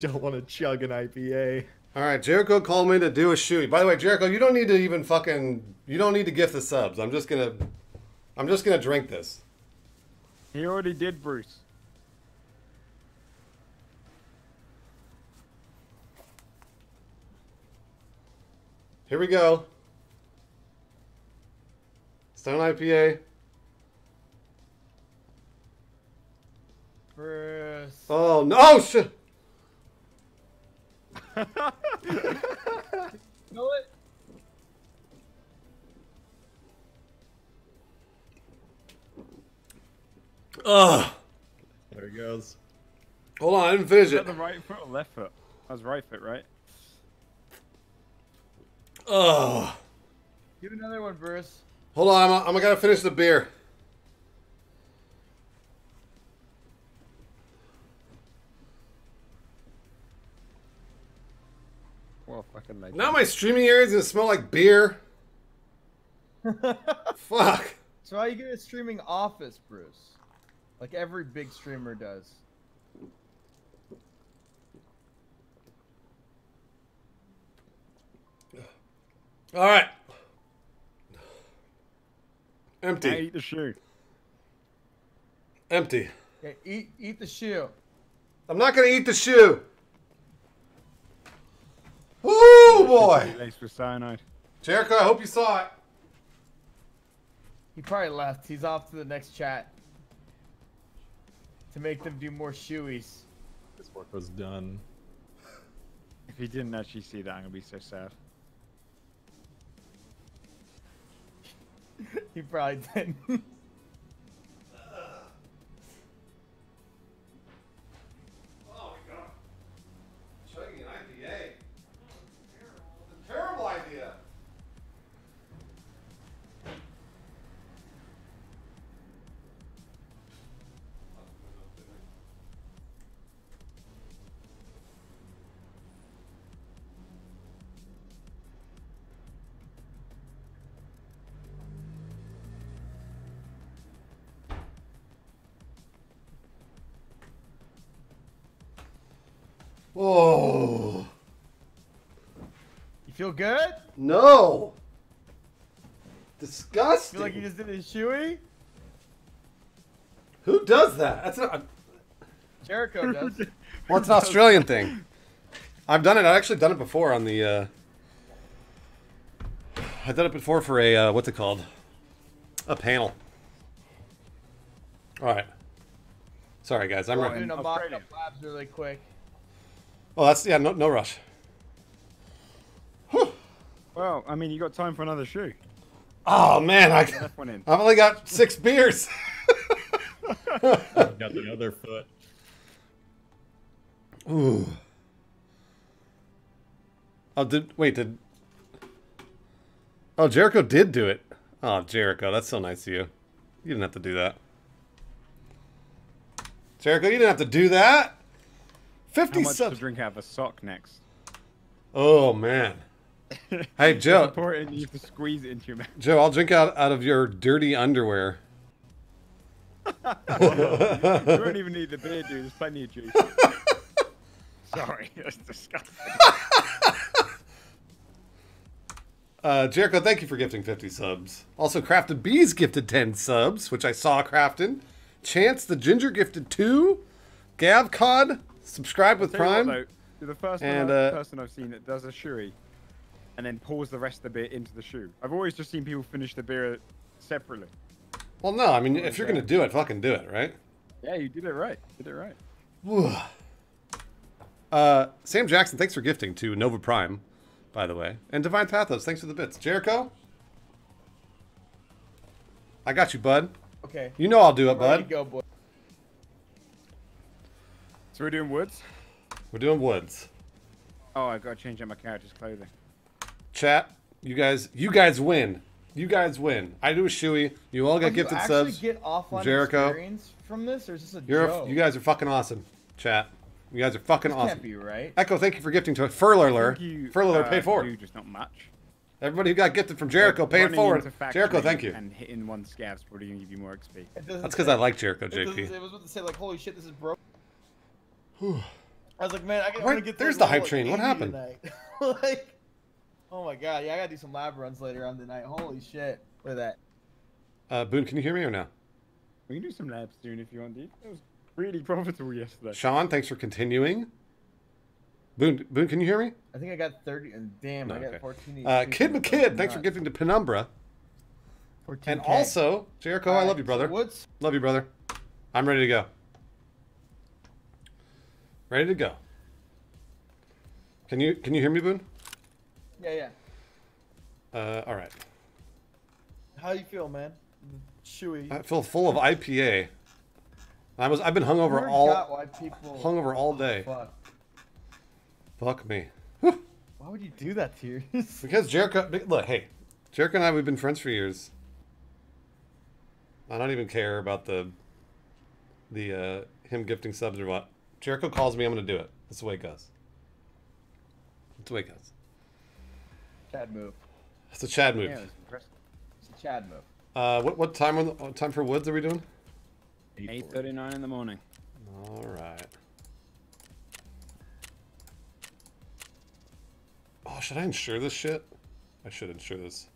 Don't want to chug an IPA. All right, Jericho called me to do a shoot. By the way, Jericho, you don't need to even fucking. You don't need to gift the subs. I'm just gonna. I'm just gonna drink this. He already did, Bruce. Here we go. Stone IPA. Bruce. Oh no! Oh, shit! Know it? Ugh. There it goes. Hold on, I didn't finish Is that it. the right foot or left foot? That was right foot, right? Ugh. Give another one, Bruce. Hold on, I'm, I'm gonna finish the beer. Well, fucking like. Now my streaming area is gonna smell like beer. Fuck. So how you get a streaming office, Bruce? Like every big streamer does. All right. I Empty. eat the shoe. Empty. Yeah, eat eat the shoe. I'm not gonna eat the shoe. Ooh boy. Laced with cyanide. Jericho, I hope you saw it. He probably left. He's off to the next chat. To make them do more shoeies. This work was done. If he didn't actually see that, I'm gonna be so sad. He probably didn't. feel good? no! Disgusting. Feel like you just did a shoey? Who does that? That's not. Jericho does. Well, it's an Australian thing. I've done it. I've actually done it before on the. Uh, I've done it before for a uh, what's it called? A panel. All right. Sorry, guys. I'm. I'm Re- doing a mock-up labs really quick. oh, that's yeah. No, no rush. Whew. Well, I mean, you got time for another shoe. Oh man, I, I've only got six beers. Got the other foot. Ooh. Oh, did wait? Did oh Jericho did do it? Oh, Jericho, that's so nice of you. You didn't have to do that. Jericho, you didn't have to do that. Fifty. How Fifty much to drink out of a sock next? Oh man. Hey Joe, Pour it in, you have to squeeze into your mouth. Joe, I'll drink out out of your dirty underwear. you don't even need the beer, dude. There's plenty of juice. Sorry, that's disgusting. Uh, Jericho, thank you for gifting 50 subs. Also, Crafted Bees gifted 10 subs, which I saw crafted. Chance the Ginger gifted 2. Gav Cod, subscribe with Tell you what, Prime. though, you're the first And, uh, person I've seen that does a shoey and then pours the rest of the beer into the shoe. I've always just seen people finish the beer separately. well, no, I mean, if you're going to do it, fucking do it, right? Yeah, you did it right. You did it right. Uh, Sam Jackson, thanks for gifting to Nova Prime, by the way. And Divine Pathos, thanks for the bits. Jericho? I got you, bud. Okay. You know I'll do it, Ready to bud. go, boy. So we're doing woods. We're doing woods. Oh, I gotta change out my character's clothing. Chat, you guys, you guys win. You guys win. I do a shoey. You all got Do gifted actually subs. get offline Jericho. experience from this, or is this a You're joke? a, you guys are fucking awesome. Chat. You guys are fucking This awesome. can't be right. Echo, thank you for gifting to it. Furlerler. Thank you, Furlerler uh, paid forward. You just not much. Everybody who got gifted from Jericho paid Running forward. Jericho, thank you. And hitting one scav's probably gonna give you more XP. That's because I like Jericho, it doesn't- JP. It was about to say like, holy shit, this is broke. I was like, man, I can Right, to get to there's the hype train. What happened? like, oh my god, yeah, I gotta do some lab runs later on tonight. Holy shit, look at that. Uh, Boon, can you hear me or no? We can do some labs soon if you want, dude. That was really profitable yesterday. Sean, thanks for continuing. Boon, Boon, can you hear me? I think I got 30, and damn, No, I got okay. 14. Uh. Kid McKid, thanks for Nuts. gifting to Penumbra. 14K. And also, Jericho, I love you, brother. Woods. Love you, brother. I'm ready to go. Ready to go. Can you can you hear me, Boon? Yeah, yeah. Uh, all right. How you feel, man? Chewy. I feel full of IPA. I was I've been hungover all why people. hungover all day. Fuck. Fuck me. Why would you do that to yours? Because Jericho, look, hey, Jericho and I we've been friends for years. I don't even care about the the uh, him gifting subs or what. Jericho calls me, I'm gonna do it. That's the way it goes. That's the way it goes. Chad move. It's a Chad move. Yeah, it was impressive. It's a Chad move. Uh, what what time on the, what time for Woods are we doing? 8.39 in the morning. All right. Oh, should I insure this shit? I should insure this.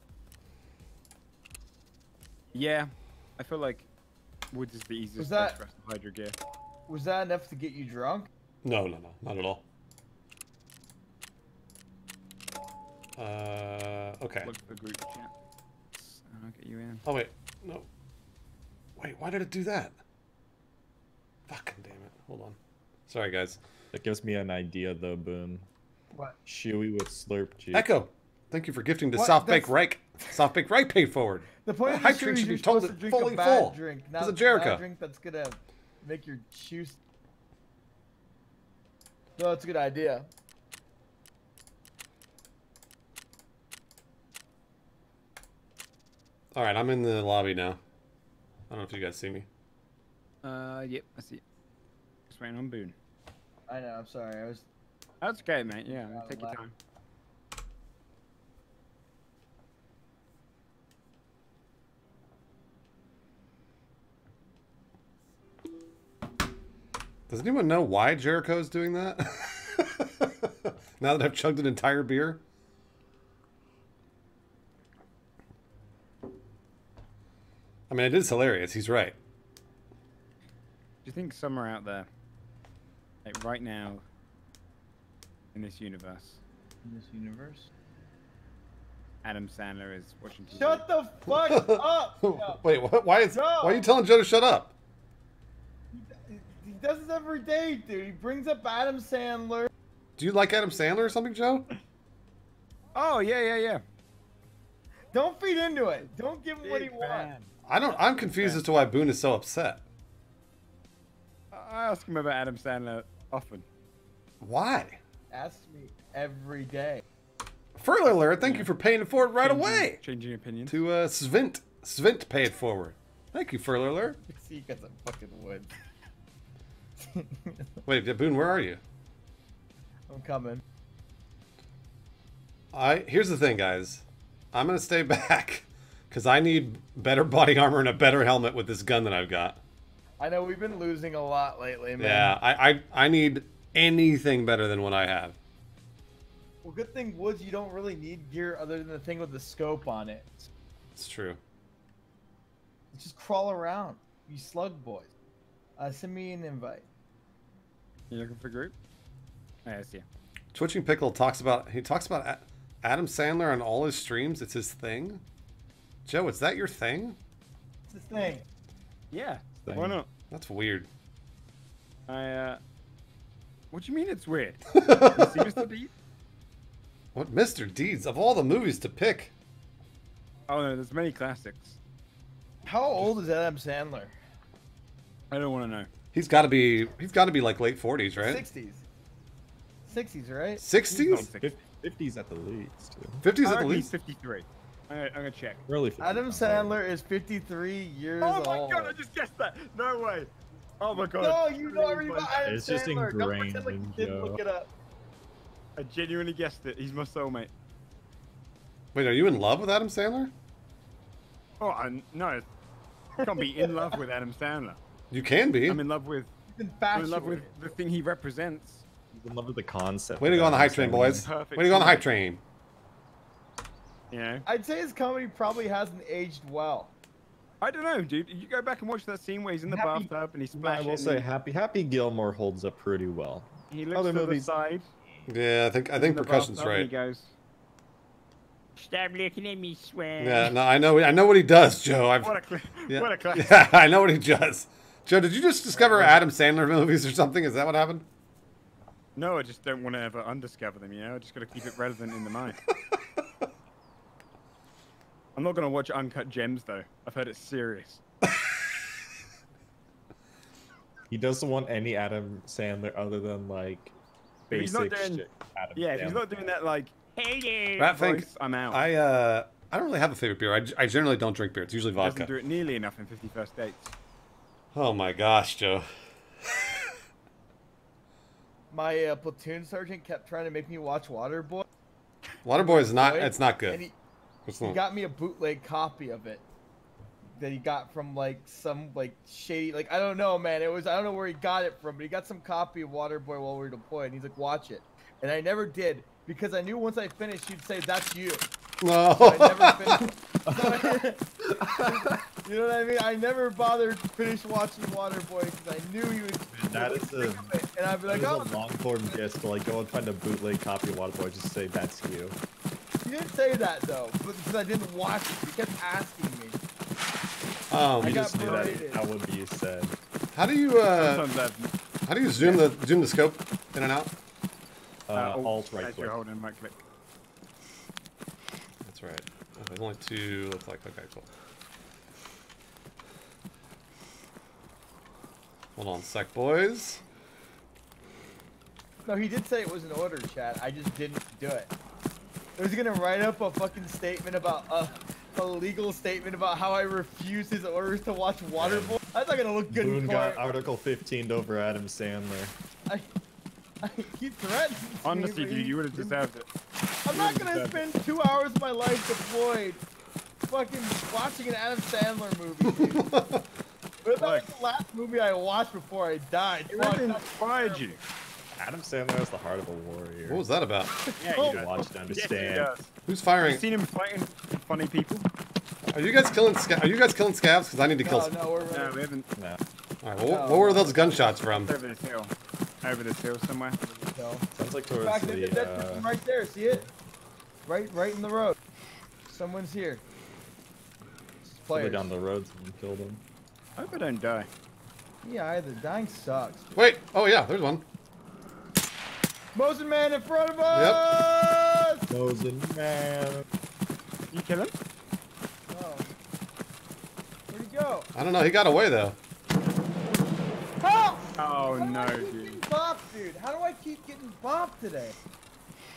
Yeah, I feel like Woods is the easiest Was place that- for us to hide your gear. Was that enough to get you drunk? No, no, no, not at all. Uh, okay. Look for group chat. I'll get you in. Oh wait, no. Wait, why did it do that? Fucking damn it! Hold on. Sorry, guys. That gives me an idea though, Boom. What? Chewy with slurp juice. Echo, thank you for gifting to What? Soft Bake That's- Reich. Soft Bake Reich paid forward. The point The of hype the drink should be you're told to drink fully a bad full. drink, It's not a a Jericho. bad drink that's gonna make your shoes. No, that's a good idea. All right, I'm in the lobby now. I don't know if you guys see me. Uh, yep, I see. it. Just waiting on Boon. I know. I'm sorry. I was. That's okay, mate. Yeah, Out of take your time. Does anyone know why Jericho's doing that? now that I've chugged an entire beer? I mean, it is hilarious. He's right. Do you think somewhere out there, like right now, in this universe, In this universe. Adam Sandler is watching TV? Shut the fuck up! No. Wait, what? Why is? No. Why are you telling Joe to shut up? He does this every day, dude. He brings up Adam Sandler. Do you like Adam Sandler or something, Joe? Oh yeah, yeah, yeah. Don't feed into it. Don't give him what he Big wants. Fan. I don't. I'm confused as to why Boon is so upset. I ask him about Adam Sandler often. Why? Ask me every day. Furler alert! Thank you for paying it forward right Changing- away. Changing opinions. To uh, Svint. Svint paid it forward. Thank you, Furler alert. See, you got some fucking wood. Wait, yeah, Boon, where are you? I'm coming. I here's the thing, guys. I'm gonna stay back because I need better body armor and a better helmet with this gun that I've got. I know we've been losing a lot lately, man. Yeah, I, I I need anything better than what I have. Well, good thing Woods, you don't really need gear other than the thing with the scope on it. It's true. Just crawl around, you slug boys. Uh, send me an invite. You looking for a group? I see. yeah. Twitching Pickle talks about he talks about Adam Sandler on all his streams. It's his thing. Joe, is that your thing? It's the thing. Yeah. Thing. Why not? That's weird. I uh. What do you mean it's weird? you see Mr. Deep? What Mr. Deeds of all the movies to pick? Oh no, there's many classics. How old is Adam Sandler? I don't want to know. He's got to be he's got to be like late 40s, right? 60s. 60s, right? 60s? 50s at the least. 50s at the least. 53. I'm gonna, I'm gonna check. Really? 50s. Adam Sandler is 53 years old. Oh my old. god, I just guessed that! No way! Oh my god. No, you know everything about Adam It's just Sandler. Don't ingrained pretend like in you didn't look it up. I genuinely guessed it. He's my soulmate. Wait, are you in love with Adam Sandler? Oh, I, no. I can't be in love with Adam Sandler. You can be. I'm in love with He's I'm in love with the thing he represents. He's in love with the concept. Way to of go on the hype train, boys. Perfect Way to go on the hype train. You know. I'd say his comedy probably hasn't aged well. I don't know, dude. You go back and watch that scene where he's in the Happy- bathtub and he's I will say, Happy Happy Gilmore holds up pretty well. he looks other to movies- the side. Yeah, I think I think percussion's bathtub, right. He goes. Stop looking at me, swear. Yeah, no, I know I know what he does, Joe. I've, What a cl- yeah, what a class. yeah, I know what he does. Joe, did you just discover Adam Sandler movies or something? Is that what happened? No, I just don't want to ever undiscover them. You know, I just got to keep it relevant in the mind. I'm not gonna watch Uncut Gems though. I've heard it's serious. He doesn't want any Adam Sandler other than like If he's not basic doing- shit. Adam Yeah, if he's not doing that like, hey Rat Fink, voice, I'm out. I uh I don't really have a favorite beer. I, I generally don't drink beer. It's usually vodka. Doesn't vodka. do it nearly enough in 50 First Dates. Oh my gosh, Joe. My uh, platoon sergeant kept trying to make me watch Waterboy. Waterboy is not. It's not good. And he, It's got me a bootleg copy of it that he got from like some like shady like I don't know man. It was I don't know where he got it from but he got some copy of Waterboy while we were deployed and he's like watch it. And I never did because I knew once I finished you'd say that's you. No. so I never finished. You know what I mean? I never bothered to finish watching Waterboy because I knew he was That is a and I'd be like is oh a long form guess to like go and find a bootleg copy of Waterboy. Just to say that's you. He didn't say that though but because I didn't watch it he kept asking me Um, I You just knew that berated. that would be said. how do you uh Sometimes how do you zoom the zoom the scope in and out? Uh, uh, alt right click. you're holding right click. That's right. Oh, there's only two. Looks like okay, cool. Hold on, a sec, boys. No, he did say it was an order, chat. I just didn't do it. I was gonna write up a fucking statement about uh, a legal statement about how I refuse his orders to watch Waterboy. That's not gonna look good Boon in got court. Article 15 over Adam Sandler. I, I, he threatened Honestly, dude, you would have didn't- deserved it. I'm not gonna would've spend two hours of my life deployed, fucking watching an Adam Sandler movie. Dude. What about Look. the last movie I watched before I died? It Fuck, really that's inspired you. Adam Sandler has the heart of a warrior. What was that about? Yeah, Oh, you You does. watch to Yes, he understand. does. Who's Have firing? you seen him fighting funny people? Are you guys killing? Sca- are you guys killing scavs? Because I need to kill. No, no, we're No, we haven't. No. All right. Well, what, what were those gunshots from? Over this hill. Over this hill somewhere. no. Sounds like In towards fact, that- the. that- Uh, right there, see it? Right, right in the road. Someone's here. It's further Players. down the road, and killed him. I hope I don't die. Yeah, either dying sucks. Wait. Oh yeah, there's one. Mosin man in front of us. Yep. Mosin man. You kill him? Oh. Where'd he go? I don't know. He got away though. Help! Oh How no, I keep dude. getting bopped, dude? How do I keep getting bopped today?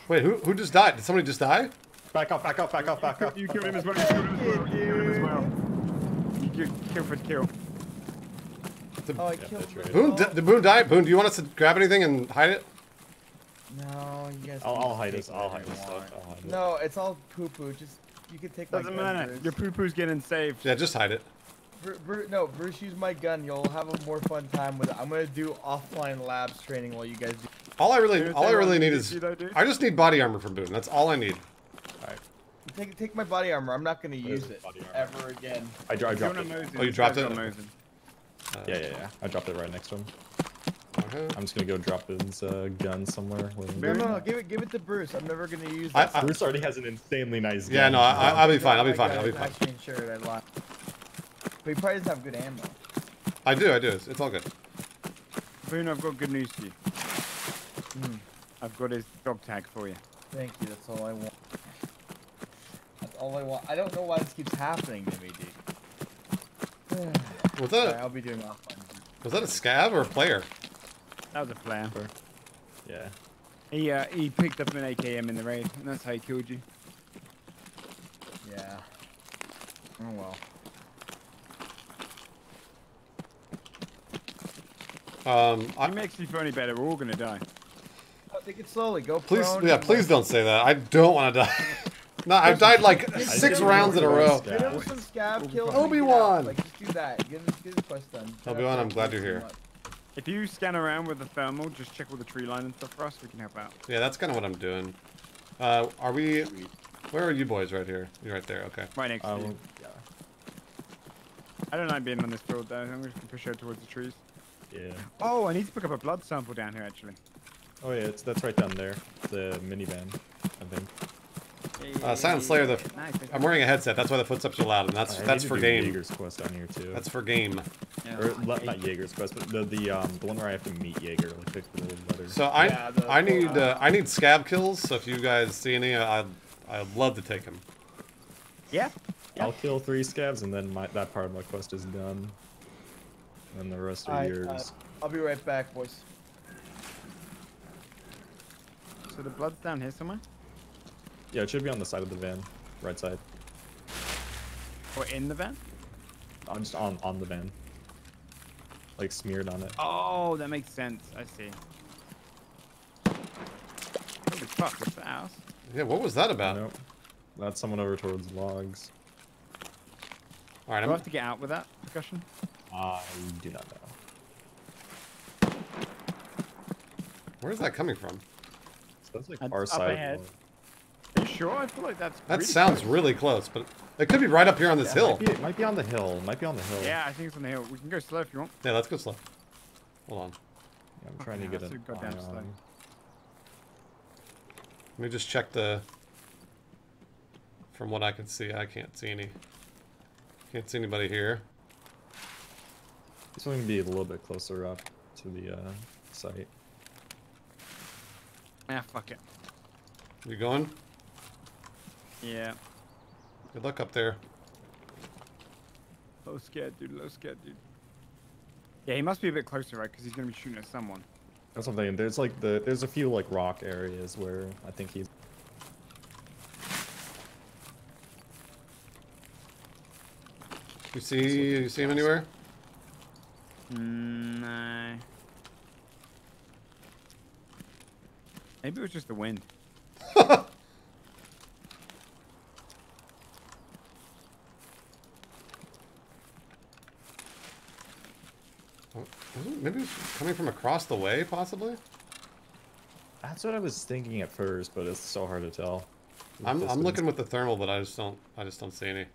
Wait, who who just died? Did somebody just die? Back off, back off, back off, back off. You killed him as well. You killed him as well. You killed him as well. You Dude. kill for kill. Oh, I Yeah, killed that's him. right. Boon, did, did Boon die? Boon, do you want us to grab anything and hide it? No, you guys. I'll, I'll hide this. I'll hide this stuff. I'll hide it. No, it's all poo poo. Just you can take my Doesn't gun, matter. Bruce. Your poo poo's getting saved. Yeah, just hide it. Bru- Bru- no, Bruce, use my gun. You'll have a more fun time with it. I'm gonna do offline labs training while you guys do. All I really, Dude, all I really need is, though. I just need body armor from Boon. That's all I need. All right. Take take my body armor. I'm not gonna Where's use it ever again. I, I dropped it. Oh, you dropped it? got Uh, Yeah, yeah, yeah. I dropped it right next to him. Okay. I'm just gonna go drop his uh, gun somewhere. with No, him. no, no. Give it give it to Bruce. I'm never gonna use I- I- Bruce already has an insanely nice gun. Yeah, no, I, I, I'll be fine. I'll be fine. I'll be fine. Actually insured. I lied. But he probably doesn't have good ammo. I do, I do. It's, it's all good. Boon, I've got good news for you. Hmm. I've got his dog tag for you. Thank you. That's all I want. That's all I want. I don't know why this keeps happening to me, dude. Was Sorry, that I'll be doing offline. was that a scav or a player? That was a plan. Yeah. He uh, he picked up an AKM in the raid, and that's how he killed you. Yeah. Oh well. Um, I, It makes me feel any better. We're all gonna die. Oh, Take it slowly. Go please, prone yeah, please like, don't say that. I don't want to die. no, I've died like six rounds in a row. Get him some scav kills. and get out. Obi-Wan. Like just do that. Get his, get his quest done. Obi-Wan, I'm glad you're Too here. Much. If you scan around with the thermal, just check all the tree line and stuff for us. We can help out. Yeah, that's kind of what I'm doing. Uh, are we? Where are you boys? Right here. You're right there. Okay. Right next Uh, to you. yeah. I don't like being on this field though. I'm just gonna push out towards the trees. Yeah. Oh, I need to pick up a blood sample down here actually. Oh yeah, it's that's right down there. The minivan, I think. Uh, Silent Slayer, the I'm wearing a headset. That's why the footsteps are loud, and that's I that's for game. Jaeger's quest down here too. That's for game. Yeah. or not, not Jaeger's quest, but the the um the one where I have to meet Jaeger, like fix the little letters. So I Yeah, the- I need uh, I need scav kills. So if you guys see any, I'd I'd love to take them. Yeah. I'll kill three scavs, and then my that part of my quest is done. And the rest are I, yours. uh, I'll be right back, boys. So the blood's down here somewhere. Yeah, it should be on the side of the van, right side. Or in the van. I'm just on on the van, like smeared on it. Oh, that makes sense. I see. Holy fuck, what's that house? Yeah, what was that about? Nope. That's someone over towards logs. All right, Do I I'm, have to get out with that percussion? I do not know. where's that coming from? So that's like That's far up side. ahead. log. Are you sure? I feel like that's. That really sounds close. really close, but it could be right up here on this Yeah, hill. Might be, it might be on the hill. Might be on the hill. Yeah, I think it's on the hill. We can go slow if you want. Yeah, let's go slow. Hold on. Yeah, I'm trying to get hell, it. goddamn slow. Let me just check the. From what I can see, I can't see any. Can't see anybody here. This one can be a little bit closer up to the uh, site. Ah, fuck it. You going? Yeah. Good luck up there. Low scared, dude. Low scared, dude. Yeah, he must be a bit closer, right? Because he's gonna be shooting at someone. That's what I'm thinking. There's like the there's a few like rock areas where I think he's. You see? You see him anywhere? Mm, nah. Maybe it was just the wind. Oh, was it- Maybe it's coming from across the way, possibly. That's what I was thinking at first, but it's so hard to tell. I'm I'm looking with the thermal, but I just don't I just don't see any.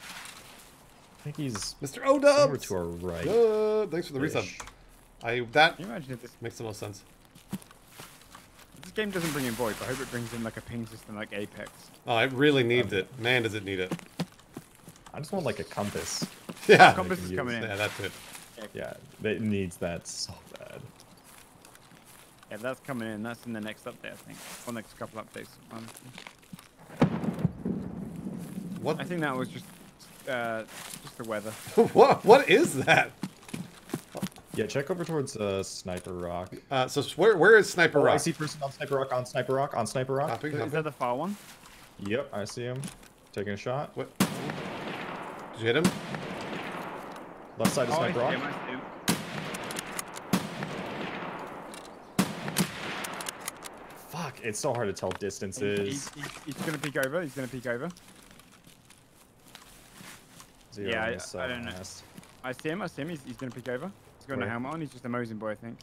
I think he's Mr. O somewhere Dubs. to our right. Uh, thanks for the resub. ish. I that Can you imagine if this, makes the most sense. this game doesn't bring in Void, but I hope it brings in like a ping system like Apex. Oh, it really needs it. Man, does it need it. I just want like a compass. Yeah. Compass is coming in. Yeah, that's it. Yeah, it needs that so bad. Yeah, that's coming in. That's in the next update, I think. Or next couple updates. honestly. What I think that was just uh, just the weather. what what is that? Yeah, check over towards uh, Sniper Rock. Uh, so where where is Sniper Oh, Rock? I see person on Sniper Rock, on Sniper Rock, on Sniper Rock. Copy, Is copy. that the far one? Yep, I see him. Taking a shot. What? Did you hit him? Left side of Oh, I Sniper Rock. him, I see him. Fuck, it's so hard to tell He's, distances. he's, he's, he's gonna peek over. He's gonna peek over. Zero yeah, I- I don't know. mast. I see him. I see him. He's, he's gonna peek over. He's got no helmet on. He's just a Mosin boy, I think.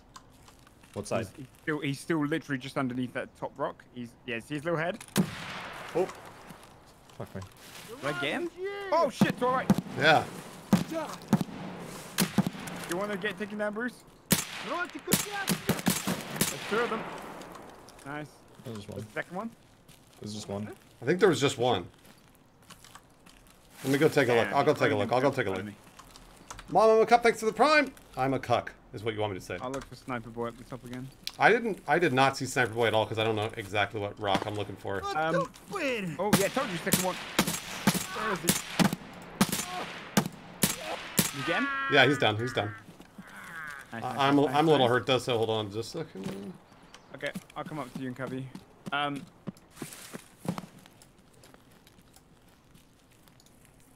What side? He's, he's still he's still literally just underneath that top rock. He's yeah. See his little head? Oh. Fuck me. Did I get him? Oh shit! All right. Yeah. You want to get taken down, Bruce? There's two of them. Nice. There's just one. The second one. There's just one. I think there was just one. Let me go take a look. I'll go take a look. I'll go take a look. of. Mom, I'm a cuck. Thanks for the prime. I'm a cuck, is what you want me to say. I'll look for sniper boy at the top again. I didn't. I did not see Sniper Boy at all because I don't know exactly what rock I'm looking for. Um. Oh yeah, I told you second one. Where is he? You get him? Yeah, he's done. He's done. Nice, I- nice, I'm. a- nice, I'm a little nice. hurt though, so hold on just a second. Okay, I'll come up to you and cover you. Um.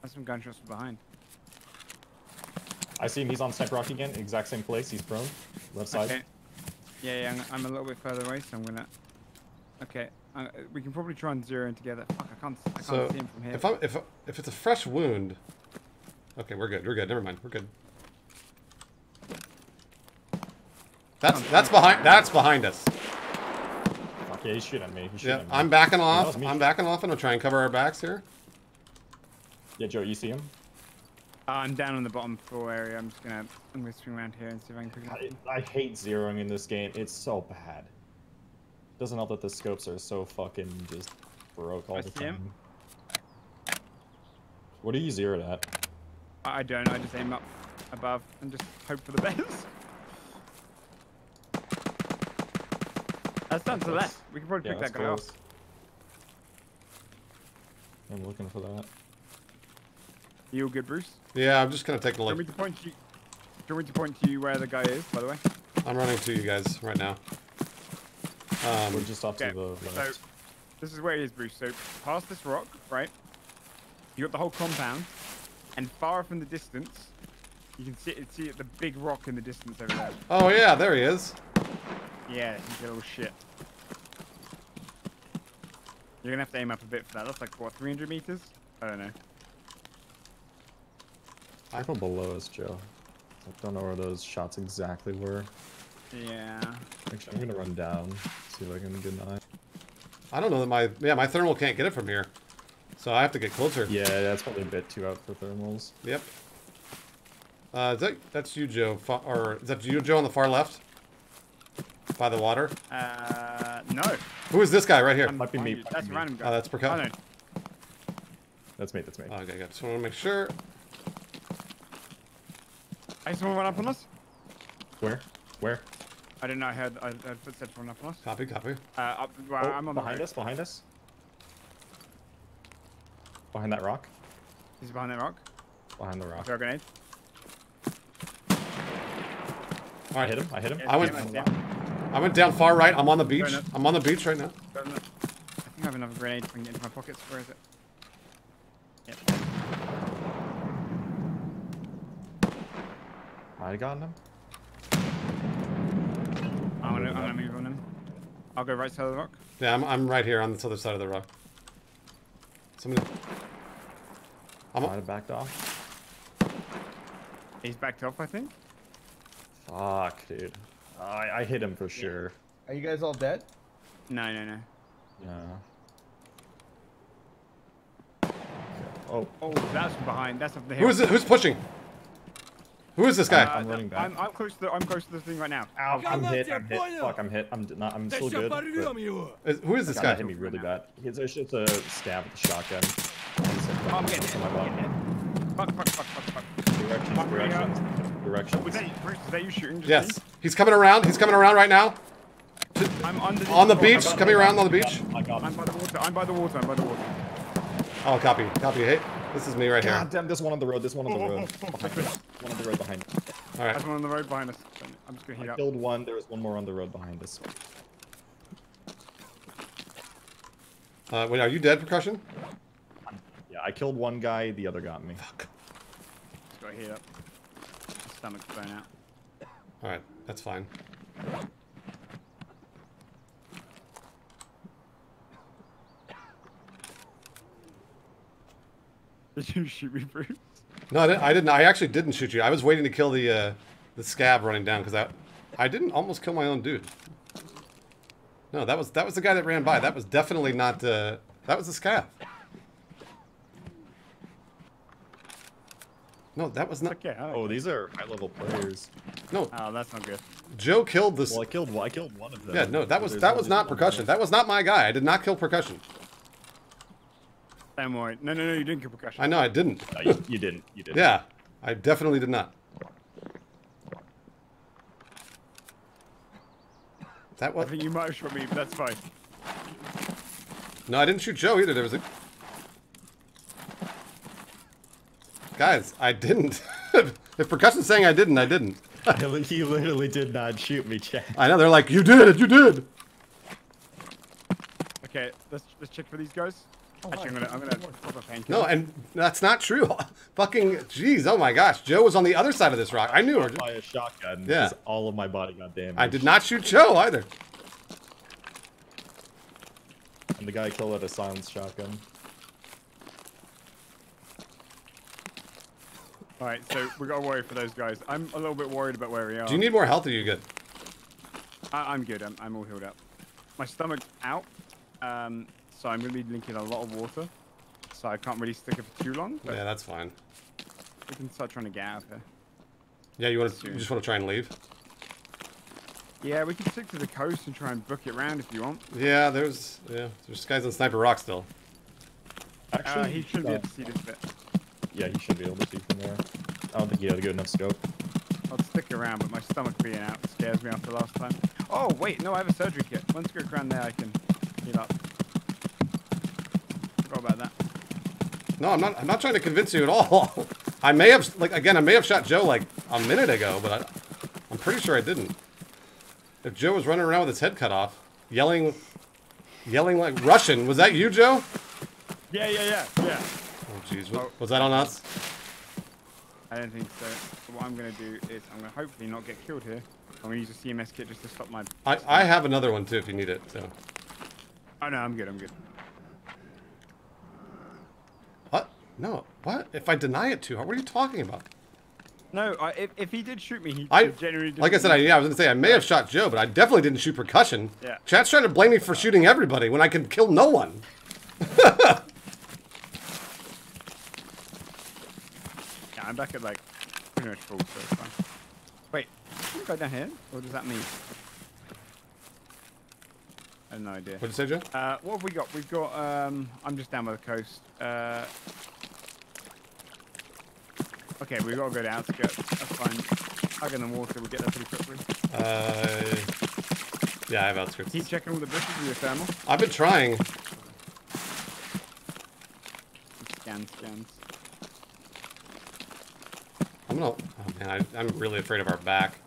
That's some gunshots from behind. I see him. He's on Sniper Rock again. Exact same place. He's prone. Left side. Okay. Yeah, yeah, I'm, I'm a little bit further away, so I'm gonna. Okay, uh, we can probably try and zero in together. Fuck, I can't. I can't So see him from here. if I'm if if it's a fresh wound, Okay, we're good. We're good. Never mind. We're good. That's that's behind that's behind us. Fuck yeah, he's shooting at me. He's shooting yeah, at me. I'm backing off. No, I'm backing off, and I'll try and cover our backs here. Yeah, Joe, you see him? Uh, I'm down on the bottom floor area. I'm just gonna I'm gonna swing around here and see if I can pick him up. I, I hate zeroing in this game. It's so bad. Doesn't help that the scopes are so fucking just broke all I the time. Him? What are you zeroed at? I I don't. I just aim up above and just hope for the best. That's done to the left. We can probably Yeah, pick that guy off. I'm looking for that. You all good, Bruce? Yeah, I'm just gonna take a Do you look. want me to point you? Do you want me to point to you where the guy is? By the way. I'm running to you guys right now. We're Um, just off Okay, to the so this is where he is, Bruce. So past this rock, right? You got the whole compound, and far from the distance, you can see see the big rock in the distance over there. oh yeah, there he is. Yeah, he's a little shit. You're gonna have to aim up a bit for that. That's like what, 300 meters? I don't know. Careful below us, Joe. I don't know where those shots exactly were. Yeah. Actually, I'm gonna run down, see if I can get an eye. I don't know that my yeah my thermal can't get it from here, so I have to get closer. Yeah, that's probably a bit too out for thermals. Yep. Uh, is that that's you, Joe? Fa- or is that you, Joe, on the far left? By the water. Uh, no. Who is this guy right here? I'm Might be me, That's a me. random guy. Oh, that's Percut. Oh, no. That's me, that's me. Okay, good. Just want to make sure. Hey, someone run up on us? Where? Where? I didn't know. I heard, I heard footsteps run up on us. Copy, copy. Uh, up, well, Oh, I'm on behind road. us, behind us. Behind that rock. He's behind that rock. Behind the rock. Throw a grenade. All I hit him, I hit him. Yeah, I went- yeah, yeah. I went down far right. I'm on the beach. I'm on the beach right now. I think I have another grenade if I can get into my pockets. Where is it? Yep. Might have gotten him. I'm gonna, I'm gonna move on him. I'll go right side of the rock. Yeah, I'm, I'm right here on this other side of the rock. Somebody. I'm, Might have backed off. He's backed off, I think. Fuck, dude. I, I hit him for sure. Are you guys all dead? No, no, no. Yeah. Oh, Oh, that's behind. That's up the hill. who is it? Who's pushing? Who is this guy? Uh, I'm running back. I'm, I'm close to the, I'm close to the thing right now. Ow, I'm hit, I'm hit. Fuck, I'm hit. I'm not, I'm still good. Is- who is this guy? hit me really bad. He's it's just a stab with the shotgun. Oh, I'm getting hit. I'm getting hit. Fuck, fuck, fuck, fuck, fuck. Directions, Fuck me directions, directions. Was that, Bruce, was that you shooting? Just Yes. me? He's coming around. He's coming around right now. I'm under On the beach, coming around on the beach. I got I'm by the water. I'm by the water. I'm by the water. Oh, copy, copy. Hey, this is me right here. God damn, there's one on the road. There's one on the road. Behind us. One on the road behind us. All right. There's one on the road behind us. I'm just gonna heat I up. killed one. There was one more on the road behind us. Uh, wait, are you dead, percussion? Yeah, I killed one guy. The other got me. Just gotta heat up. My stomach's blown out. All right, that's fine. Did you shoot me, Bruce? No, I didn't. I didn't. I actually didn't shoot you. I was waiting to kill the uh, the scav running down because I, I didn't almost kill my own dude. No, that was that was the guy that ran by. That was definitely not. Uh, that was the scav. No, that was not. Okay. I Oh, these are high-level players. No, Oh, that's not good. Joe killed this. Well, I killed one. I killed one of them. Yeah, no, that was There's that was not percussion. That was not my guy. I did not kill percussion. Don't. No, no, no. You didn't kill percussion. I know I didn't. No, you, you didn't. You didn't. Yeah, I definitely did not. That I was think you might have shot me, but that's fine. no. I didn't shoot Joe either. There was a guys. I didn't. if percussion's saying I didn't, I didn't. he literally did not shoot me, Chad. I know they're like you did. You did. Okay, let's let's check for these guys. Actually, I'm gonna I'm gonna pop a painkiller. No, and that's not true. Fucking jeez. Oh my gosh. Joe was on the other side of this rock. I knew her. by a shotgun. Yeah. all of my body got damaged. I did not shoot Joe either. And the guy killed at a silenced shotgun. All right, so we gotta worry for those guys. I'm a little bit worried about where we are. Do you need more health? Or are you good? I, I'm good. I'm, I'm all healed up. My stomach's out, um, so I'm gonna be drinking a lot of water. So I can't really stick it for too long. But Yeah, that's fine. we can start trying to get out of here. Yeah, you want to? Soon. You just want to try and leave? Yeah, we can stick to the coast and try and book it round if you want. Yeah, there's yeah, there's guys on Sniper Rock still. Actually, Uh, he should be uh, able to see this bit. Yeah, he should be able to see from there. I don't think he had a good enough scope. I'll stick around, but my stomach being out scares me after last time. Oh, wait, no, I have a surgery kit. Once we go around there, I can heal up. Forgot about that. No, I'm not. I'm not trying to convince you at all. I may have, like, again, I may have shot Joe like a minute ago, but I, I'm pretty sure I didn't. If Joe was running around with his head cut off, yelling, yelling like Russian, was that you, Joe? Yeah, yeah, yeah, yeah. Oh, jeez, Oh. was that on us? I don't think so. So what I'm going to do is I'm going to hopefully not get killed here. I'm going to use a CMS kit just to stop my... I, I have another one too if you need it. So. Oh, no, I'm good, I'm good. What? No. What? If I deny it too hard, what are you talking about? No, I, if, if he did shoot me, he I genuinely did like I said, I, yeah, I was gonna say I may have shot Joe, but I definitely didn't shoot percussion. Yeah. Chat's trying to blame me for shooting everybody when I can kill no one. Yeah, I'm back at, like, pretty much full, so it's fine. Wait, can we go down here? Or does that mean... I have no idea. What'd you say, Joe? Uh, what have we got? We've got, um, I'm just down by the coast. Uh, okay, we've got to go down to outskirts. That's fine. Hug in the water, we'll get there pretty quickly. Uh, yeah, I have outskirts. Keep checking all the bushes with your thermal. I've been trying. Scan, scans. I'm gonna. Oh man, I, I'm really afraid of our back.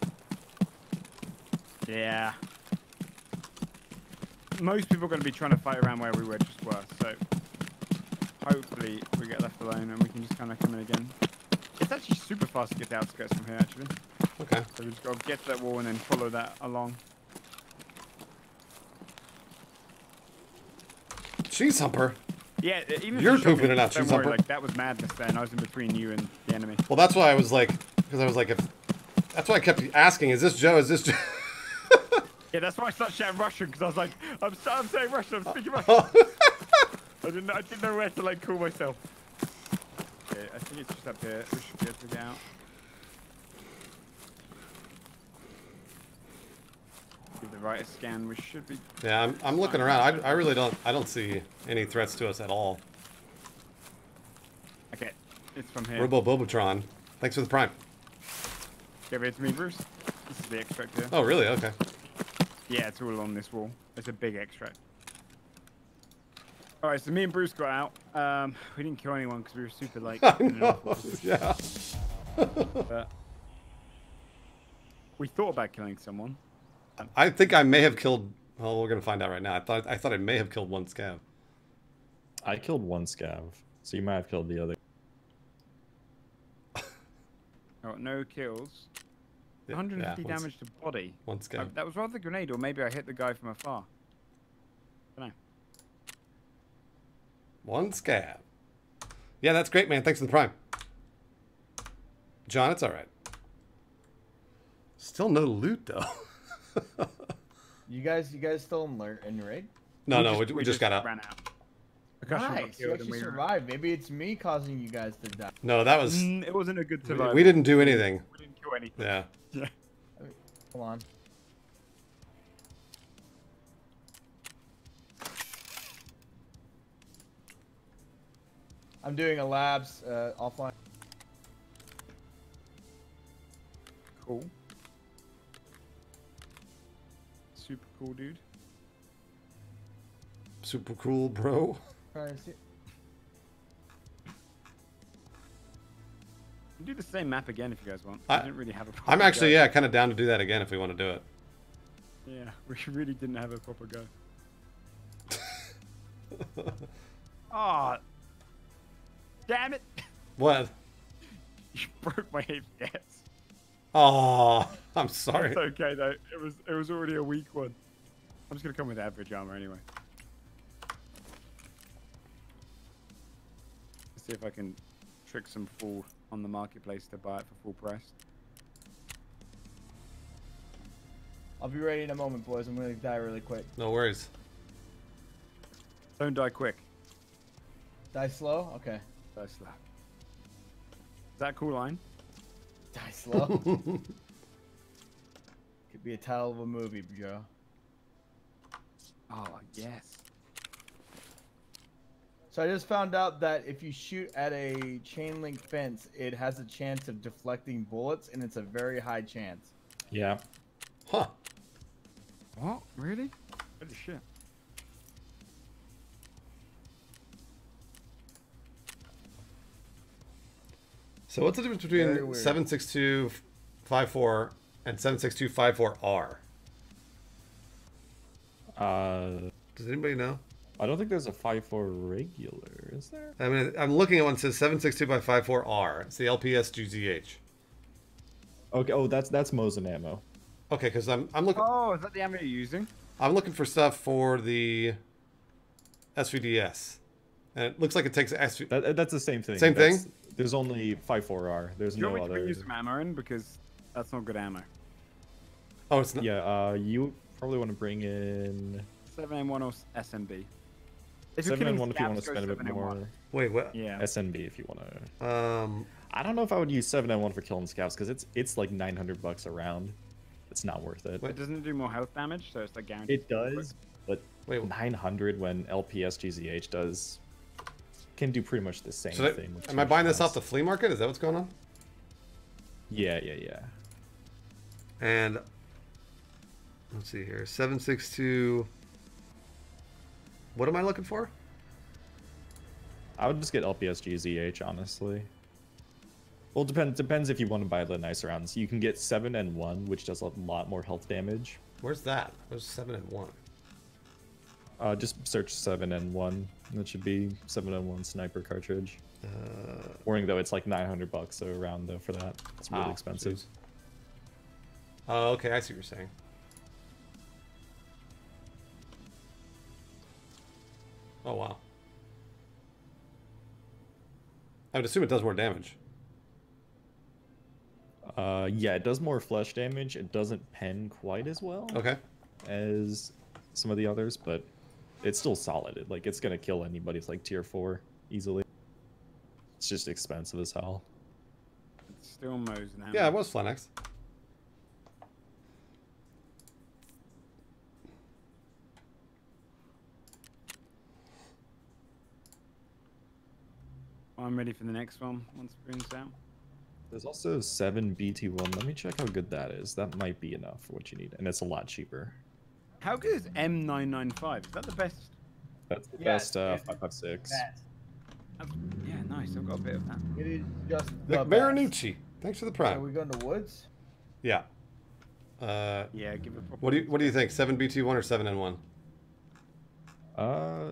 Yeah. Most people are going to be trying to fight around where we were just were, so hopefully we get left alone and we can just kind of come in again. It's actually super fast to get the outskirts from here, actually. Okay. So we just got to get to that wall and then follow that along. Cheese humper. Yeah, even if You're you shot me, pooping it out, Don't she's worry, upper. like that was madness Then I was in between you and the enemy. Well, that's why I was like, because I was like, if. That's why I kept asking, is this Joe? Is this Joe? Yeah, that's why I started shouting Russian because I was like, I'm, I'm saying Russian, I'm speaking Russian. I didn't, I didn't know where to like call myself. Okay, I think it's just up here. We should be able to get out. Give the right a scan. We should be. yeah, I'm, I'm looking around. I, I really don't. I don't see any threats to us at all. Okay, it's from here. Robo Bobotron. Thanks for the prime. Give it to me, Bruce. This is the extract here. Oh, really? Okay. Yeah, it's all on this wall. It's a big extract. All right, so me and Bruce got out. Um, we didn't kill anyone because we were super late. I in an know. Yeah. but we thought about killing someone. I think I may have killed. Well, we're gonna find out right now. I thought I thought I may have killed one scav. I killed one scav, so you might have killed the other. Oh, no kills. Yeah, 150 yeah, damage to body. One scav. that was rather the grenade, or maybe I hit the guy from afar. don't know. One scav. Yeah, that's great, man. Thanks for the prime. John, it's all right. Still no loot though. You guys, you guys still in, lear- in raid? no, no, we, we, just got out. Ran out. Nice, you killed actually we survived. Maybe it's me causing you guys to die. No, that was. Mm, it wasn't a good We, survival. we didn't do anything. We didn't kill anything. Yeah. Yeah. Hold on. I'm doing a labs uh, offline. Cool. Super cool, dude. Super cool, bro. Trying to see- We can do the same map again if you guys want. I- we didn't really have a proper I'm actually go. yeah, kind of down to do that again if we want to do it. Yeah, we really didn't have a proper go. Ah, damn it! What? You broke my FPS. Oh, I'm sorry. It's okay though. It was it was already a weak one. I'm just gonna come with average armor anyway. Let's see if I can trick some fool on the marketplace to buy it for full price. I'll be ready in a moment, boys. I'm gonna die really quick. No worries. Don't die quick. Die slow? Okay. Die slow. Is that a cool line? Die slow. Could be a title of a movie, Joe. Oh, yes. So I just found out that if you shoot at a chain link fence, it has a chance of deflecting bullets, and it's a very high chance. Yeah. Huh. What? Really? Holy shit. So what's the difference between weird. 76254 and 76254R? Uh, Does anybody know? I don't think there's a 5.4 regular, is there? I mean, I'm looking at one that says 762 by 54R. It's the LPS GZH. Okay. Oh, that's that's Mosin ammo. Okay, because I'm I'm looking Oh, is that the ammo you're using? I'm looking for stuff for the SVDS, and it looks like it takes SV. That, that's the same thing. Same thing? There's only 5.4R. There's Do you no want me to bring other. you some ammo in? Because that's not good ammo. Oh, it's not. Yeah. Uh, you probably want to bring in 7N1 or SNB. If 7 and 1 if you want to spend a bit 7N1. more. Wait, what? Yeah. SNB if you want to. Um, I don't know if I would use 7 and 1 for killing scavs because it's it's like 900 bucks a round. It's not worth it. But doesn't it do more health damage? So it's like guaranteed. It does, but Wait. 900 when LPS GZH does can do pretty much the same I, thing. am I buying this off the flea market? Is that what's going on? Yeah, yeah, yeah. And let's see here, seven six two. What am I looking for? I would just get LPS GZH honestly. Well, depends depends if you want to buy the nice rounds. You can get seven and one, which does a lot more health damage. Where's that? There's seven and one. Uh, just search seven and one. That should be seven and one sniper cartridge. Uh, Warning though, it's like 900 bucks a round though for that. It's really wow, expensive. Oh, okay, I see what you're saying. Oh wow. I would assume it does more damage. Uh, yeah, it does more flesh damage. It doesn't pen quite as well Okay. as some of the others, but it's still solid. It, like it's gonna kill anybody with like tier four easily. It's just expensive as hell. It's still Mo's now. Yeah, it was Flenex. I'm ready for the next one once it brings out. There's also seven BT1. Let me check how good that is. That might be enough for what you need, and it's a lot cheaper. How good is M995? Is that the best? That's the Yes, best uh, it's 556. That. Yeah, nice. I've got a bit of that. It is just the Nick best. Marinucci. Thanks for the prime. Are prime. we going to woods? Yeah. Uh, Yeah, give it. a what do you What do you think? Seven BT one or seven N one? Uh,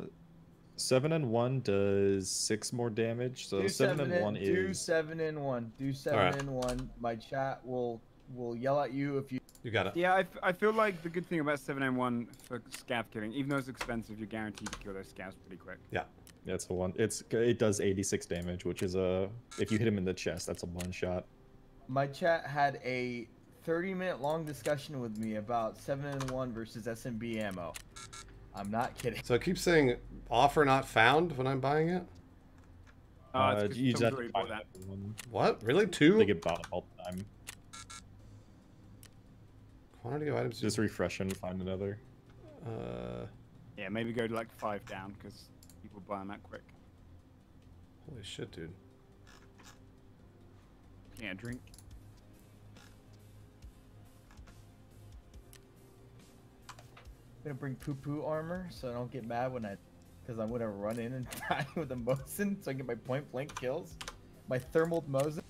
seven and one does six more damage. So do seven, seven and one is. do seven and one. Do seven Alright. and one. My chat will will yell at you if you. You got it. Yeah, I, f- I feel like the good thing about 7N1 for scav killing, even though it's expensive, you're guaranteed to kill those scavs pretty quick. Yeah. that's the one. It's it does 86 damage, which is a if you hit him in the chest, that's a one shot. My chat had a 30 minute long discussion with me about seven and one versus SNB ammo. I'm not kidding. So it keeps saying offer not found when I'm buying it. Uh, it's 'cause you just someone's have already to buy bought that. that. What? Really? Two? They get bought all the time. Quantity of items. Just refresh and find another. Uh, Yeah, maybe go to like five down because people buy them that quick. holy shit, dude. Can't drink. I'm gonna bring poo poo armor so I don't get mad when I, because I'm gonna run in and die with a Mosin so I get my point blank kills. My thermal Mosin.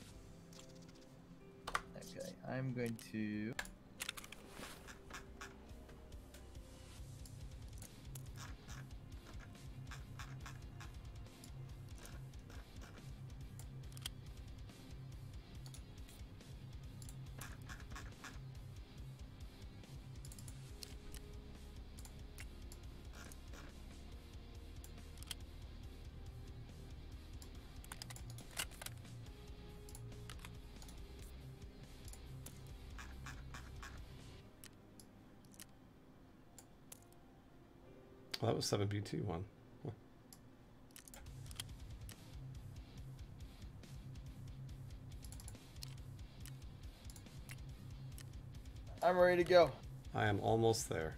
Okay, I'm going to. Was 7BT one. I'm ready to go. I am almost there.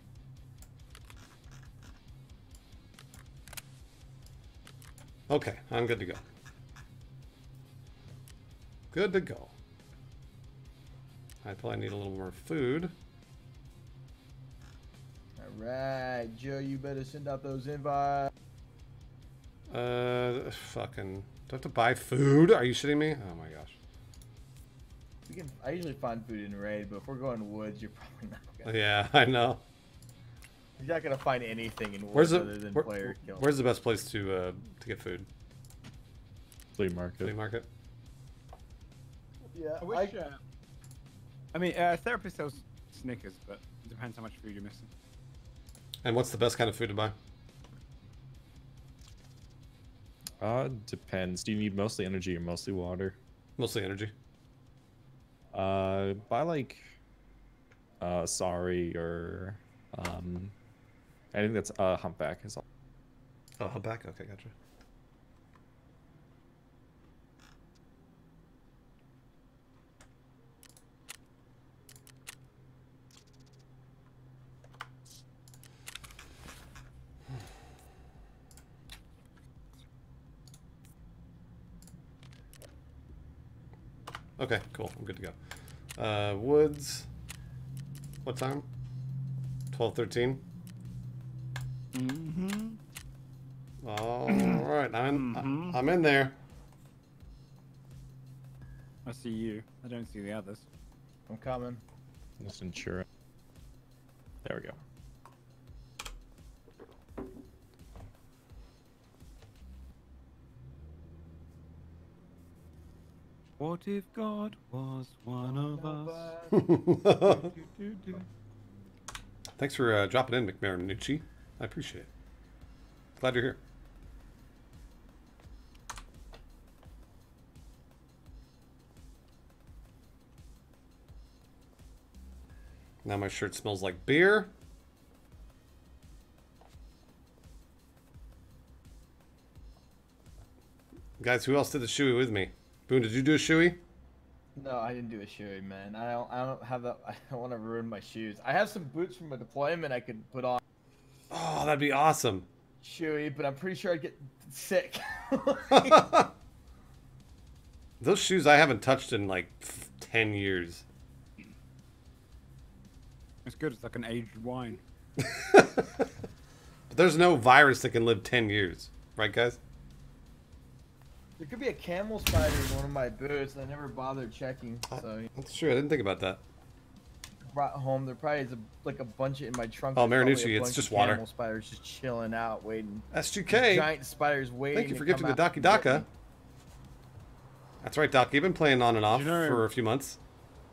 Okay, I'm good to go. Good to go. I probably need a little more food. All right, Joe, you better send out those invites. Uh, fucking. Do I have to buy food? Are you shitting me? Oh my gosh. We can. I usually find food in raid, but if we're going woods, you're probably not gonna. Yeah, I know. You're not gonna find anything in Where's woods the other than where- player kill. Where's the best place to uh to get food? Flea market. Flea market. yeah, I wish. I, uh, I mean, uh, therapist sells Snickers, but it depends how much food you're missing. And what's the best kind of food to buy? Uh, depends. Do you need mostly energy or mostly water? Mostly energy. Uh, buy like, uh, sorry or, um, I think that's uh humpback is all. Oh, humpback. Okay, gotcha. Okay, cool. I'm good to go. Uh, woods. What time? 12, 13? Mm-hmm. All right, I'm in, Mhm. I'm in there. I see you. I don't see the others. I'm coming. Just ensure it. There we go. What if God was one of us? Thanks for uh, dropping in, McMarinucci. I appreciate it. Glad you're here. Now my shirt smells like beer. Guys, who else did the shoey with me? Boon, did you do a shoey? No, I didn't do a shoey, man. I don't. I don't have that. I don't want to ruin my shoes. I have some boots from a deployment I could put on Oh, that'd be awesome. shoey, but I'm pretty sure I'd get sick. Those shoes I haven't touched in like f- 10 years. It's good. It's like an aged wine. But there's no virus that can live 10 years. Right, guys? There could be a camel spider in one of my boots, and I never bothered checking. Uh, so That's true. I didn't think about that. brought home. There probably is a, like a bunch in my trunk. Oh, there's probably Marinucci, it's just of water. Camel spiders just chilling out, waiting. SGK. Giant spiders waiting. Thank you for come gifting the out Daki Daka. That's right, Doc. You've been playing on and off You know- for a few months.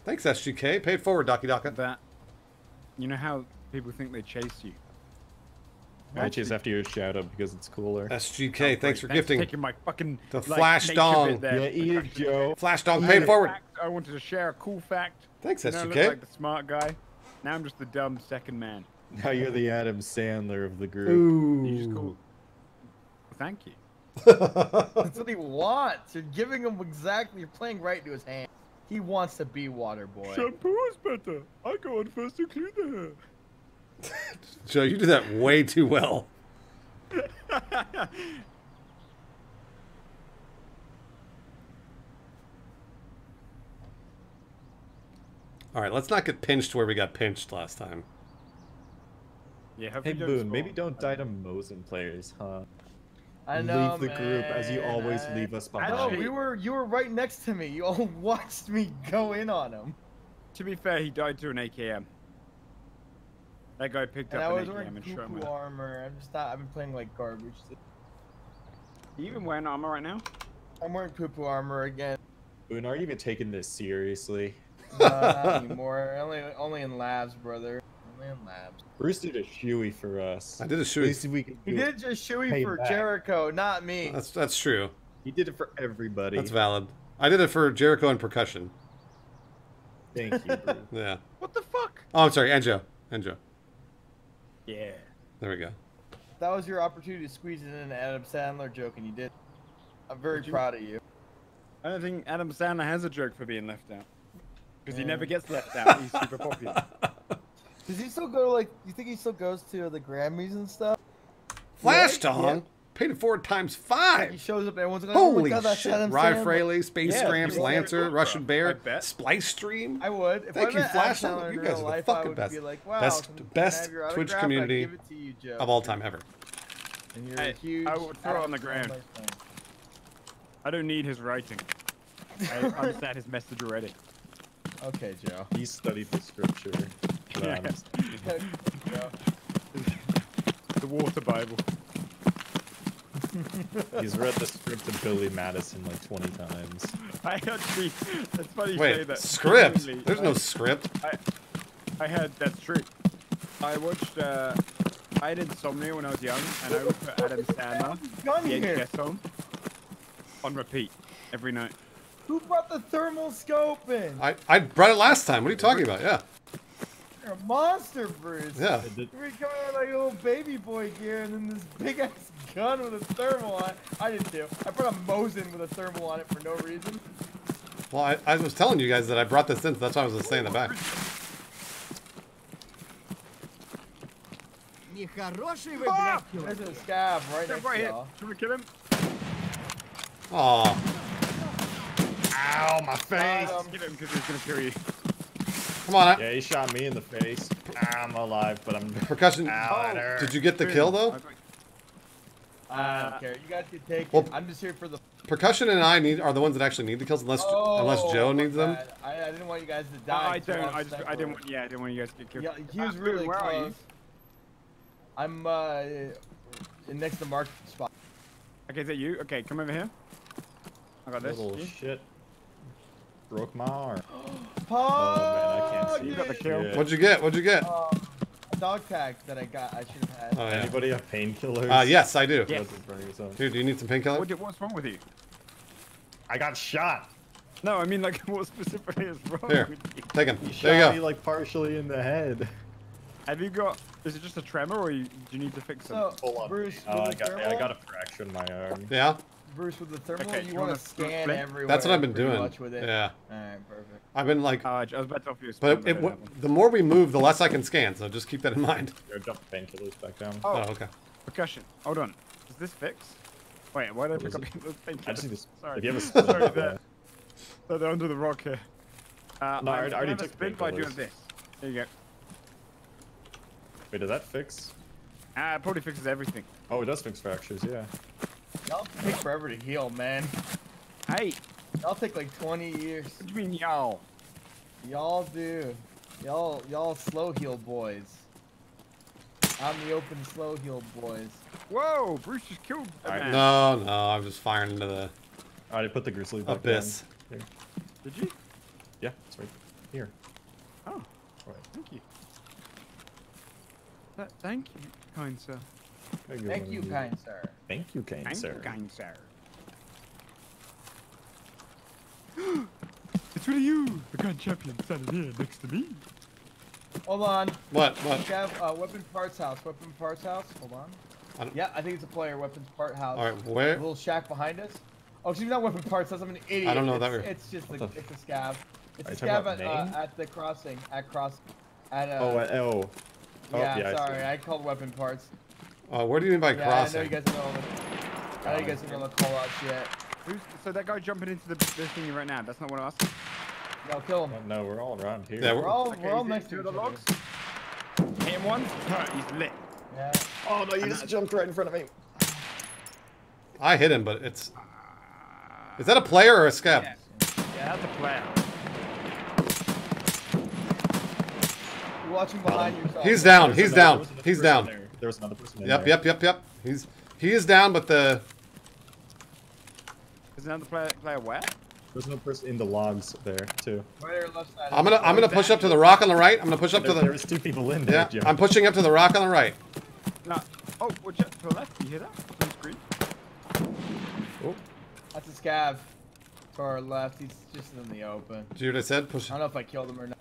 Thanks, SGK. Paid forward, Daki Daka. That. You know how people think they chase you. I chase after your shadow because it's cooler. SGK, Oh, thanks great. for gifting. taking my fucking The like, flash nature dong. bit. Yeah, eat it, Joe. Flash Dong, I paid had a forward. fact, I wanted to share a cool fact. Thanks, You know, I look like the smart guy. Now I'm just the dumb second man. Now you're the Adam Sandler of the group. You just cool. Thank you. That's what he wants. You're giving him exactly. You're playing right into his hand. He wants to be water boy. Shampoo is better. I go on first to clean the hair. Joe, you do that way too well. All right, let's not get pinched where we got pinched last time. Yeah, have Hey you Boon, maybe don't die to Mosin players, huh? I know, leave the group as you always I- leave us behind. I behind. know. Actually- We were. You were right next to me. You all watched me go in on him. To be fair, he died to an AKM. That guy picked And I up was an wearing AKM and shot him poo with it. armor. I'm just not. I've been playing like garbage. You even wearing armor right now? I'm wearing poo poo armor again. Boon, are you even taking this seriously? No, not anymore. Only, only in labs, brother. Only in labs. Bruce did a shoey for us. I did a At least we He did just shoey for back. Jericho, not me. That's that's true. He did it for everybody. That's valid. I did it for Jericho and percussion. Thank you, Bruce. Yeah. What the fuck? Oh, I'm sorry, and Joe. And Joe. Yeah. There we go. that was your opportunity to squeeze in an Adam Sandler joke, and you did. I'm very Did you? proud of you. I don't think Adam Sandler has a joke for being left out. Because he never gets left out. He's super popular. Does he still go to like? You think he still goes to the Grammys and stuff? Flash Yeah. Dong paid it forward times Like he shows up and everyone's like, "Oh my Holy god, shit! Rye Sandler." Fraley, Space Yeah, Scramps, Lancer, Oprah. Russian I Bear, bet. Splice Stream. I would. If Thank I you, met Flash Adam Dong. Sandler in You guys are the life, fucking best. Be like, wow, Best- can- can I best Twitch community give it to you, Of all time ever. And you're Hey, a huge. I would throw it on the ground. I don't need his writing. I understand his message already. Okay, Joe. He studied the scripture. Yeah. The water Bible. He's read the script of Billy Madison like 20 times. I actually, it's funny you say Wait, that. script? Genuinely, There's I- no script. I had that's true. I watched. Uh, I had insomnia when I was young, and I would put Adam Sandler, Gun the here. Home, on repeat every night. Who brought the thermal scope in? I, I brought it last time. What are you talking about? Yeah a monster, Bruce. Yeah. We coming out like a little baby boy gear, and then this big ass gun with a thermal on. It. I didn't do. I brought a Mosin with a thermal on it for no reason. Well, I, I was telling you guys that I brought this in, so that's why I was just saying the back. Нехороший ah! вы, блядь, There's a scav right next right to Should we kill him? Aw. Ow, my face! Get him, because he's gonna kill you come on. I, Yeah, he shot me in the face. I'm alive, but I'm. percussion. Ow, Oh. Did you get the kill though? I don't care. You guys can take Well- it. I'm just here for the. Percussion and I need are the ones that actually need the kills, unless unless Oh, Joe my needs them. I, I didn't want you guys to No, die. I don't. I'm just. I didn't want. Yeah, I didn't want you guys to get killed. Yeah, he was Uh, really where are you? close. I'm uh next to Mark's spot. Okay, is that you? Okay, come over here. I got this. Little shit. Broke my arm. Paul, Oh, man, I can't see You got the shit. kill. What'd you get? What'd you get? Um, a dog tag that I got. I should have had. Oh yeah. Anybody have painkillers? Uh, yes, I do. Yeah. Let's just bring this up. Dude, do you need some painkiller? What, what's wrong with you? I got shot. No, I mean like what specifically is wrong Here. with you? Take him. He shot There you me go. like partially in the head. Have you got? Is it just a tremor, or you, do you need to fix it? So, Hold on. Bruce, Oh, with I got, thermal, I got a fracture in my arm. Yeah, Bruce with the thermal, Okay, you, you want wanna scan flip? everywhere. that's what I've been doing. Much with it. Yeah, All right, perfect. I've been like, Uh, I was about to offer you a but spin, it, I don't w- have one. the more we move, the less I can scan. So just keep that in mind. Here, drop the painkillers back down. Oh, Oh, okay. percussion. Hold on. Is this fix? Wait, why did I pick up it? those painkillers? I just need to. Sorry. If you have a spin, Sorry, they're, they're under the rock here. Uh, No, I I'm already- I already gonna have a took spin by doing this. There you go. Wait, does that fix? Ah, it probably fixes everything. Oh, it does fix fractures. Yeah. Y'all take forever to heal, man. Hey, Y'all take like 20 years. what do you mean, y'all? Y'all do. Y'all, y'all slow heal boys. I'm the open slow heal boys. Whoa, Bruce just killed a Alright, man. No, no, I'm just firing into the I already put the grizzly back abyss. down. Here. Did you? Yeah, it's right here. Oh, Right. thank you. Th- thank you, kind sir. There you go, Thank you, Lindsay. kind sir. Thank you, kind Thank sir. you, kind sir. it's really you, the grand champion, standing here next to me. Hold on. What? What? We have uh, weapon parts house. Weapon parts house. Hold on. I Yeah, I think it's a player. Weapons part house. All right, A where? little shack behind us. Oh, she's not weapon parts. That's I'm an idiot. I don't know it's, that we're- It's just a, the it's a scav. It's Are a you talking scav at, uh, at the crossing. At cross. At uh, Oh, uh, oh. Oh, yeah, yeah, I see. sorry, I called weapon parts. Uh, where do you mean by yeah, I know crossing? you guys know. all The, I know you guys don't know the call out shit. Who's, so that guy jumping into the this thingy right now, that's not one of us? No, kill him. No, no, we're all around here. Yeah, We're all Okay, we're all next to two each of the logs? Hit him once, he's lit. Yeah. Oh no, you just that- jumped right in front of me. I hit him, but it's. Is that a player or a scav? Yeah. Yeah, that's a player. You're watching behind yourself. He's down. He's down. there was another He's person down. There. there was another person in Yep, there. yep, yep, yep. He's he is down, but the Is another player player where? There's another person in the logs there too. Right or left side. I'm gonna I'm gonna push up to the rock on the right. I'm gonna push up to There, there the was two people in there. yeah. Jim. I'm pushing up to the rock on the right. No. Oh, watch out to the left. You hear that? Blue screen. Oh, That's a scav. To our left. He's just in the open. Do you hear what I said? Push. I don't know if I killed him or not.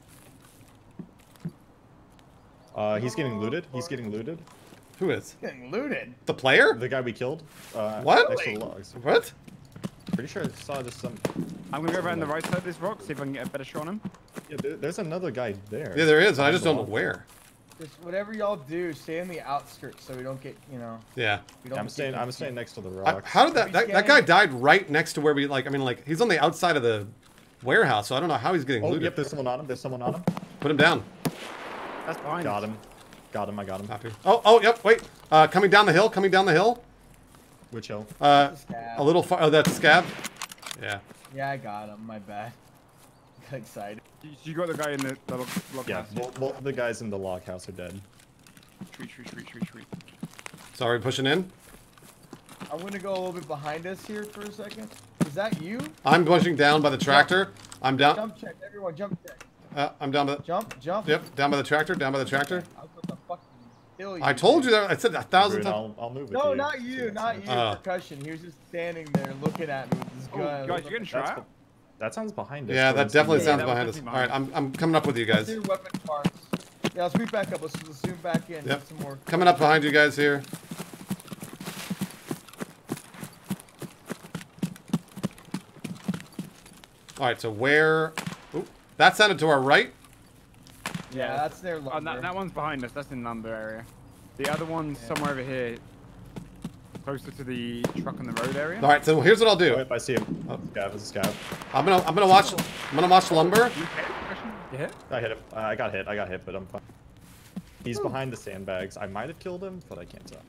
uh, he's getting looted. He's getting looted. Who is? Getting looted. The player? The guy we killed. Uh, What? Next to the logs. What? Pretty sure I saw just some. I'm gonna go around the right side of this rock, see if I can get a better shot on him. Yeah, there, there's another guy there. Yeah, there is. I just don't know where. Just whatever y'all do, stay in the outskirts so we don't get, you know, Yeah. we I'm staying. I'm staying next to the I, rocks. how did that, that that guy died right next to where we like? I mean, like he's on the outside of the warehouse, so I don't know how he's getting Oh, looted. yep. There's someone on him. There's someone on him. Put him down. That's behind. Got him. Got him. I got him. Copy. Oh, oh, yep. Wait. Uh, coming down the hill. Coming down the hill. Which hill? Uh, a scav. a little far. Oh, that's scav. Yeah. Yeah, I got him. My bad. Got excited. You, you got the guy in the, the block Yeah. house. Both, both the guys in the log house are dead. Treat, treat, treat, treat, treat. Sorry, pushing in. I'm gonna go a little bit behind us here for a second. Is that you? I'm pushing down by the tractor. I'm down. Jump check, everyone. Jump check. Uh, I'm down by. The, Jump, jump. yep, down by the tractor. Down by the tractor. I was about to fucking kill you. I told you that. I said a thousand times. I'll, I'll move with No, you. not you, what's not you. Oh. Percussion. He was just standing there looking at me with his Oh, guys, you're getting That's shot. be- That sounds behind us. Yeah, that definitely the- Yeah, sounds that behind us. definitely All right, I'm I'm coming up with you guys. Your weapon parts. Yeah, let's sweep back up. Let's, let's zoom back in. Yep. Some more. Coming up behind you guys here. All right, so where? Ooh, that sounded to our right. Yeah, that's their Oh, lumber. that, that one's behind us. That's in lumber area. The other one's somewhere over here, closer to the truck on the road area. All right, so here's what I'll Oh, do. I see him. Oh. Scav is a scav. I'm gonna I'm gonna watch I'm gonna watch lumber. You hit? You hit? I hit him. Uh, I got hit. I got hit, but I'm fine. He's behind the sandbags. I might have killed him, but I can't tell.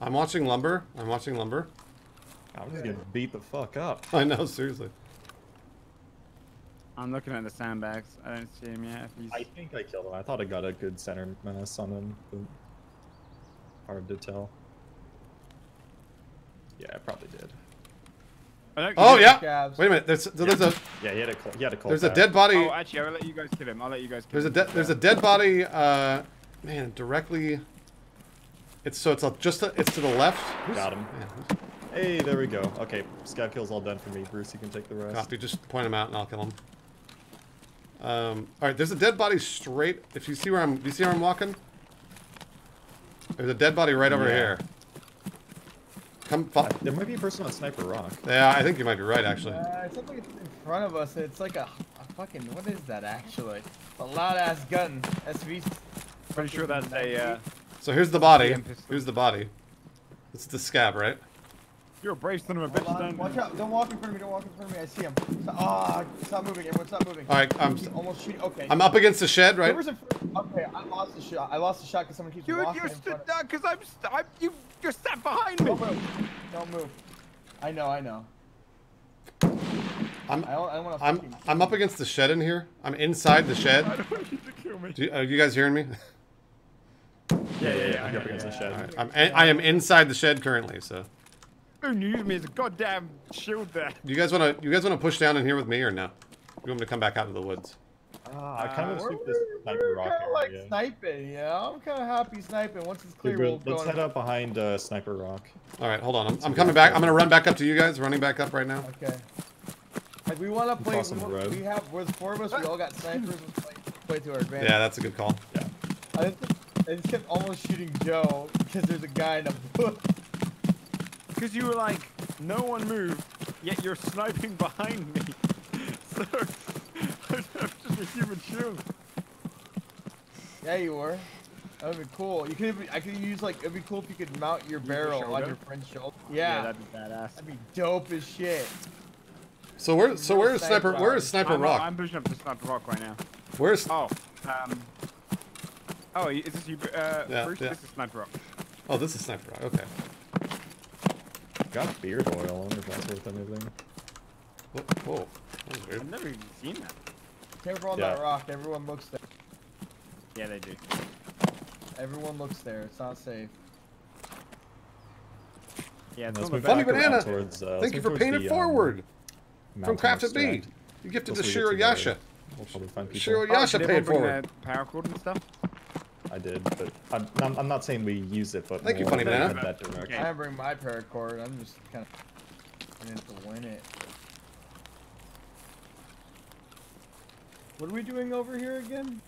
I'm watching lumber. I'm watching lumber. I'm just gonna beat the fuck up. I know, seriously. I'm looking at the sandbags. I don't see him yet. If he's... I think I killed him. I thought I got a good center mass on him, but hard to tell. Yeah, I probably did. Oh yeah. Scavs. Wait a minute. There's so there's a Yeah, he had a cl- he had a cold there's a dead body. Oh, actually, I'll let you guys kill him. I'll let you guys kill There's a him. de- there's a dead body. Uh, man, directly. It's so it's a, just a, it's to the left. Who's- Got him. man, Hey, there we go. Okay, scav kill's all done for me. Bruce, you can take the rest. Copy. Just point him out and I'll kill him. Um, all right. There's a dead body straight. If you see where I'm, you see where I'm walking? There's a dead body right over Yeah. here. Come. Fo- There might be a person on Sniper Rock. yeah, I think you might be right actually. Uh, it's something in front of us. It's like a, a fucking. What is that actually? A loud ass gun. SV. Pretty sure that's a. Uh, So here's the body. Here's the body. It's the scav, right? You're a brave son of a bitch. Hold on, Watch out! Don't walk in front of me! Don't walk in front of me! I see him. Ah, stop moving! Everyone, stop moving! All right, I'm He's almost shooting. Okay. I'm up against the shed, right? Whoever's in Okay, I lost the shot. I lost the shot because someone keeps Dude, walking you're in stood front of down because I'm, st- I'm. You. You're sat behind me. Don't move. Don't move. I know. I know. I'm I don't, I don't I'm, I'm up against the shed in here. I'm inside the shed. I don't want you to kill me. Do you, are you guys hearing me? Yeah, yeah, yeah. You're I up know, against yeah. the shed. All right, I'm I am inside the shed currently. So, Who used me as a goddamn shield there? do you guys want to you guys want to push down in here with me or no? You want me to come back out of the woods? Ah, I kind Uh, of We're, this Sniper we're Rock kind of like sniping, yeah. I'm kind of happy sniping. Once it's clear, Dude, we'll let's go. head up behind uh, Sniper Rock. All right, hold on. I'm, I'm coming back. I'm gonna run back up to you guys. Running back up right now. Okay. Like we want to play. cross We, on want, we have. With four of us, we all got snipers. Let's play, play to our advantage. Yeah, that's a good call. Yeah. I just, I just kept almost shooting Joe because there's a guy in a bush. Because you were like, no one moved, yet you're sniping behind me. So, I'm just a human shield. Yeah, you were. That would be cool. You could. I could use like. It'd be cool if you could mount your the barrel on your friend's shoulder. Yeah, that'd be badass. that'd be dope as shit. So where so where is sniper where is sniper I'm, rock? I'm pushing up to Sniper Rock right now. Where's Oh, um. Oh, is this you, uh, Yeah, Bruce? yeah. This is Sniper Rock. oh this is sniper rock. Okay. Got beard oil. I wonder if that's worth anything. Whoa, whoa. That was weird. I've never even seen that. Careful on Yeah. that rock. Everyone looks there. Yeah, they do. Everyone looks there. It's not safe. Yeah, it's Let's on move Funny back around banana. Towards, uh, Thank you for towards paying it the, um, forward from mountain Crafted Bee. extract. You gifted Once to Shiro Yasha. We'll probably find people. Shiro Oh, Yasha did paid everyone bring forward. power cord and stuff? I did, but I'm, I'm, I'm not saying we use it, but Thank you, Funny in Banana. that. Okay. I didn't bring my paracord. I'm just kind of in to win it. What are we doing over here again?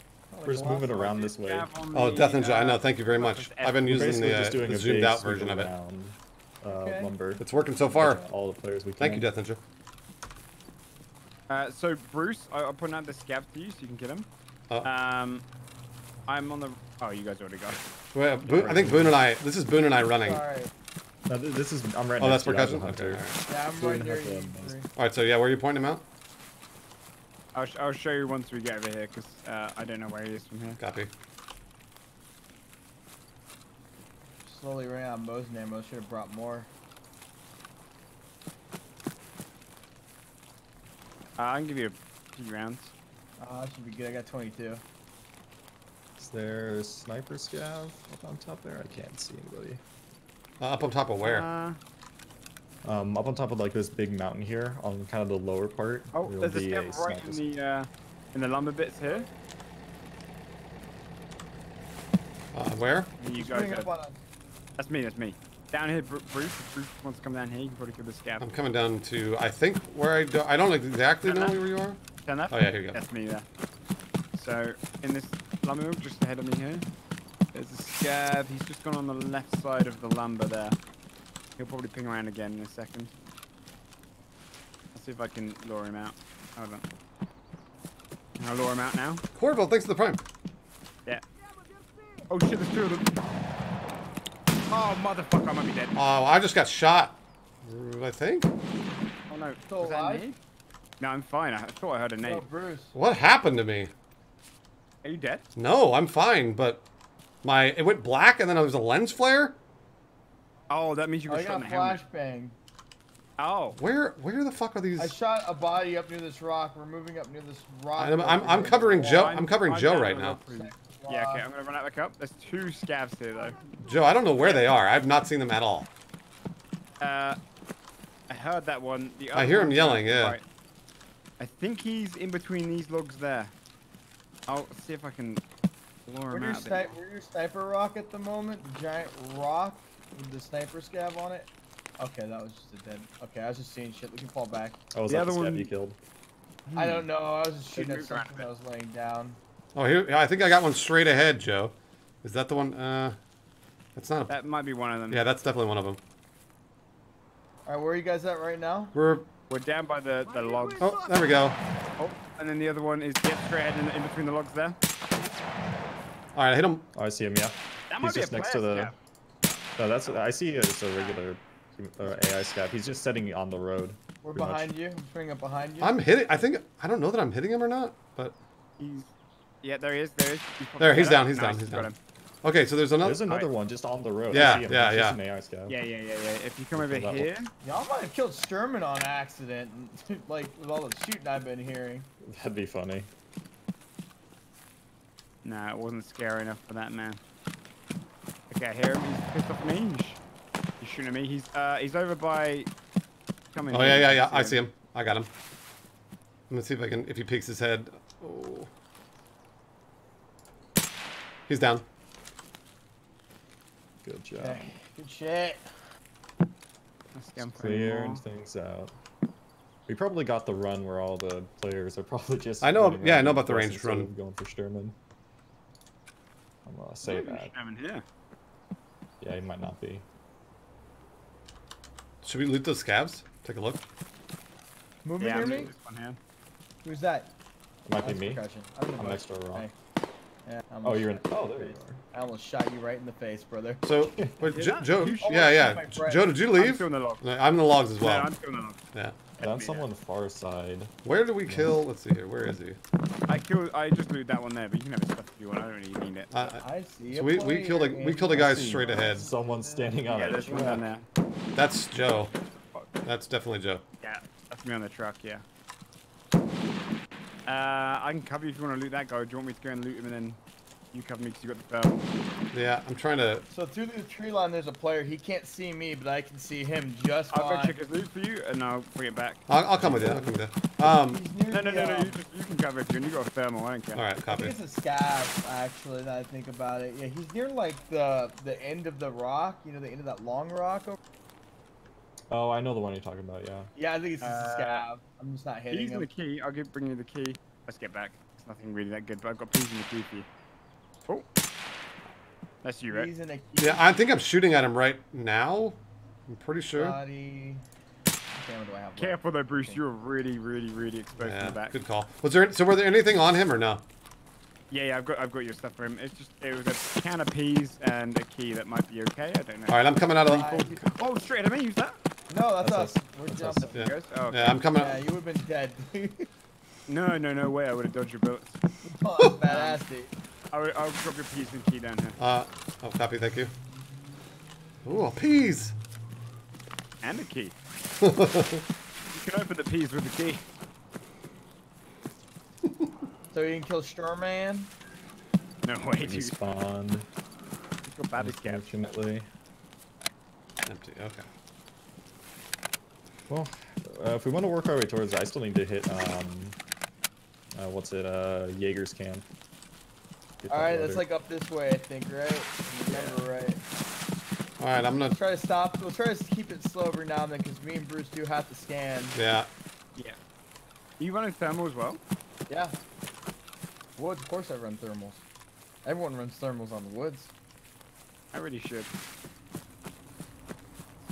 We're just moving around this way. Gav Oh, the, Death Ninja, I uh, know. Thank you very much. I've been using the, uh, just doing the zoomed out version of it. around, Uh, Okay. lumber. It's working so far. All the players we can. Thank you, Death Ninja. Uh, so Bruce, I, I'm putting out the scav to you so you can get him. Oh. Um, I'm on the. Oh, you guys already got. it. Well, Bo- I think Boon and I. This is Boon and I running. Sorry. No, this is I'm right Oh, that's to you, percussion. hunter. Okay, all right. Yeah, I'm So right near you. to, um, three. All right, so yeah, where are you pointing him out? I'll, sh- I'll show you once we get over here because uh, I don't know where he is from here. Copy. Slowly ran out of Mo's ammo. Should have brought more. Uh, I can give you a few rounds. Uh, that should be good. I got 22. Is there sniper scav up on top there? I can't see anybody. Uh, up on top of where? Uh, Um, up on top of like this big mountain here, on kind of the lower part. oh, there's a be scav right in scav. the uh, in the lumber bits here. Uh, where? And you Just guys, are, that's me. That's me. Down here, Bruce. If Bruce wants to come down here, you can probably kill the scav. I'm coming down to. I think where I do. I don't exactly know where you are. Turn left. Oh yeah, here you go. That's me there. So in this lumber just ahead of me here, there's a scav. He's just gone on the left side of the lumber there. He'll probably ping around again in a second. Let's see if I can lure him out. Hold on. Can I lure him out now? Corville, thanks for the prime. Yeah. Oh shit, there's two of them. Oh motherfucker, I might be dead. Oh, I just got shot. I think. Oh no, Still was that a alive? nade? No, I'm fine. I thought I heard a name. Oh, Bruce. What happened to me? Are you dead? No, I'm fine, but my it went black and then there was a lens flare. Oh, that means you Oh, got I shot in the flashbang. Oh. Where where the fuck are these? I shot a body up near this rock. We're moving up near this rock. I'm, I'm, I'm covering Wall. Joe. I'm covering Joe right now. Yeah, okay, I'm gonna run out back up. There's two scavs here though. Joe, I don't know where they are. I've not seen them at all. Uh, I heard that one. The I hear him yelling, on yeah. right. I think he's in between these logs there. I'll see if I can lure Where him your, out. sni- where your sniper rock at the moment? The giant rock with the sniper scav on it? Okay, that was just a dead. Okay, I was just seeing shit. We can fall back. Oh, was The that the other scav one- you killed? I don't know. I was just shooting at moved around a something that was laying down. Oh, here I think I got one straight ahead, Joe. Is that the one? Uh, that's not. A, That might be one of them. yeah, that's definitely one of them. All right, where are you guys at right now? We're. We're down by the, the logs. Oh, there we go. Oh, and then the other one is get straight ahead in, in between the logs there. All right, I hit him. Oh, I see him. Yeah. That He's just a next to the. player No, that's. I see it's a regular uh, AI scav. He's just setting on the road. We're pretty much. behind you. I'm bringing up behind you. I'm hitting. I think. I don't know that I'm hitting him or not, but. He's. Yeah, there he is. There he is. He's There, he's down, he's Nice, down, he's got down. Him. okay. So there's another. There's another Alright. one just on the road. Yeah, I see him. yeah, just yeah. an AI scav. Yeah, yeah, yeah, yeah. If you come over here, Y'all might have killed Shturman on accident, like with all the shooting I've been hearing. That'd be funny. Nah, it wasn't scary enough for that man. Okay, I hear him. He's pissed off at me. He's, he's shooting at me. He's uh he's over by. Coming. Oh yeah, yeah, yeah. I see him. I got him. Let me see if I can. If he peeks his head. Oh. He's down. Good job. Okay, good shit. Let's get him for Clearing more. things out. We probably got the run where all the players are probably just. I know- yeah, I know about the force ranged instead run. Going for Shturman. I'm gonna say Maybe that. Sherman here. Yeah, he might not be. Should we loot those scavs? Take a look. Moving Yeah, near me? one here. Who's that? It might That's be me. I'm, in the I'm next to a rock. Hey. Yeah, Oh, you're in. you Oh, there you are. I almost shot you right in the face, brother. So, wait, Did Jo- Joe. Yeah, yeah. Joe, did you I'm leave? the log. I'm in the logs as No, well. I'm still in the log. Yeah. That's me someone far side. Where do we kill? Let's see here. Where is he? I killed. I just looted that one there, but you can have his stuff if you want. I don't really need it. I, I, I see. so we, we killed a we killed a guy straight ahead. Someone standing on yeah, it. there's one down there. That's Joe. That's definitely Joe. Yeah, that's me on the truck. Yeah. Uh, I can cover you if you want to loot that guy. Do you want me to go and loot him and then you cover me because you got the thermal? Yeah, I'm trying to. So through the tree line, there's a player. He can't see me, but I can see him just I'll go fine. check his loot for you and I'll bring it back. I'll, I'll come with you. I'll come with you. Um. He's No, no, no, no. You, just, you can cover it. You you got a thermal. I don't care. All right, I copy. think it's a scav, actually. Now that I think about it. Yeah, he's near like the the end of the rock. You know, the end of that long rock. Over- Oh, I know the one you're talking about. Yeah. yeah, I think it's just Uh, a scav. I'm just not hitting He's in him. the key. I'll give bring you the key. Let's get back. It's nothing really that good, but I've got peas in the key for you. Oh. That's you, right? In a Yeah, I think I'm shooting at him right now. I'm pretty sure. body. Do I have? Careful though, Bruce. You're really, really, really exposed in Yeah, the back. good call. Was there so were there anything on him or no? Yeah, yeah, I've got, I've got your stuff for him. It's just, it was a can of peas and a key that might be okay. I don't know. All right, I'm coming out of I- the. Oh, straight at me. Use that. No, that's, That's us. us. We're That's us. jumping. Yeah. Goes? Oh, okay. Yeah, I'm coming. Yeah, you would have been dead. No, no, no way. I would have dodged your bullets. oh, that's badass, dude. I'll, I'll drop your peas and key down here. Uh, oh, copy. Thank you. Ooh, peas. And a key. you can open the peas with the key. So you can kill Shturman. No way, He dude. spawned, He's got bad scavs. unfortunately. Empty. Okay. Well, uh, if we want to work our way towards it, I still need to hit, um, uh, what's it, uh, Jaeger's camp. Get All that's like up this way, I think, right? Remember right? All right, I'm gonna. Try to stop. We'll try to keep it slow every now and then, because me and Bruce do have to scan. Yeah. Yeah. you running thermal as well? Yeah. Woods, of course I run thermals. Everyone runs thermals on the woods. I really should.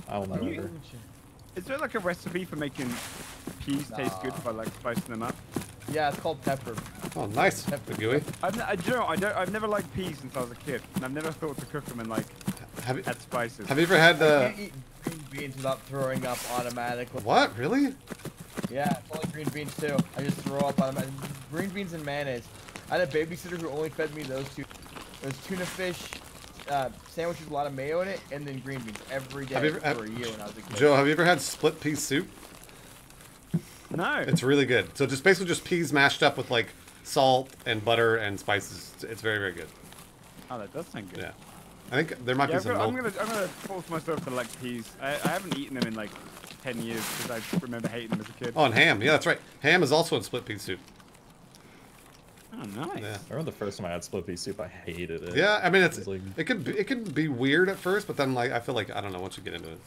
I'll Can you- never. Is there like a recipe for making peas taste good by like spicing them up? Yeah, it's called pepper. Oh, nice. Pepper gooey. I've, n- I, do you know, I don't, I've never liked peas since I was a kid, and I've never thought to cook them and like Have you add spices. Have you ever had I the? can't eat green beans without throwing up automatically. What? Really? Yeah, it's only green beans too. I just throw up on them. Green beans and mayonnaise. I had a babysitter who only fed me those two. It was tuna fish uh, sandwiches with a lot of mayo in it, and then green beans every day ever- for have- a year when I was a kid. Joe, have you ever had split pea soup? No. It's really good. So just basically just peas mashed up with like salt and butter and spices. It's- It's very very good. oh, that does sound good. Yeah. I think there might Yeah, be I've some got- I'm milk. gonna, I'm gonna force myself to like peas. I, I haven't eaten them in like ten years because I remember hating them as a kid. Oh, and ham. Yeah, that's right. Ham is also in split pea soup. Oh, nice. Yeah. I remember the first time I had split pea soup, I hated it. Yeah, I mean it's It's like- it could be, it can be weird at first, but then like I feel like I don't know once you get into it.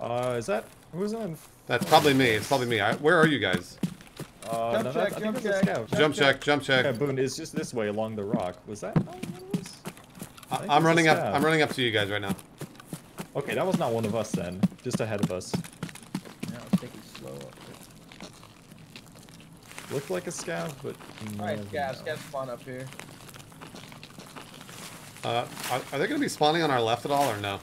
Uh, is that, who's on? That's probably me. It's probably me. I, where are you guys? Uh, Jump no, check, that's- I think jump check. scout. Jump check. Jump check. Yeah, Boon is just this way along the rock. Was that not one? I, I'm running up. I'm running up to you guys right now. Okay, that was not one of us then. Just ahead of us. Yeah, let's take it slow. up there. Looked like a scout, but. Alright, never scav, scav spawn up here. Uh, are, are they going to be spawning on our left at all or no?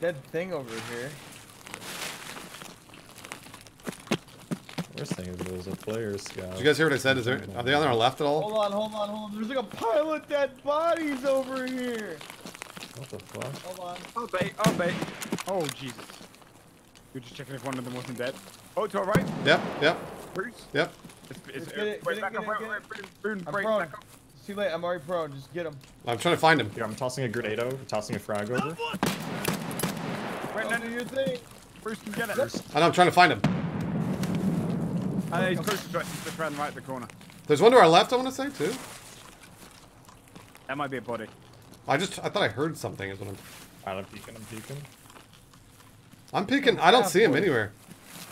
Dead thing over here. Worst thing is it was a player scout. Did you guys hear what I said? Is there are they on our left at all? Hold on, hold on, hold on. There's like a pile of dead bodies over here. What the fuck? Hold on. Oh, bait. Oh, bait. Oh, Jesus. You're just checking if one of them wasn't dead. Oh, to our right. Yep. Yep. Bruce. Yep. It's, it's, Get it, wait, back up, it, wait, get wait, it. Boon, Boon, I'm break, prone. back up. It's too late. I'm already prone. Just get him. I'm trying to find him. Here, I'm tossing a grenado, tossing a frag over. Wait, no, do no, your thing. Bruce can get it. I know. I'm trying to find him. Uh, he's close to it. He's just ran right at the corner. There's one to our left. I want to say too. That might be a body. I just I thought I heard something. Is what I'm. Alright, I'm peeking, I'm peeking. I'm picking. I don't see him anywhere.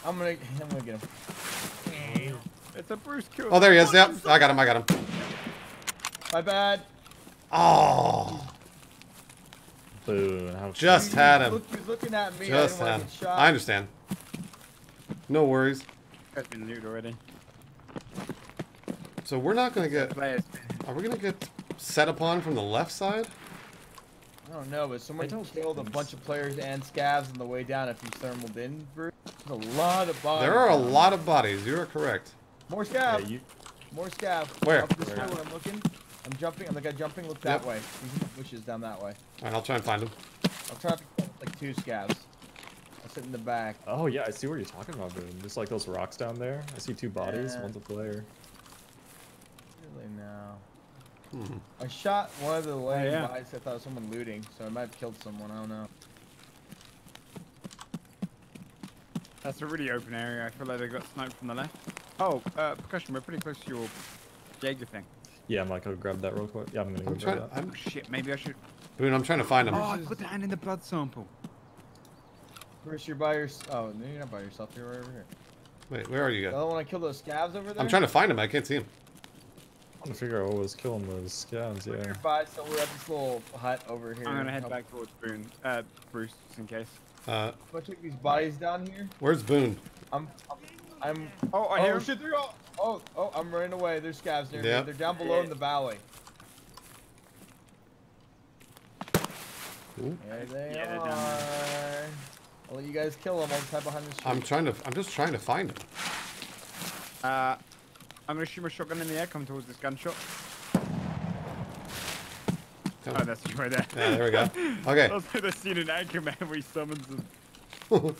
I'm gonna, I'm gonna get him. It's a Bruce kill. Oh, there he is. Yep. I got him. I got him. My bad. Oh, Boon, how just had him. Look, he's looking at me. Just I had him. want to get shot. I understand. No worries. Has been looted already. So we're not gonna get. Are we gonna get set upon from the left side? I don't know, but someone I don't killed a bunch of players and scavs on the way down if you thermaled in, Bruce. There's a lot of bodies. There are a lot of bodies. You are correct. More Yeah, you, More scav. Where? Up this Where? way where I'm looking. I'm jumping. I'm like I'm jumping. Look that Yep. way. He's in bushes down that way. All right, I'll try and find him. I'll try to kill like two scavs. I sit in the back. oh yeah, I see what you're talking about, Boon. Just like those rocks down there. I see two bodies, Yeah. one's a player. Really now. Hmm. I shot one of the lane yeah. bodies. I thought it was someone looting, so I might have killed someone. I don't know. That's a really open area. I feel like they got sniped from the left. Oh, uh, percussion. We're pretty close to your Jaeger thing. Yeah, I'm like, I'll grab that real quick. Yeah, I'm gonna go I'm grab that. I'm. Oh shit. Maybe I should. Boon, I'm trying to find him. Oh, I put the hand in the blood sample. Bruce, you're by yourself. Oh, no, you're not by yourself. You're right over here. Wait, where are you The guys? other one I killed those scavs over there. I'm trying to find him. I can't see him. I'm trying to figure out what was killing those scavs, yeah. We're Nearby, so we're at this little hut over here. I'm gonna head back towards Boon, uh, Bruce, just in case. Uh, I'm gonna take these bodies down here. where's Boon? I'm, I'm. Oh, I hear oh him. shit! They're all. Oh, oh! I'm running away. There's scavs near Yeah. me. They're down below in the valley. Ooh. There they Yeah, they're there. I'll let you guys kill them. I'll type behind the I'm trying to. I'm just trying to find him. Uh, I'm gonna shoot my shotgun in the air, come towards this gunshot. Come Oh, that's you right there. Yeah, there we go. I Okay. was like the scene in Anchorman where he summons them.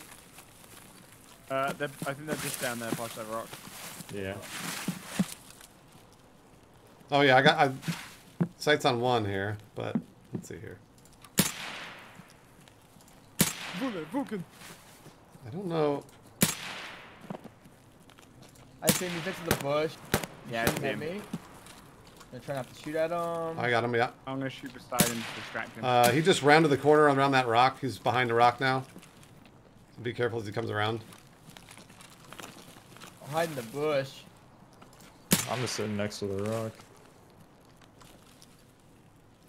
Uh, I think they're just down there past that rock. Yeah. Oh yeah, I got. I, sights on one here, but let's see here. Vulcan. I don't know. I see him. He's next to the bush. Yeah, Shooting it's at him. me. I'm gonna trying not to shoot at him. I got him. Yeah. I'm gonna shoot beside him to distract him. Uh, he just rounded the corner around that rock. He's behind the rock now. Be careful as he comes around. I'm hiding in the bush. I'm just sitting next to the rock.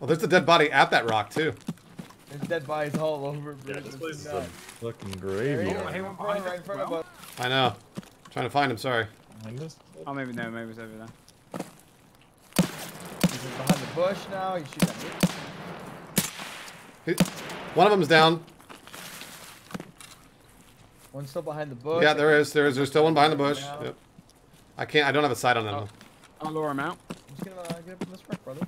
Oh, there's a dead body at that rock too. There's dead bodies all over. Yeah, this place is a fucking graveyard. is. Hey, right us in front of as us. I know. Trying to find him. Sorry. Behind us? oh, maybe no, maybe it's over there. He's just behind the bush now. He's shooting at me. One of them's down. One's still behind the bush. Yeah, there is. There is. There's still one behind the bush. Yep. I can't. I don't have a sight on him. Oh. I'll lure him out. I'm just gonna uh, get up in this truck, brother.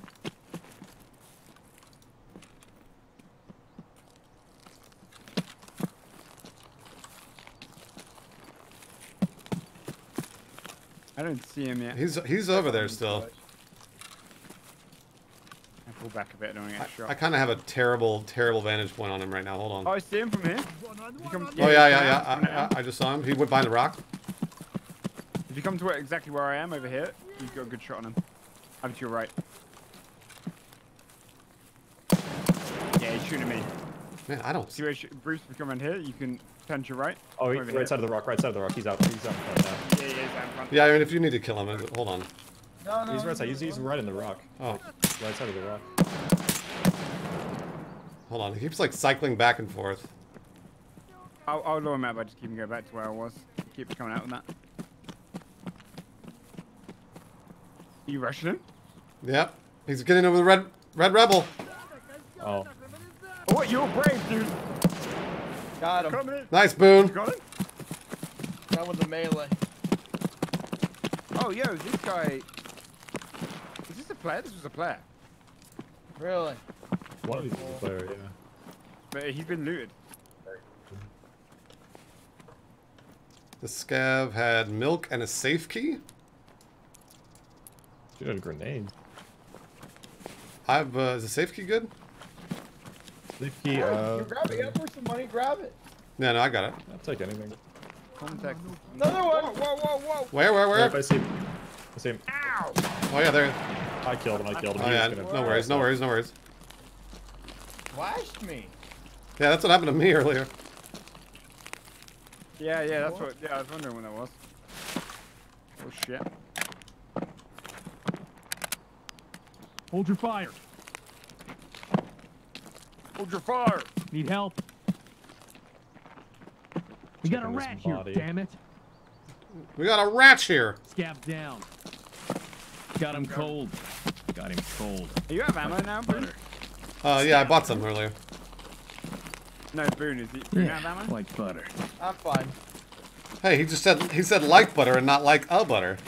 I don't see him yet. He's he's over there still. I pull back a bit, I don't I, get shot. I kind of have a terrible, terrible vantage point on him right now. Hold on. Oh, I see him from here. Come, Oh yeah, yeah, yeah. I. I, I just saw him. He went behind the rock. If you come to where, exactly where I am over here, you've got a good shot on him. Over to your right. Yeah, he's shooting at me. Man, I don't. See where Bruce, if you come around here, you can turn to your right. Oh, he, right here. side of the rock, right side of the rock. He's out. He's out in front now. Yeah, yeah, he's out in front. Yeah, I mean, if you need to kill him, uh, hold on. No, no. He's right side. He's, he's right in the rock. Oh, Right side of the rock. hold on. He keeps like cycling back and forth. I'll, I'll lure him out by just keeping going back to where I was. Keep coming out with that. you rushing him? Yep. He's getting over the red red rebel. Oh. Oh, you're brave, dude. Got him. Nice, Boon. Got him? That was a melee. Oh, yo, this guy. Is this a player? This was a player. Really? One of these is a player, yeah. But he's been looted. The scav had milk and a safe key. Shoot a grenade. I've uh, is the safe key good? Safety, Oh, uh, you grab it. You got for some money. Grab it. No, no, I got it. I'll take anything. Contact. Another one. Whoa, whoa, whoa. Where, where, Where? If I see him. I see him. Ow! Oh yeah, there. I killed him. I killed him. Oh He yeah, was gonna- no worries, no worries, no worries. Flashed me. Yeah, that's what happened to me earlier. Yeah, yeah, that's what. Yeah, I was wondering when that was. Oh shit. Hold your fire. Hold your fire! Need help? We got a Checking this rat here, damn it. We got a rat here. Scav down. Got him cold. Got him cold. Do you have ammo now, Boon? Uh, yeah, I bought some earlier. No, Boon, is he? Do you have ammo? like butter. I'm fine. Hey, he just said he said like butter and not like a butter.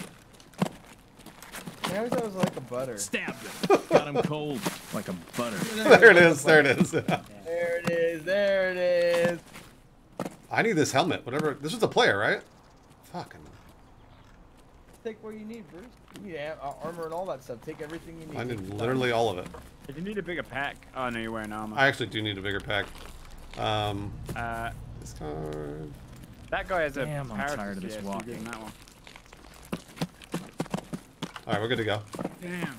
I always thought it was like a butter. Stabbed him. Got him cold. Like a butter. there it is. There it is. There it is. There it is. I need this helmet. Whatever. This was a player, right? Fucking. Take what you need, Bruce. You need uh, armor and all that stuff. Take everything you need. I need literally all of it. If you need a bigger pack. Oh no, you're wearing armor. I actually do need a bigger pack. Um, Uh, this card. that guy has a Damn, I'm tired of this yeah, so you walking. that one. All right, we're good to go. Damn.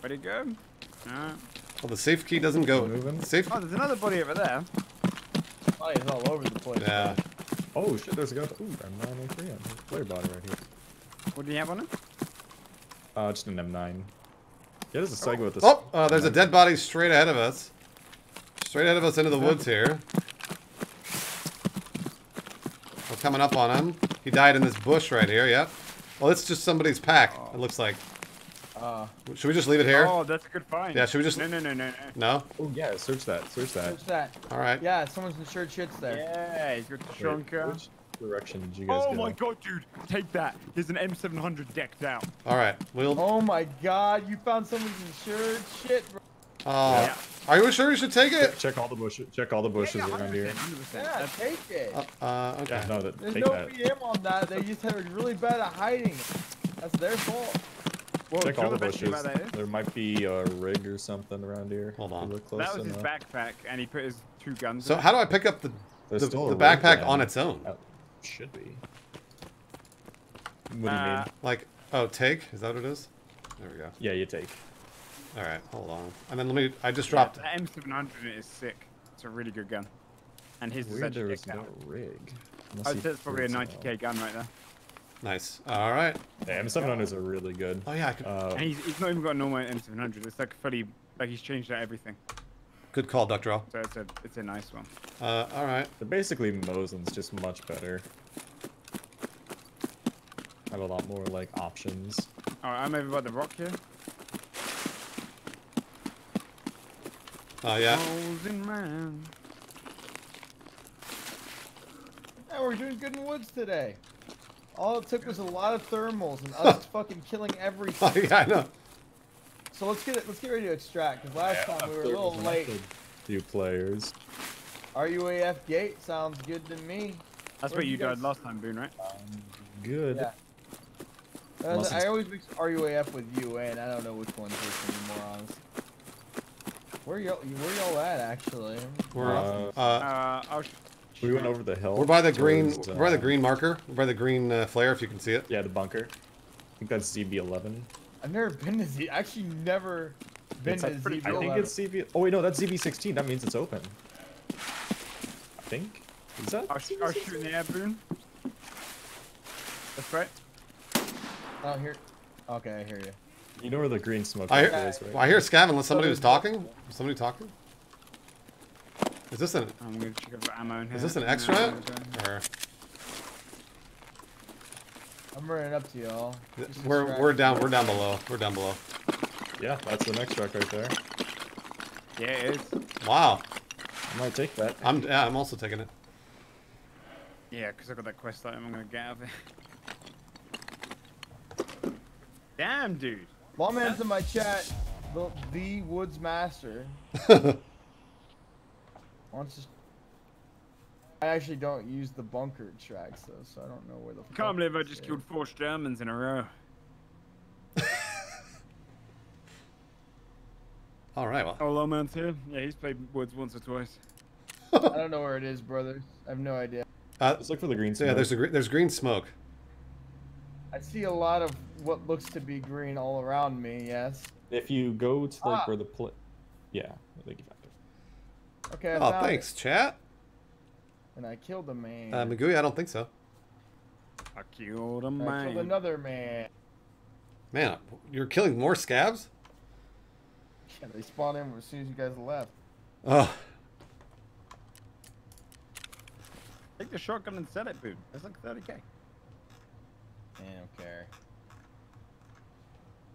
Pretty good. go? Alright. Well, the safe key doesn't go. Moving. Safe. Oh, there's another body over there. Bodies all over the place. Yeah. Oh shit, there's a guy. Ooh, M903 on his player body right here. What do you have on it? Uh, just an M9. Yeah, there's a Saiga with this. Oh, uh, there's a dead body straight ahead of us. Straight ahead of us into the woods here. We're coming up on him. He died in this bush right here. Yep. Well, it's just somebody's pack. It looks like. Uh, Should we just leave it here? Oh, that's a good find. Yeah, should we just- No, no, no, no, no. No. Oh yeah, search that. Search that. what's that? All right. Yeah, someone's insured shit's there. Yeah, he's got the Wait, Shonka. which direction did you guys Oh go? my god, dude. Take that. There's an M700 decked out. All right. We'll. Oh my god, you found someone's insured shit, bro. Uh, Yeah. Are you sure you should take it? check all the bushes. Check all the bushes Yeah, around here. 100%, 100%. Yeah, take it. Uh, uh, okay. Yeah, no, that, There's take no that. PM on that. They just are really bad at hiding. That's their fault. Well, Check all the the best thing bushes. about that is? There might be a rig or something around here. Hold on. Look close That was his backpack, and he put his two guns. So in it. how do I pick up the There's the, the backpack on its own? Uh, should be. What do you Uh, mean? Like, oh, take? Is that what it is? There we go. Yeah, you take. All right, hold on. And then let me. I just dropped. That M700 is sick. It's a really good gun. And his is Weird actually there was no rig. I'd say it's probably a 90k gun right there. Nice. All right. Yeah, M700 is a really good. Oh yeah, I could, Uh, And he's, he's not even got a normal M700. It's like fully, like he's changed out everything. good call, Duck Draw. So it's a, it's a nice one. Uh, all right. they're basically Mosin's, just much better. Have a lot more like options. Alright, I'm over by the rock here. Uh, yeah. Frozen man. Yeah, we're doing good in woods today. All it took was a lot of thermals and us fucking killing Oh, everything. yeah, I know. So let's get it. Let's get ready to extract. Cause last time we were a little late. Few players. RUAF gate sounds good to me. That's Where where you you died last time, Boon, right? Good. Yeah. Uh, Unless I always mix RUAF with UN. I don't know which one's which anymore, honestly. Where y'all? Where y'all at actually? We're Uh, uh, Uh, We went over the hill. we're by the green. towards, We're by the uh, green marker. We're by the green uh, flare, if you can see it. Yeah, the bunker. I think that's ZB11. I've never been to Z. Actually, never been It's to pretty- ZB11. I think it's ZB. Oh wait, no, that's ZB16. That means it's open. I think. Is that? I'll, sh- I'll shoot the air, Boon. That's right. Oh, here. Okay, I hear you. You know where the green smoke I hear, is, right? well, I hear Scav unless somebody was talking. Was somebody talking? Is this an I'm gonna check out ammo in here. is this an extra? no, no. Or I'm running up to y'all. We're we're down we're down below. We're down below. Yeah, that's the next truck right there. Yeah, it is. Wow. I might take that. I'm yeah, I'm also taking it. Yeah, because I got that quest item I'm gonna get out of it. Damn, dude. Lawman's in my chat. The, the Woods Master wants. I actually don't use the bunker tracks though, so I don't know where the. Can't fuck believe I just is. killed four Germans in a row. All right. Well, Oh, Lawman's here. Yeah, he's played Woods once or twice. I don't know where it is, brother. I have no idea. uh, Let's look for the green smoke. yeah, there's a gre- there's green smoke. I see a lot of what looks to be green all around me. Yes. If you go to like Ah. where the pl- yeah, I think you found it. Okay. I Oh, thanks, It. chat. And I killed a man. Uh, Magui, I don't think so. I killed a I killed another man. Man, you're killing more scavs. Yeah, they spawned in as soon as you guys left. Oh, Take the shotgun and set it, Boon. That's like 30k. I don't care.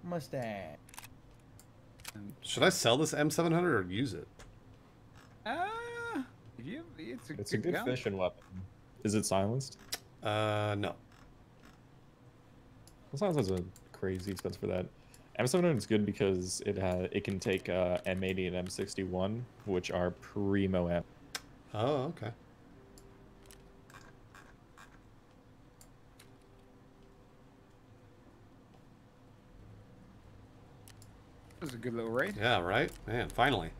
Mustache. should I sell this M700 or use it? Ah, you, it's a It's a good good fishing weapon. Is it silenced? Uh, no. Well, silenced is a crazy expense for that. M700 is good because it ha it can take uh, M80 and M61, which are primo M. Oh, okay. Was a good little raid. Yeah, right. Man, finally.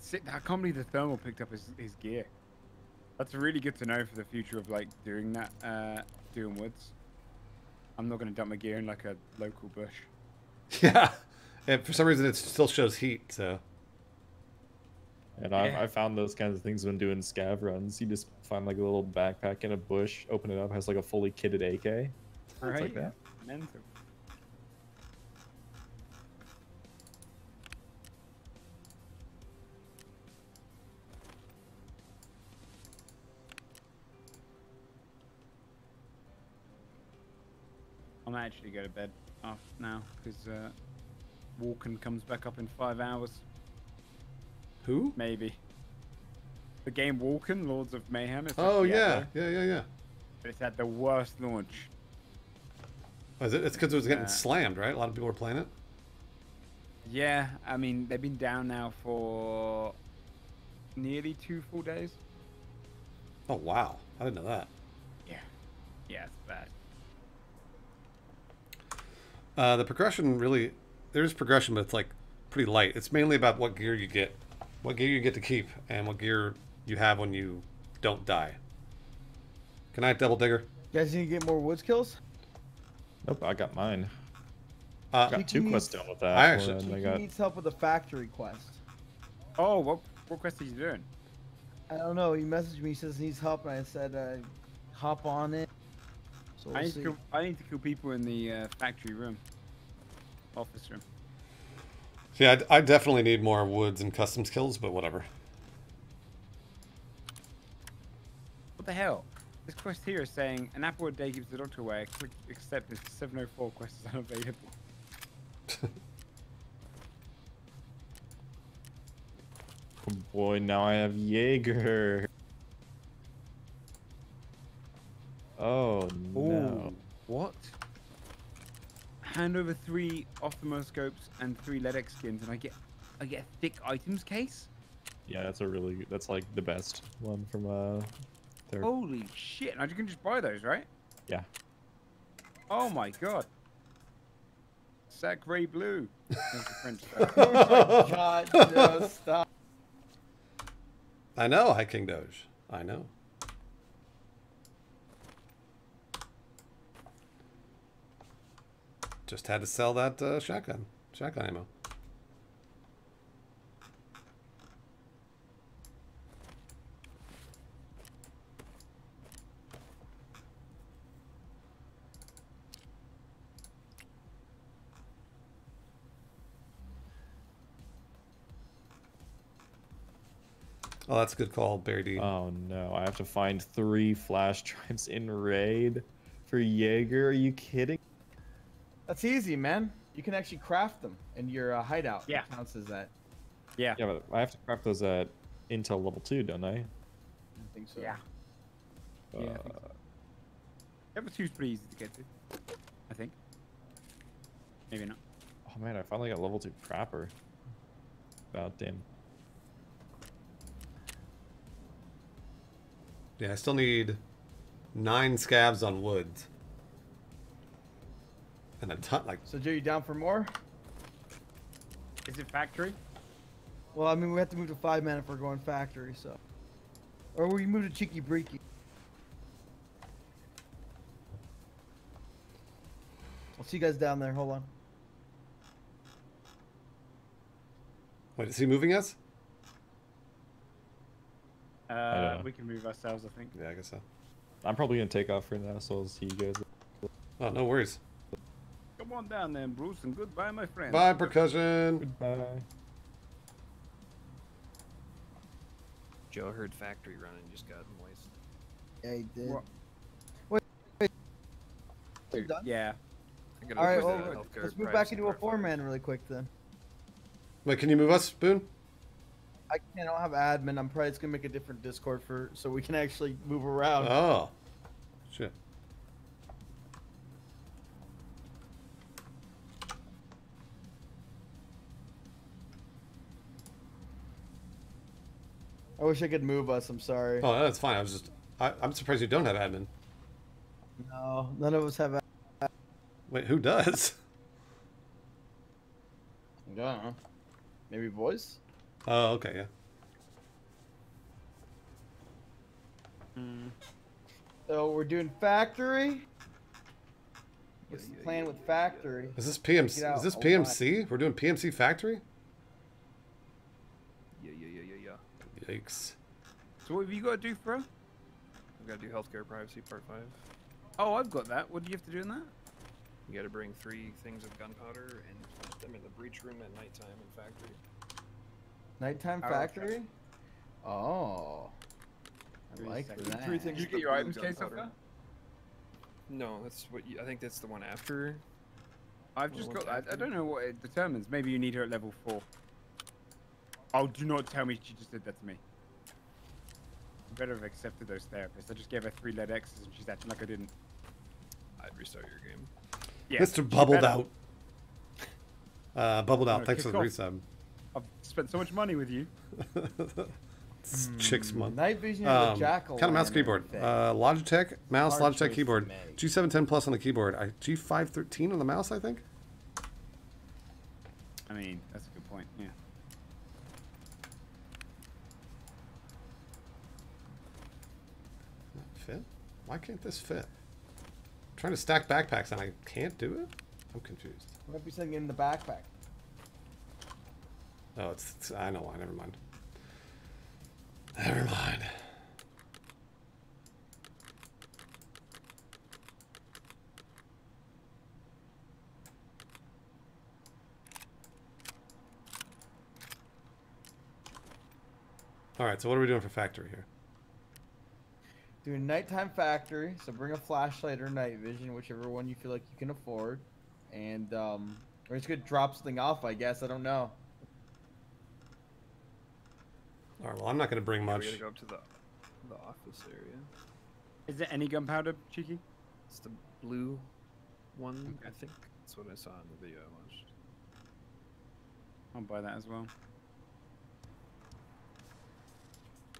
Sick. I can't believe the thermal picked up his, his gear. That's really good to know for the future of like doing that, uh, doing woods. I'm not gonna dump my gear in like a local bush. Yeah. And for some reason, it still shows heat. So And I, Yeah. I found those kinds of things when doing scav runs. You just find like a little backpack in a bush, open it up, has like a fully kitted AK. Right? like that. Mental. I'm actually go to bed off now because uh, Wolcen comes back up in five hours, who? maybe. The game Wolcen, Lords of Mayhem. It's Oh yeah, yeah, yeah, yeah. But it's had the worst launch. Was it? It's because it was getting Uh, slammed, right? A lot of people were playing it. Yeah, I mean they've been down now for nearly two full days. Oh wow, I didn't know that. Yeah, yeah, it's bad. Uh, the progression really, there's progression, but it's like pretty light. It's mainly about what gear you get, what gear you get to keep, and what gear you have when you don't die. Can I Double Digger. You guys need to get more woods kills. Nope, I got mine. Uh, Got two quests needs- done with that. I actually- He got needs help with the factory quest. Oh, what what quest are you doing? I don't know. He messaged me. He says he needs help, and I said, uh, "Hop on it." So I we'll need, to kill, I need to kill people in the uh, factory room, office room. yeah, I, I definitely need more woods and customs kills, but whatever. What the hell? This quest here is saying an apple a day keeps the doctor away. Accept this 704 quest is unavailable. oh boy, now I have Jaeger. Oh no. What? Hand over three ophthalmoscopes and three LEDX skins, and I get I get a thick items case. Yeah, that's a really that's like the best one from uh their Holy shit! And you can just buy those, right? yeah. Oh my god. Sacre bleu. That's the French stuff. God, no, stop. I know, High King Doge. I know. Just had to sell that uh, shotgun. Shotgun ammo. Oh, that's a good call, Barry D. Oh no, I have to find three flash drives in raid for Jaeger. Are you kidding? That's easy, man. You can actually craft them in your uh, hideout. Yeah. It counts as that. Yeah. Yeah, but I have to craft those at Intel level two, don't I? I think so. Yeah. Yeah, I think Uh, so. Level two's pretty easy to get to. I think. Maybe not. Oh man, I finally got level two crapper. About damn. Yeah, I still need nine scavs on woods. And a ton, like, So, Joe, you down for more? Is it factory? Well, I mean, we have to move to five man if we're going factory, so. Or we move to Cheeky Breaky. I'll see you guys down there. Hold on. wait, is he moving us? Uh, we can move ourselves, I think. Yeah, I guess so. I'm probably gonna take off for now, so I'll see you guys. Oh, no worries. Come on down then, Bruce, and goodbye, my friend. Bye, percussion. Goodbye. Joe heard factory running just got moist. Yeah, he did. What? Wait, wait. You done? Yeah. I gotta All right, well, let's move back into a four-man really quick then. Wait, can you move us, Boon? I can't. I don't have admin. I'm probably just gonna make a different Discord for so we can actually move around. Oh. Shit. I wish I could move us. I'm sorry. Oh, that's fine. I was just. I, I'm surprised you don't have admin. No, none of us have. ad- Wait, who does? I don't know. Maybe voice. Oh, okay, yeah. Mm. So we're doing factory. What's the plan with factory? Is this PMC? Is this a lot. PMC? We're doing PMC factory? Yeah, yeah, yeah, yeah, yeah. Yikes. So what have you got to do, bro? We gotta do healthcare privacy part five. Oh, I've got that. What do you have to do in that? You gotta bring three things of gunpowder and put them in the breach room at nighttime in factory. Nighttime okay. factory? Oh. I Three like seconds. that. Three things Did you get your items case off there? No, that's what you, I think that's the one after. I've just what's got. I, I don't know what it determines. Maybe you need her at level four. Oh, do not tell me she just did that to me. I better have accepted those therapists. I just gave her three LEDX's and she's acting like I didn't. I'd restart your game. Yeah, Mr. Bubbled better. out. Uh, bubbled out. Thanks for kick the off? resub. I've spent so much money with you. It's Chicks month. Night vision Um, of the jackal. kind of mouse keyboard. Uh, Logitech mouse, Hard Logitech keyboard. G710 plus on the keyboard. I, G513 on the mouse, I think. I mean, that's a good point. Yeah. Fit? Why can't this fit? I'm trying to stack backpacks and I can't do it? I'm confused. What might be something in the backpack. Oh, it's, it's I know why. Never mind. Never mind. All right, so what are we doing for factory here? Doing nighttime factory, so bring a flashlight or night vision, whichever one you feel like you can afford. And um we're just gonna drop something off, I guess. I don't know. All right, well, I'm not going to bring Yeah, much. we gotta go up to the the office area. Is there any gunpowder, Cheeky? It's the blue one, I think. That's what I saw in the video I watched. I'll buy that as well.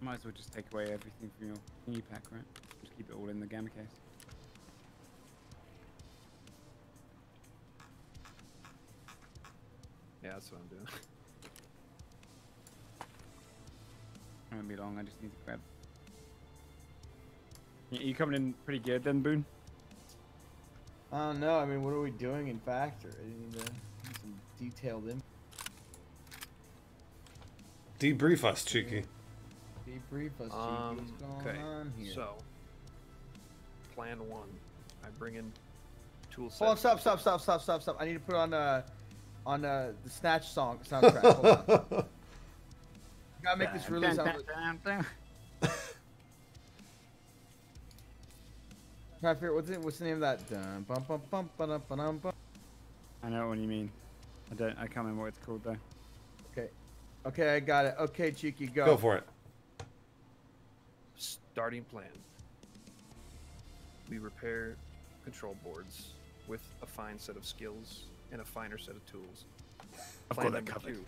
Might as well just take away everything from your thingy pack, right? Just keep it all in the gamma case. Yeah, that's what I'm doing. Won't be long. I just need to grab. You coming in pretty good then, Boon? I don't know. I mean, what are we doing in factory? I need to need some detailed info. Debrief us, Cheeky. Debrief us, Cheeky. Um, What's going okay, on here? so plan one. I bring in tool sets. Hold on, stop, stop, stop, stop, stop, stop. I need to put on uh on uh the Snatch song soundtrack. Hold. Gotta make this really sound. Try to figure what's it? What's the name of that? Dun, bum, bum, bum, ba-dum, ba-dum, bum. I know what you mean. I don't. I can't remember what it's called though. Okay, okay, I got it. Okay, cheeky, go. Go for it. Starting plan. We repair control boards with a fine set of skills and a finer set of tools. I've Plan got that number covered. two.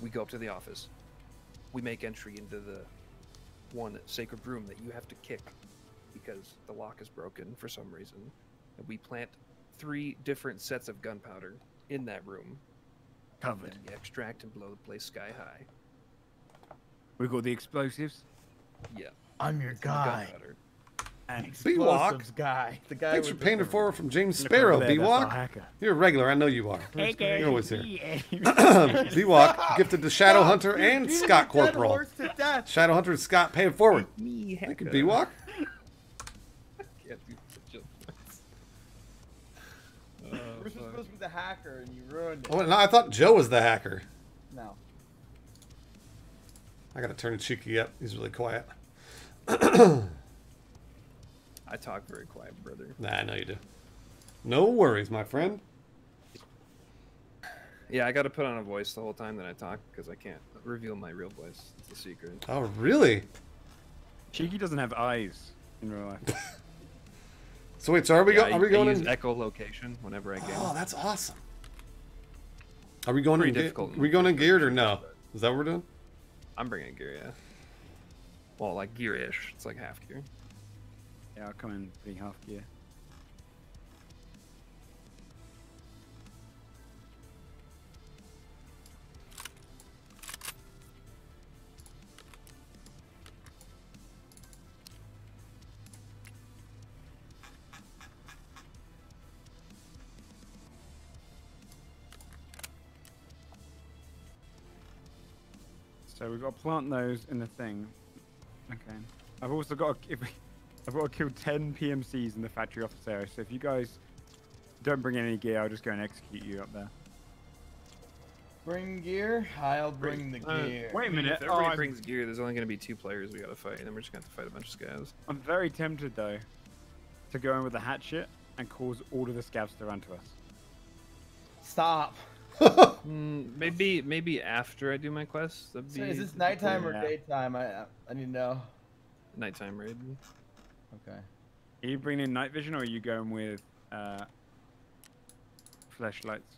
We go up to the office. We make entry into the one sacred room that you have to kick because the lock is broken for some reason. And we plant three different sets of gunpowder in that room. Covered. And we extract and blow the place sky high. We got the explosives. Yeah. I'm your and guy. gunpowder. And Explosives guy. The guy. Thanks for with the- paying it forward from James Sparrow, there, that's our Bewalk. hacker. You're a regular, I know you are. Hey, You're always here. here. Bewalk gifted to Shadow Hunter and beat a Scott Corporal. horse. Shadow Hunter and Scott paying forward. Me, Thank you, hacker. Bewalk. Can't do such a- Bruce was supposed to be the hacker, and you ruined it. Oh, no, I thought Joe was the hacker. No. I gotta turn Cheeky up. He's really quiet. I talk very quiet, brother. Nah, I know you do. No worries, my friend. Yeah, I got to put on a voice the whole time that I talk because I can't reveal my real voice. It's a secret. Oh, really? Cheeky doesn't have eyes in real life. So wait, so are we, Yeah, go- are we I going use in? echolocation whenever I game. Oh, that's awesome. Are we going Pretty in? Ge- difficult Are we going in for geared or no? Is that what we're doing? I'm bringing gear, yeah. Well, like gear-ish. It's like half gear. Yeah, I'll come in putting half gear. So we've got to plant those in the thing. Okay. I've also got to, I've got to kill 10 PMCs in the factory office area. So if you guys don't bring any gear, I'll just go and execute you up there. Bring gear. I'll bring the Uh, gear. Wait a minute. If Oh, everybody I'm, brings gear, there's only going to be two players we got to fight, and then we're just going to have to fight a bunch of scavs. I'm very tempted though to go in with the hatchet and cause all of the scavs to run to us. Stop. Mm, maybe maybe after I do my quest. That'd So is this nighttime or Yeah. daytime? I I need to know. nighttime raid. Okay. Are you bringing in night vision or are you going with uh, flashlights?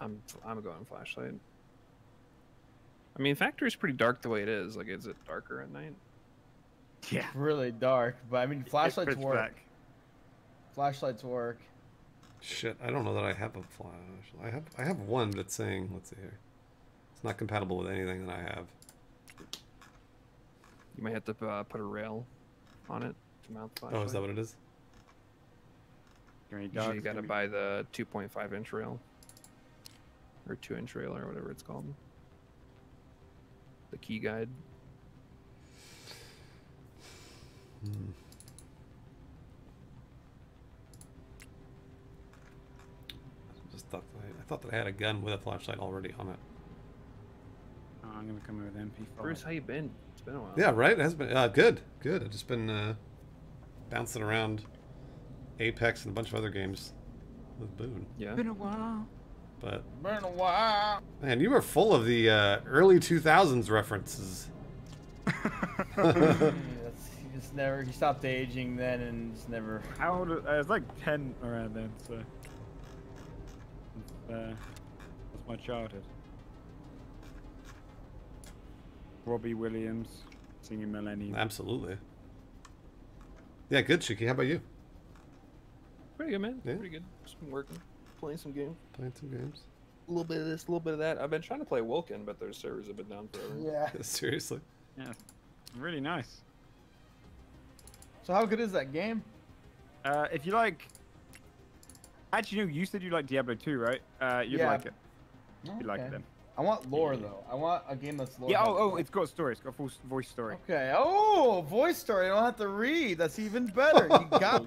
I'm I'm going flashlight. I mean, factory's pretty dark the way it is. Like, is it darker at night? Yeah. Really dark, but I mean flashlights work. black. Flashlights work. Shit, I don't know that I have a flash. I have I have one that's saying, let's see here. It's not compatible with anything that I have. You might have to uh, put a rail on it to mount the Oh, is that what it is? Gonna be Usually dark, you gotta gonna buy the 2.5 inch rail. Or 2 inch rail, or whatever it's called. The key guide. Just thought that I, I thought that I had a gun with a flashlight already on it. Oh, I'm gonna come in with MP5. Bruce, how you been? It's been a while. Yeah, right. It has been uh, good. Good. I've just been uh, bouncing around Apex and a bunch of other games with Boone. Yeah. Been a while. But Been a while. man, you were full of the uh, early 2000s references. That's, he just never. He stopped aging then, and just never. How old? I was like 10 around then, so. Uh, that's my childhood. Robbie Williams singing Millennium. Absolutely. Yeah, good, Cheeky. How about you? Pretty good, man. Yeah. Pretty good. Just been working, playing some games. Playing some games. A little bit of this, a little bit of that. I've been trying to play Wolcen, but their servers have been down forever. Yeah. Seriously. Yeah, really nice. So how good is that game? Uh, if you like, actually, no, you said you like Diablo 2, right? Uh, you'd Yeah. like it. You'd like it then. I want lore though. I want a game that's lore. Yeah. Oh, heavy. oh, it's got a story. It's got full voice story. Okay. Oh, voice story. I don't have to read. That's even better. You got.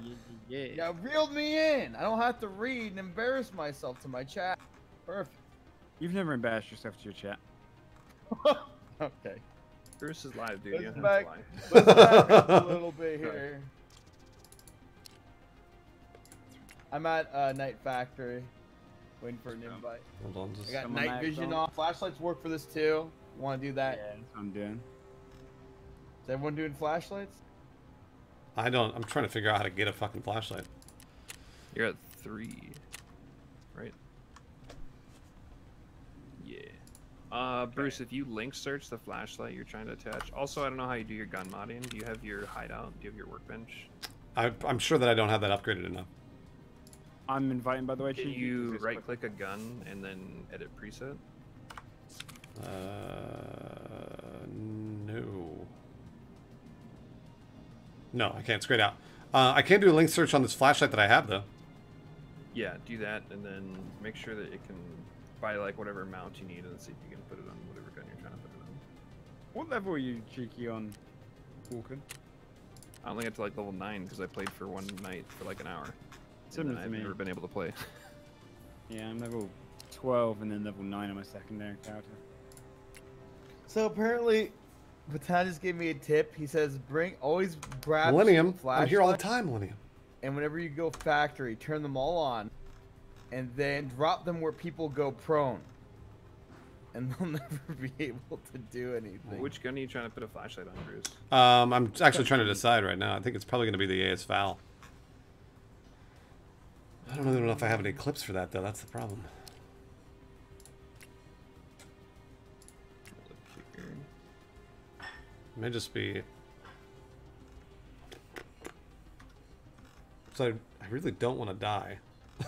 Yeah. You reeled me in. I don't have to read and embarrass myself to my chat. Perfect. You've never embarrassed yourself to your chat. okay. Bruce is live, dude. Let's back- have. Let's back a little bit here. I'm at uh, Night Factory, waiting for an invite. Hold on. Just... I got Come night vision don't- on. Flashlights work for this too. Want to do that? Yeah, that's what I'm doing. Is everyone doing flashlights? I don't. I'm trying to figure out how to get a fucking flashlight. You're at three, right? Yeah. Uh, Bruce, if you link search the flashlight you're trying to attach. Also, I don't know how you do your gun modding. Do you have your hideout? Do you have your workbench? I, I'm sure that I don't have that upgraded enough. I'm inviting, by the way. Can you right click a gun and then edit preset? Uh, no. No, I can't. Straight out. Uh, I can do a link search on this flashlight that I have, though. Yeah, do that and then make sure that it can buy like whatever mount you need and see if you can put it on whatever gun you're trying to put it on. What level are you cheeky on, Wolcen? I only got to like level nine because I played for one night for like an hour. Similar and I've me. never been able to play. Yeah, I'm level 12 and then level 9 on my secondary character. So apparently, Batan just gave me a tip. He says, "Bring always grab Millennium. Flashlight, I'm here all the time, Millennium. and whenever you go factory, turn them all on, and then drop them where people go prone, and they'll never be able to do anything." Which gun are you trying to put a flashlight on, Bruce? Um, I'm actually trying to decide right now. I think it's probably going to be the AS Val. I don't really know if I have any clips for that, though. That's the problem. Look. It may just be. So I, I really don't want to die.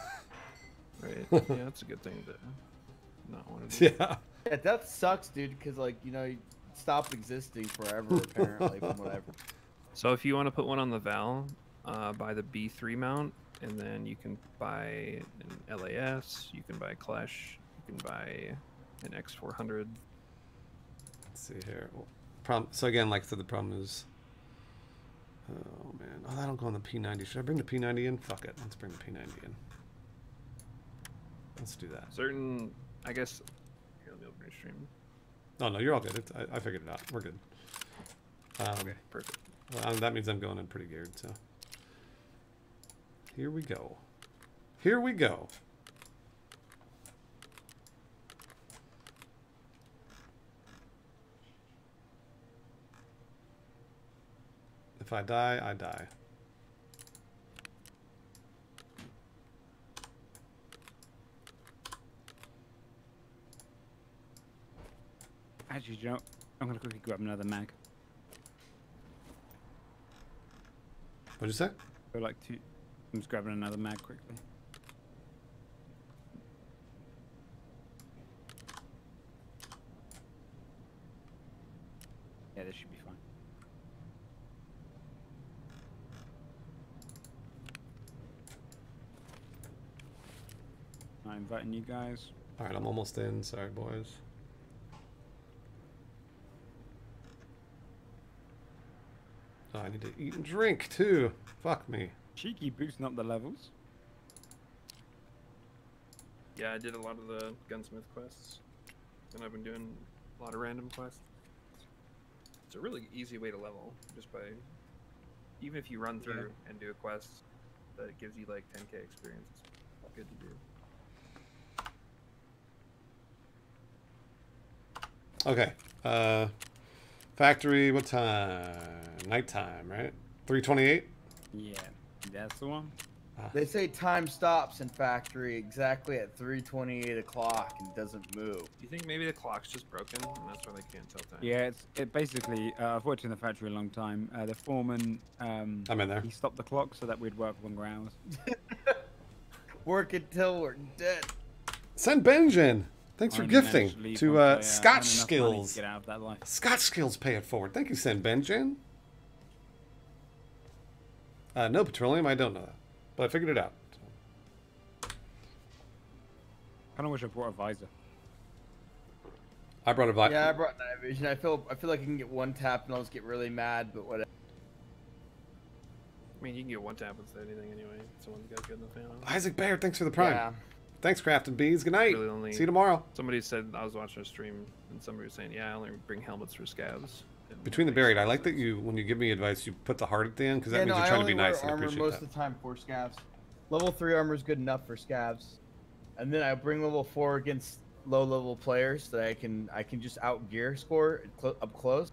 Right. yeah, that's a good thing to not want to do. Yeah. Yeah, that sucks, dude. Because like you know, you stop existing forever apparently from whatever. So if you want to put one on the Val, uh, buy the B3 mount, and then you can buy an LAS, you can buy Clash, you can buy an X400. Let's see here. Well, Prom- so again, like I said, the problem is. Oh man, oh that'll go on the P90. Should I bring the P90 in? Fuck it, let's bring the P90 in. Let's do that. Certain, I guess. Here, let me open your stream. No, no, you're all good. It's, I, I figured it out. We're good. Um, Okay, perfect. well, that means I'm going in pretty geared. So here we go. Here we go. If I die, I die. Actually, you know, I'm gonna quickly grab another mag. What'd you say? Go like two. I'm just grabbing another mag quickly. Yeah, this should be fine. I'm inviting you guys. All right, I'm almost in. Sorry, boys. Oh, I need to eat and drink too. Fuck me. Cheeky boosting up the levels. Yeah, I did a lot of the gunsmith quests, and I've been doing a lot of random quests. It's a really easy way to level, just by even if you run through and do a quest that gives you like 10k experience. It's good to do. Okay. Uh, factory. What time? Nighttime, right? Three twenty-eight. Yeah, that's the one. They say time stops in factory exactly at 3:28 o'clock and doesn't move. Do you think maybe the clock's just broken, and that's why they can't tell time? Yeah, it's it basically. Uh, I've worked in the factory a long time. Uh, the foreman, um, I'm in there. he stopped the clock so that we'd work longer hours. Work until we're dead. Send Benjamin. Thanks for gifting leave to uh, Scotch enough to Skills. Get out of that life. Scotch Skills pay it forward. Thank you, Send Benjamin. Uh, no petroleum. I don't know that, but I figured it out. I kind of wish I brought a visor. I brought a vi- Yeah, I brought night vision. I feel I feel like I can get one tap and I'll just get really mad, but whatever. I mean, you can get one tap with anything anyway. Someone's got good enough ammo. Isaac Bayer. Thanks for the prime. Yeah. Thanks, Crafted Bees. Good night. Really only- See you tomorrow. Somebody said I was watching a stream, and somebody was saying, "Yeah, I only bring helmets for scavs." Between the buried, I like that you, when you give me advice, you put the heart at the end because that yeah, means no, you're trying to be nice and appreciate most that. of the time for scavs. Level three armor is good enough for scavs, and then I bring level four against low level players that I can I can just out gear score cl- up close,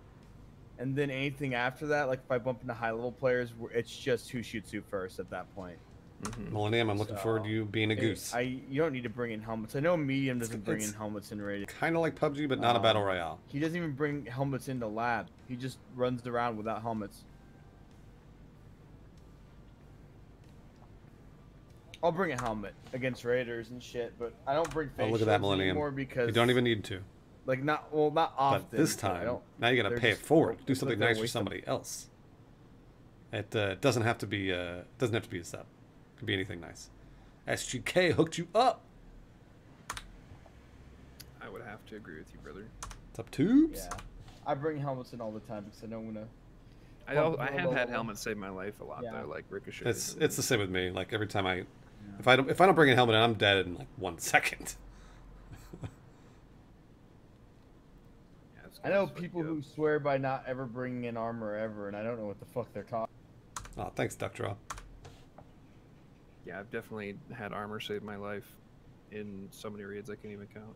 and then anything after that, like if I bump into high level players, it's just who shoots who first at that point. Mhm. Millennium, I'm looking forward to you being a goose. I you don't need to bring in helmets. I know medium doesn't bring in helmets in rated. Kind of like PUBG, but not a Um, battle royale. He doesn't even bring helmets into lab. He just runs around without helmets. I'll bring a helmet against raiders and shit, but I don't bring face Oh, look at that Millennium. anymore because You don't even need to. like not well not often. But this time, now you got to pay it forward. Do something nice for somebody else. It uh, doesn't have to be. Uh, doesn't have to be a sub. It could be anything nice. SGK hooked you up. I would have to agree with you, brother. What's up, tubes? Yeah, I bring helmets in all the time because I don't want to. I, I have had well. helmets save my life a lot Yeah. though, like ricochet. It's it's the same with me. Like every time I, if I don't if I don't bring a helmet in, I'm dead in like one second. Yeah, I know people who swear by not ever bringing in armor ever, and I don't know what the fuck they're talking. Oh, thanks, Duck Draw. Yeah, I've definitely had armor save my life in so many raids I can't even count.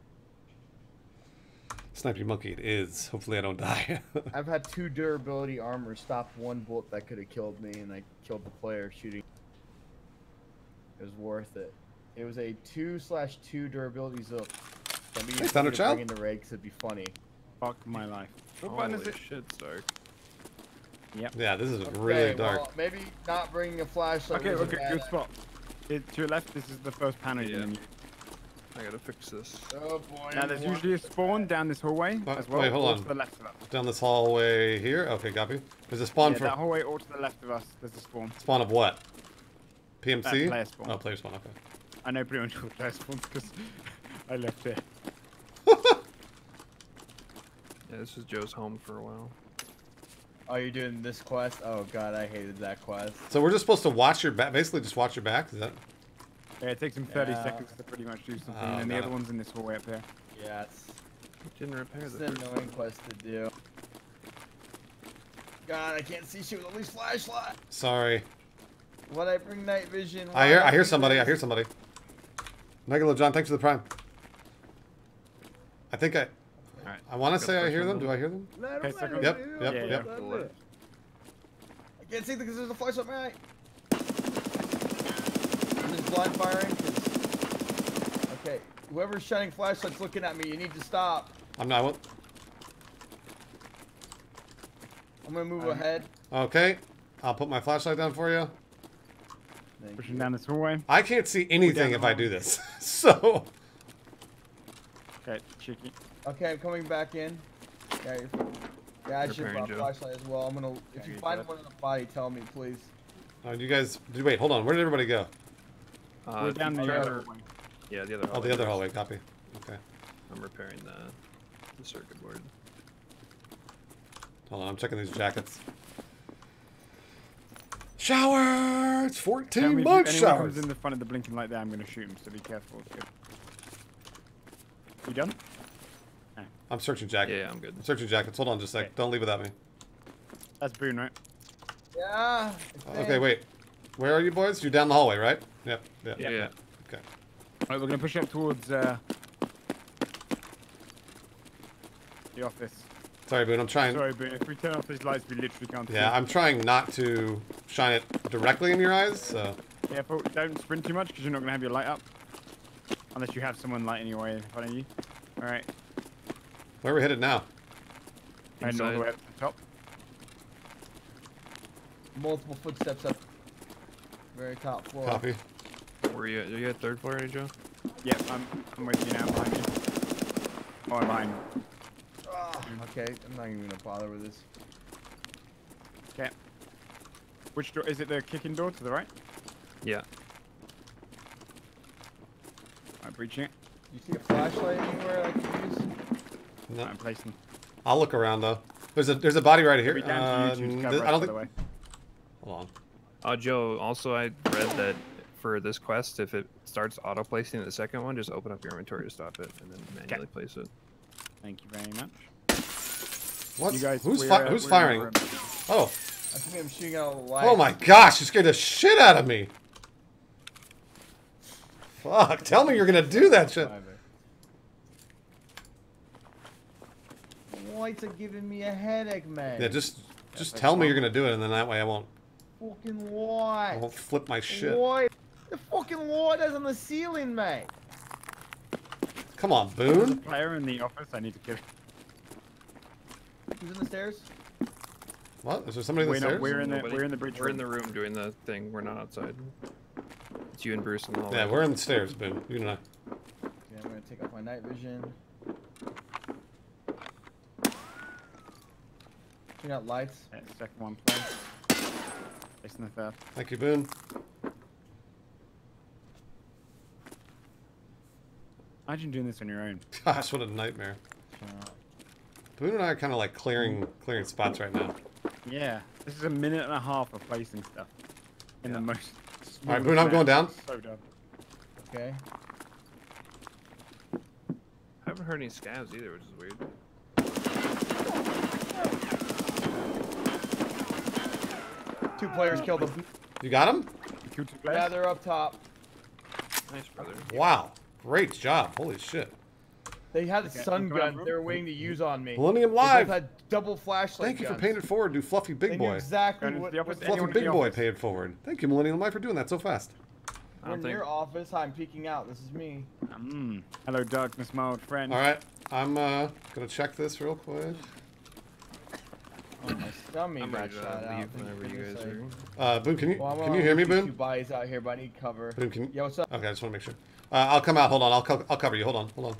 Snipey Monkey, it is. Hopefully, I don't die. I've had two durability armor stop one bullet that could have killed me, and I killed the player shooting. It was worth it. It was a two slash two durability Zhuk. That means Hey, Thunder to Child. bring into raid 'cause it'd be funny. Fuck my life. What button is Holy it? shit, Stark. yeah, this is really Okay, dark. well, maybe not bringing a flashlight. Okay, was a okay, good spot. It, to your left, this is the first panel. Yeah. Yeah. I gotta fix this. Oh boy. Now, there's usually a spawn down this hallway Uh, as well. wait, hold on. To the left of us. Down this hallway here. Okay, copy. There's a spawn yeah, for that hallway or to the left of us, there's a spawn. spawn of what? PMC. Uh, player spawn. Oh, player spawn. Okay. I know pretty much what player spawns because I left it. Yeah, this is Joe's home for a while. Oh, you're doing this quest? Oh god, I hated that quest. So we're just supposed to watch your back, basically just watch your back. Is that? Yeah, it takes him 30 Yeah. seconds to pretty much do something, Oh, and the other it. one's in this hallway up there. Yeah, it's, Didn't repair it's the an first annoying quest to do. God, I can't see shit with at least flashlight. Sorry. Why'd I bring night vision? I hear. I hear somebody. I hear somebody. Megalo John, thanks for the prime. I think I. Alright. I want to say I hear them. Do I hear them? Let Okay, him second- Yep, yep, do it. yep. To the left. I can't see because there's a flashlight right. I'm just blind firing. 'cause- Okay, whoever's shining flashlights looking at me, you need to stop. I'm not. What? I'm gonna move Um, ahead. Okay. I'll put my flashlight down for you. Thank Pushing you. down this hallway. I can't see anything the if I do this. so. Okay, cheeky. Okay, I'm coming back in. Yeah, you're, yeah, I should Repairing have Joe. flashlight as well. I'm gonna. If Yeah, you you find one in the body, tell me, please. Uh, you guys. Did, wait. Hold on. Where did everybody go? Uh, We're down the the other other- Yeah, the other Oh, hallway. the other hallway. Copy. Okay. I'm repairing the, the circuit board. Hold on. I'm checking these jackets. Shower. It's 14 me if anyone showers. comes in the front of the blinking light there, I'm gonna shoot him, so be careful. You done? I'm searching Yeah, jackets. yeah, I'm good. I'm searching jackets. Hold on just a sec. Okay. Don't leave without me. That's Boon, right? Yeah. Okay, wait. Where are you boys? You're down the hallway, right? Yep. Yep. Yeah, yeah. Okay. Alright, we're gonna push up towards uh, the office. Sorry, Boon. I'm trying. Sorry, Boon. If we turn off these lights, we literally can't see. Yeah, I'm trying not to shine it directly in your eyes. So. Careful, don't sprint too much because you're not gonna have your light up. Unless you have someone lighting your way in front of you. Alright, Where are we headed now? and all the Inside. way up to the top. Multiple footsteps up. Very top floor. Copy. Were you, are you at third floor already, Joe? Yep, I'm, I'm with you now, behind you. Oh, I'm behind. Ah, okay, I'm not even gonna bother with this. Okay. Which door? Is it the kicking door to the right? Yeah. I'm breaching it. You see a flashlight anywhere I can use? No, I'm placing. I'll look around though. There's a there's a body right here. It'll be down Uh, you to th- cover I don't think. the way. Hold on. Uh, Joe, also I read that for this quest, if it starts auto placing the second one, just open up your inventory to stop it and then manually place it. Thank you very much. What's You guys, who's fi- uh, who's firing? Oh, I think I'm shooting out a light. oh my gosh! You scared the shit out of me. Fuck! Tell me you're gonna do that shit. Lights are giving me a headache, man. Yeah, just just tell me you're gonna do it, and then that way I won't fucking why? I won't flip my shit. Light. The fucking light is on the ceiling, mate. Come on, There's a Boon. player in the office. I need to kill. He's in the stairs? What? Is there somebody in We're the not- stairs? we're in the Nobody- we're in the bridge We're in room. the room doing the thing. We're not outside. It's you and Bruce in the hallway. Yeah, we're in the stairs, Boon. You and I. Okay, I'm gonna take off my night vision. You got lights? Yeah, second one place. Placing the third. Thank you, Boon. Imagine doing this on your own. Gosh, what a nightmare. Boon and I are kind of like clearing clearing spots right now. Yeah, this is a minute and a half of placing stuff in the most. All right, smallest Boon, I'm going down. So dumb. Okay. I haven't heard any scavs either, which is weird. Two players killed them. You got him? You killed two Yeah, they're up top. Nice, brother. Wow, great job. Holy shit. They had Okay, sun you come out, guns bro. they were waiting to use on me. Millennium They Live. had double flashlight Thank you for paying it forward, you fluffy big boy. exactly what, the what Fluffy in the big boy office? paid it forward. Thank you, Millennium Life, for doing that so fast. I We're don't in think. your office. Hi, I'm peeking out. This is me. Mm. Hello, darkness, my old friend. All right, I'm uh, gonna check this real quick. Oh, my stomach I'm got ready to shot out. whenever you guys are. Uh, Boon, can you Well, can you hear me, these Two bodies out here, but I need cover. Boon, can Yeah, what's up? Okay, I just want to make sure. Uh, I'll come out. Hold on. I'll co- I'll cover you. Hold on. Hold on.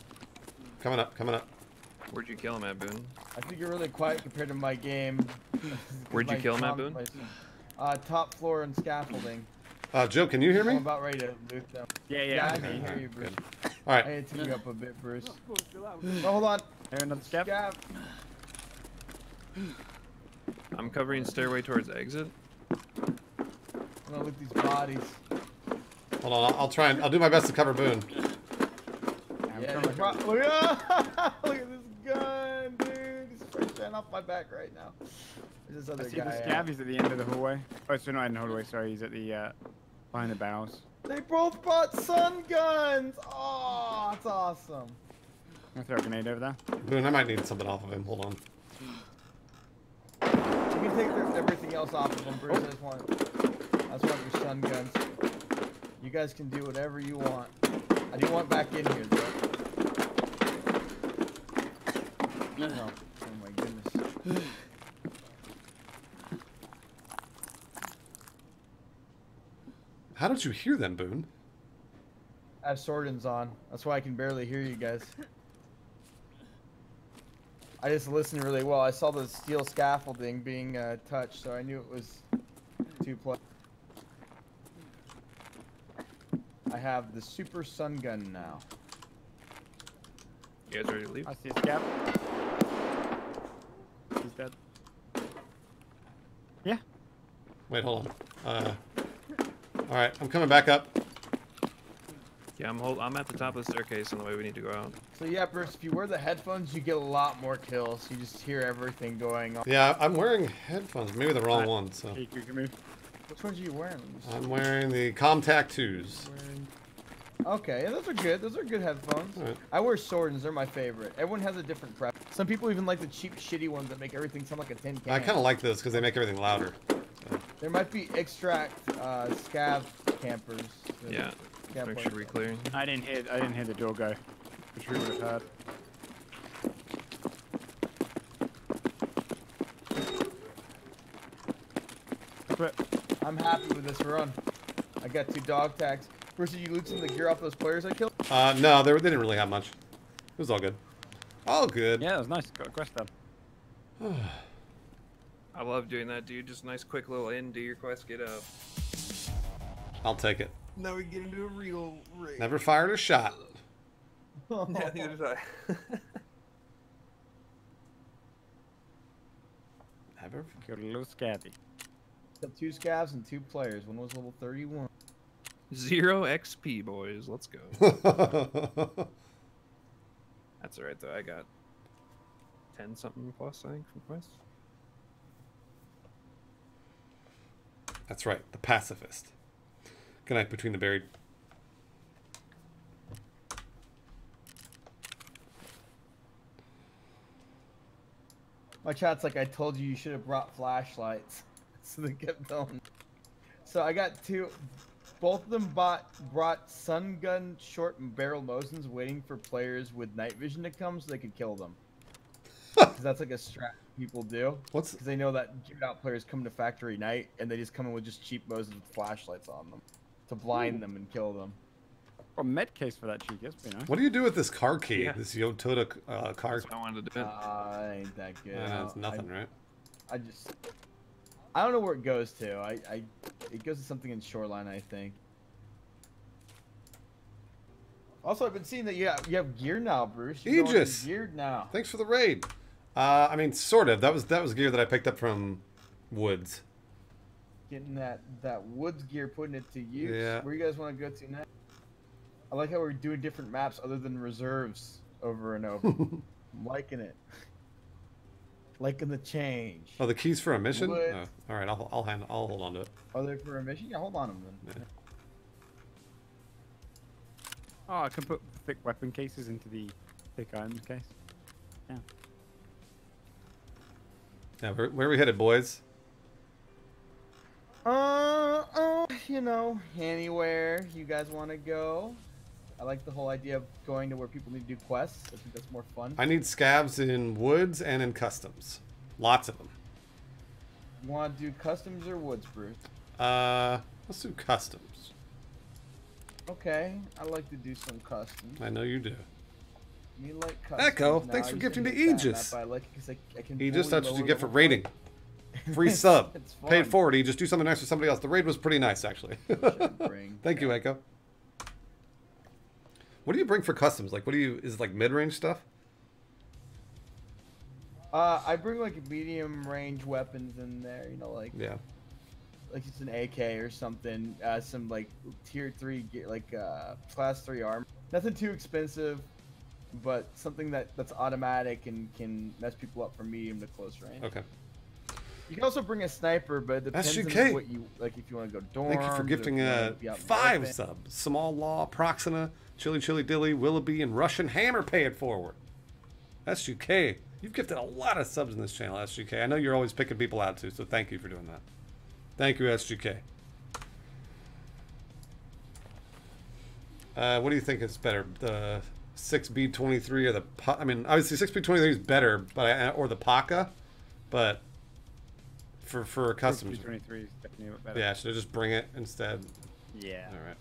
Coming up. Coming up. Where'd you kill him at, Boon? I think you're really quiet compared to my game. Where'd you kill him at, com- Boon? Uh, top floor and scaffolding. Uh, Joe, can you hear me? I'm about ready to loot them. Yeah, Yeah, yeah. I I can can hear you, Good. Bruce. All I right. need to take you up a bit, Bruce. Oh, hold on. Hear another step? Scav. I'm covering stairway towards exit. I'm gonna loot these bodies. Hold on, I'll, I'll try and I'll do my best to cover Boon. I'm Yeah, to- look, at, look at this gun, dude. He's fresh off my back right now. There's this I other see the guy. scav. He's at the end of the hallway. Oh, so not in the hallway. Sorry, he's at the uh, behind the barrels. They both brought sun guns. Oh, that's awesome. I'm gonna throw a grenade over there. Boon, I might need something off of him. Hold on. You can take everything else off of them, Bruce. I just want, I just want your stun guns. You guys can do whatever you want. I do want back in here, though. No. Oh my goodness. How did you hear them, Boon? I have Sordins on. That's why I can barely hear you guys. I just listened really well. I saw the steel scaffolding being uh, touched, so I knew it was two plus. I have the super sun gun now. You guys ready to leave? I see a scav. He's dead. Yeah. Wait, hold on. Uh, all right, I'm coming back up. Yeah, I'm hold. I'm at the top of the staircase on the way we need to go out. So yeah, Bruce, if you wear the headphones, you get a lot more kills. You just hear everything going on. Yeah, I'm wearing headphones. Maybe the wrong Alright. one. So You can move. Which ones are you wearing? Let. I'm wearing the Comtac twos. Wearing- Okay, yeah, those are good. Those are good headphones. Alright. I wear Sordins. They're my favorite. Everyone has a different prep. Some people even like the cheap, shitty ones that make everything sound like a tin can. I kind of like those because they make everything louder. There might be extract uh, scav campers. that- Yeah. Make sure we clear. I didn't hear. I didn't hear the door go, which we would have heard. But I'm happy with this run. I got two dog tags. Bruce, did you loot some of the gear off those players I killed? Uh, no, they, they didn't really have much. It was all good. All good. yeah, it was nice. Got a quest done. I love doing that, dude. Just a nice, quick little in, do your quest, get out. I'll take it. Now we get into a real race. Never fired a shot. yeah, neither did I. Never. Killed a little scabby. Got two scavs and two players. One was level 31. Zero XP, boys. Let's go. That's alright though. I got ten something plus, I think, from quest. That's right. The pacifist. Night between the buried. My chat's like, I told you you should have brought flashlights. so they kept going. So I got two. Both of them bought brought sun gun short and barrel Mosins waiting for players with night vision to come so they could kill them. 'Cause that's like a strat people do. What's Because they know that out players come to factory night and they just come in with just cheap Mosins with flashlights on them to blind them and kill them. Got a med case for that cheek. That's pretty nice. what do you do with this car key? Yeah. This Yotota uh, car. That's what I wanted to do. Uh, ain't that good. Yeah, it's I- nothing, right? I just I don't know where it goes to. I, I it goes to something in Shoreline, I think. Also, I've been seeing that you have, you have gear now, Bruce. You're going Aegis. geared now. Thanks for the raid. Uh, I mean, sort of. That was that was gear that I picked up from Woods. Getting that that woods gear, putting it to use. Yeah. Where you guys want to go to next? I like how we're doing different maps other than reserves over and over. I'm liking it. Liking the change. Oh, the keys for a mission. Oh, all right, I'll I'll hand I'll hold on to it. Are they for a mission? Yeah, hold on a minute. Yeah. Oh, I can put thick weapon cases into the thick items case. Yeah, where, where are we headed, boys? Uh, uh, you know, anywhere you guys want to go. I like the whole idea of going to where people need to do quests. I think that's more fun. I need scavs in Woods and in Customs. Lots of them. You want to do customs or woods, Bruce? Uh, let's do Customs. Okay, I like to do some customs. I know you do. Me like customs. Echo, Now, thanks for gifting to Aegis. map, but I like it I, I can. Aegis, that's what you get for level raiding. Free sub. Paid fun. forward. You just do something nice for somebody else. The raid was pretty nice, actually. Thank you, Echo. What do you bring for customs? Like, what do you? Is it like mid-range stuff? Uh, I bring like medium range weapons in there. You know, like Yeah. like it's an AK or something. Uh, some like tier three, ge- like uh, class three armor. Nothing too expensive, but something that that's automatic and can mess people up from medium to close range. Okay. You can also bring a sniper, but it depends SGK. on what you like. If you want to go dorm. Thank you for gifting a five sub. Small Law, Proxima, Chili Chili Dilly, Willoughby, and Russian Hammer pay it forward. SGK, you've gifted a lot of subs in this channel, SGK. I know you're always picking people out too, so thank you for doing that. Thank you, SGK. Uh, what do you think is better, the 6B23 or the? I mean, obviously 6B23 is better, but I, or the Paca, but for for customs, 23 is definitely a better. yeah, should I just bring it instead? Yeah. All right.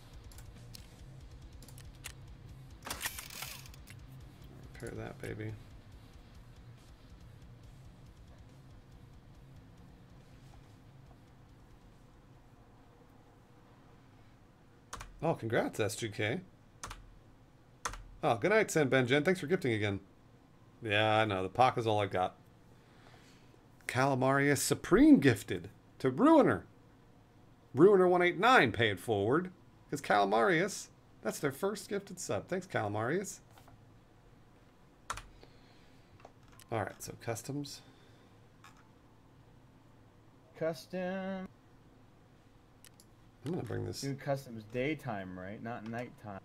Repair that, baby. Oh, congrats, SGK. Oh, good night, San Benjen. Thanks for gifting again. Yeah, I know. The Paca's all I got. Calamarius Supreme gifted to Ruiner. Ruiner189 pay it forward. Because Calamarius, that's their first gifted sub. Thanks, Calamarius. Alright, so customs. Custom. I'm gonna bring this. Do customs daytime, right? Not nighttime.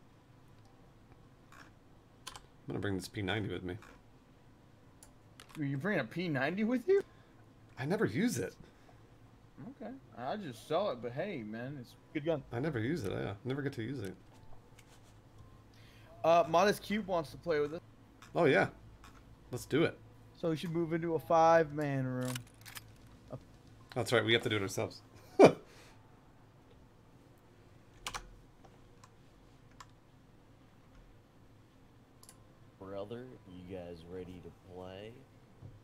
I'm gonna bring this P90 with me. Are you bringing a P90 with you? I never use it. Okay. I just saw it, but hey, man, it's a good gun. I never use it. Yeah, never get to use it. Uh, Modest Cube wants to play with us, Oh yeah, let's do it. so we should move into a five-man room. That's right. We have to do it ourselves. Brother, you guys ready to play?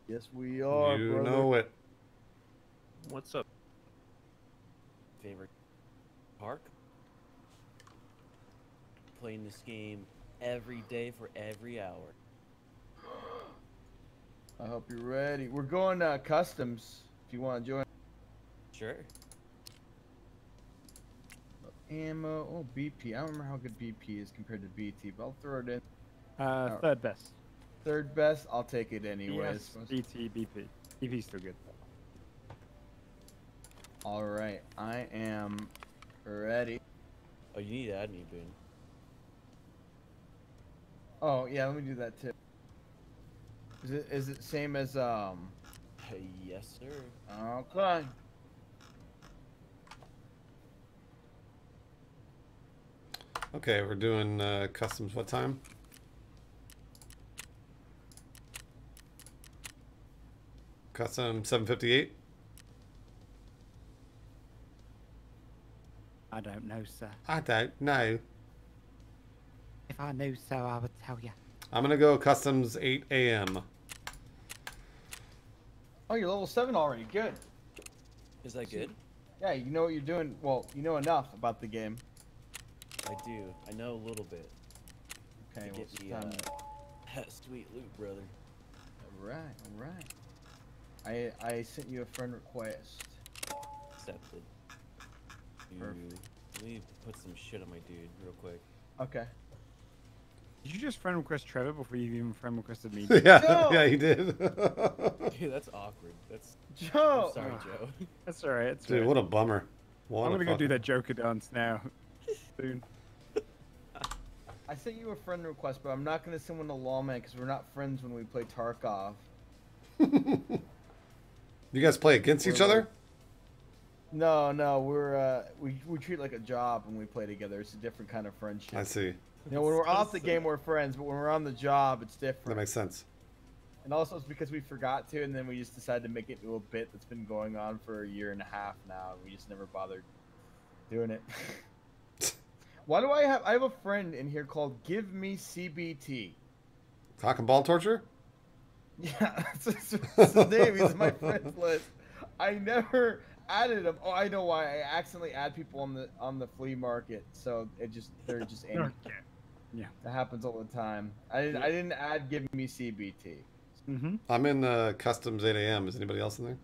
Yes, we are, you brother. know it. What's up? Favorite park? Playing this game every day for every hour. I hope you're ready. We're going uh, customs. If you want to join. Sure. Ammo. Oh, BP. I don't remember how good BP is compared to BT, but I'll throw it in. Uh, third best. Third best. I'll take it anyways. BS, BT, BP. BP's still good. All right. I am ready. Oh, you need to add me, Boon. Oh yeah, let me do that too. Is it is it same as um? yes, sir. Okay. Okay, we're doing uh, customs. What time? Custom 758. I don't know, sir. I don't know. If I knew so, I would tell you. I'm gonna go customs 8 a.m. Oh, you're level seven already. Good. Is that good? Yeah, you know what you're doing. Well, you know enough about the game. I do. I know a little bit. Okay, to well, get the time. uh, sweet loot, brother. All right, all right. I I sent you a friend request. Accepted. Dude, Perfect. let me put some shit on my dude real quick. Okay. Did you just friend request Trevor before you even friend requested me? yeah, No! yeah, he did. Dude, that's awkward. That's. Joe. I'm sorry. Joe. That's alright. That's Dude, alright. what a bummer. What I'm gonna go do that Joker dance now. Soon. I sent you a friend request, but I'm not gonna send one to Lawman because we're not friends when we play Tarkov. You guys play against each We're other? Like- No, no, we're uh, we we treat like a job when we play together. It's a different kind of friendship. I see. You know, when we're off the game, we're friends, but when we're on the job, it's different. That makes sense. And also, it's because we forgot to, and then we just decided to make it into a bit that's been going on for a year and a half now. And we just never bothered doing it. Why do I have? I have a friend in here called Give Me CBT. Cock and ball torture? Yeah, that's, that's, that's his name. He's my friends list. I never added him. Oh, I know why. I accidentally add people on the on the flea market, so it just they're just in. Okay. That happens all the time. I didn't I didn't add Give Me CBT. Mm-hmm. I'm in uh, customs 8 a.m. Is anybody else in there?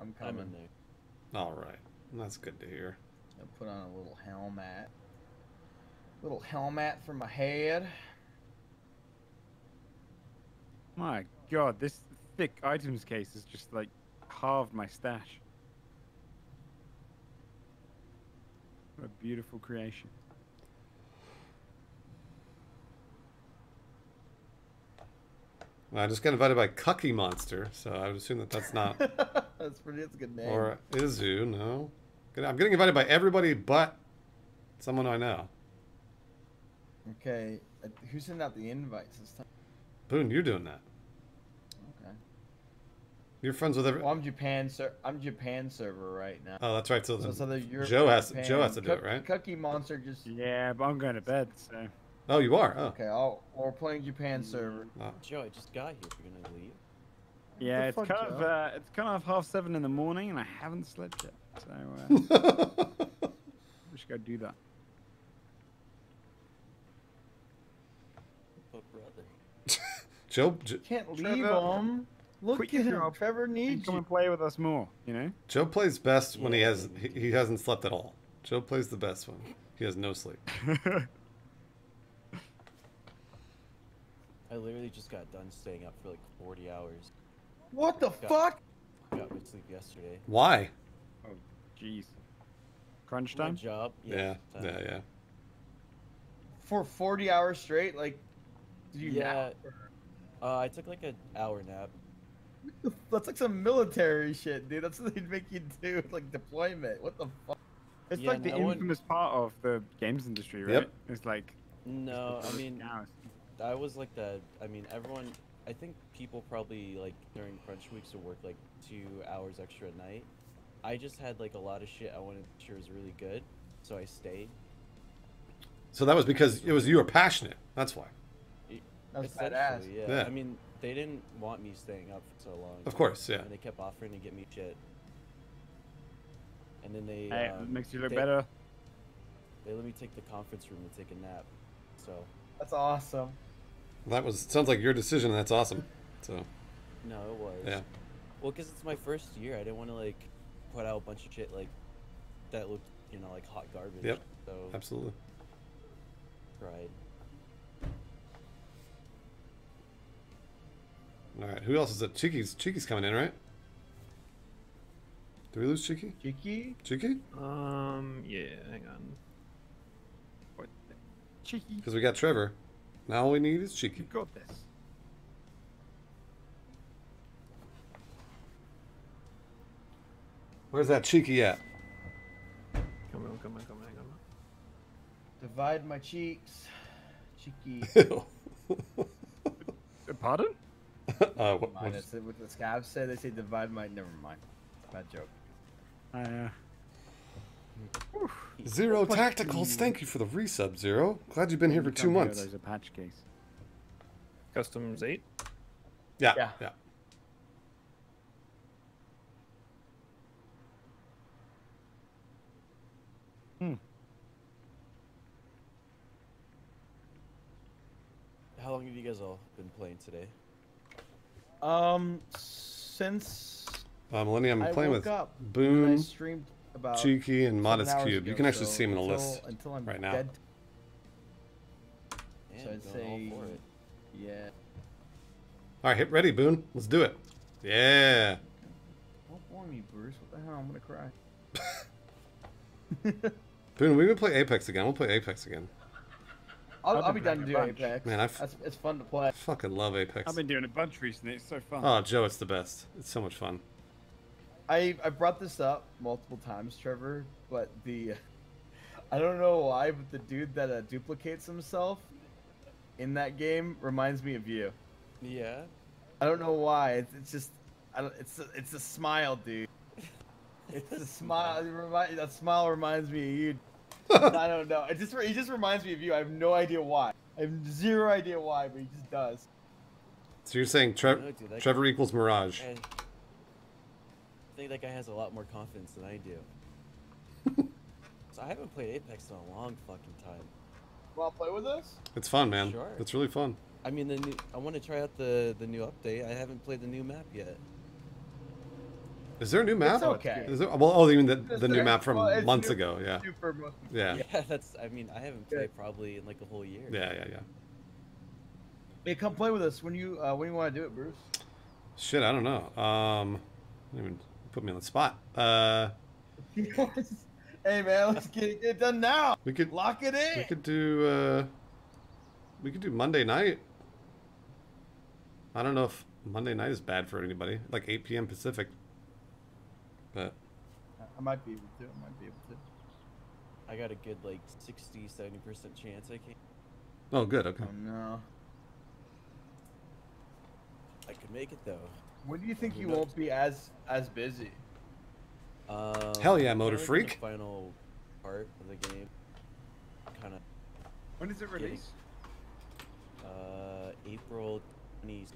I'm I'm coming. in there. All right. That's good to hear. I'll put on a little helmet. Little helmet for my head. My God, this thick items case has just like halved my stash. What a beautiful creation. I just got invited by Cucky Monster, so I would assume that that's not. that's pretty. That's a good name. or Izu, no. I'm getting invited by everybody but someone I know. Okay, uh, who's sending out the invites this time? Boon, you're doing that. Okay. You're friends with every. Well, I'm Japan. Ser- I'm Japan server right now. Oh, that's right. So, So, so the Europe Joe has Japan- Joe has to do it, Cook- right? Cookie Monster just. Yeah, but I'm going to bed, so. Oh, you are. Oh, Okay, I'll, we're playing Japan server. Oh. Joe, I just got here. You're gonna leave. Yeah, it's fuck, kind of uh, it's kind of half seven in the morning, and I haven't slept yet. So uh, we should go do that. But brother. Joe J- Can't leave Trevor, him. Look quit at your him. job Trevor And come you. and play with us more, you know. Joe plays best when he has he, he hasn't slept at all. Joe plays the best when he has no sleep. I literally just got done staying up for like 40 hours. What the Yeah. fuck? Got good sleep yesterday. Why? Oh, jeez. Crunch My time. job. Yeah, time. yeah, yeah. For 40 hours straight? Like, did you Yeah. nap? Uh, I took like an hour nap. That's like some military shit, dude. That's what they'd make you do, like deployment. What the fuck? It's Yeah, like the no one- infamous part of the games industry, right? Yep. It's like No, I mean, hours. I was like the. I mean, everyone. I think people probably like during crunch weeks would work like two hours extra at night. I just had like a lot of shit I wanted to make sure was really good, so I stayed. So that was because it was you were passionate. That's why. That's badass. Yeah. Yeah. I mean, they didn't want me staying up for so long. Of course, yeah. And they kept offering to get me shit. And then they Hey, um, it makes you look they, better. They let me take the conference room to take a nap. So That's awesome. That was sounds like your decision. That's awesome. So no, it was. yeah, Well, because it's my first year, I didn't want to like put out a bunch of shit like that looked, you know, like hot garbage. Yep. So absolutely. tried. All right. Who else is it? Cheeky's Cheeky's coming in, right? Did we lose Cheeky? Cheeky? Cheeky? Um, yeah, hang on. What? Cheeky. Because we got Trevor. Now all we need is Cheeky. You got this. Where's that Cheeky at? Come on, come on, come on, come on. Divide my cheeks. Cheeky. Pardon? uh, what, Mine, what- it's what the scavs say. They say divide my. Never mind. Bad joke. I, uh, Zero Tacticals, thank you for the resub, Zero. Glad you've been here for two can't months. There's a patch case. Customs 8? Yeah, Yeah. yeah. How long have you guys all been playing today? Um, since Uh, Millennium, I'm playing with up, and I Boon, streamed about Cheeky, and Modest hours Cube. You can actually so see them in the list. until I'm right now. Dead. Man, So I'd going all say- for it. Yeah. All right, hit ready, Boon. Let's do it. Yeah. Don't bore me, Bruce. What the hell? I'm gonna cry. Boon, we can play Apex again. We'll play Apex again. I'll, I've I'll be been down to do bunch. Apex. Man, I've- That's, it's fun to play. Fucking love Apex. I've been doing a bunch recently. It's so fun. Oh, Joe, it's the best. It's so much fun. I I brought this up multiple times, Trevor, but the I don't know why, but the dude that uh, duplicates himself in that game reminds me of you. Yeah. I don't know why. It's, it's just I don't, it's a, it's a smile, dude. It's a smile. That smile reminds me of you. I don't know. It just he just reminds me of you. I have no idea why. I have zero idea why, but he just does. So you're saying Trev- No, dude, that Trevor equals Mirage? I, I think that guy has a lot more confidence than I do. so I haven't played Apex in a long fucking time. Want to play with us? It's fun, man. Sure. It's really fun. I mean, the new. I want to try out the the new update. I haven't played the new map yet. Is there a new map? okay. Is there, well, oh, you mean the, the new map from Well, months new- ago? Yeah. Super most- Yeah. Yeah, that's. I mean, I haven't Good. played probably in like a whole year. Yeah, yeah, yeah. Hey, come play with us when you uh, when you want to do it, Bruce. Shit, I don't know. Um, don't even put me on the spot. Uh, hey man, let's get it, get it done now. we could Lock it in. we could do uh, we could do Monday night. I don't know if Monday night is bad for anybody. Like 8 p.m. Pacific. But I might be able to. I might be able to. I got a good like 60, 70 percent chance I can. oh, good. Okay. Oh no. I could make it though. When do you think Who you knows? won't be as as busy? Um, Hell yeah, Motor kinda like in Freak. The final part of the game. Kind of. When is it Getting- released? Uh, April twenty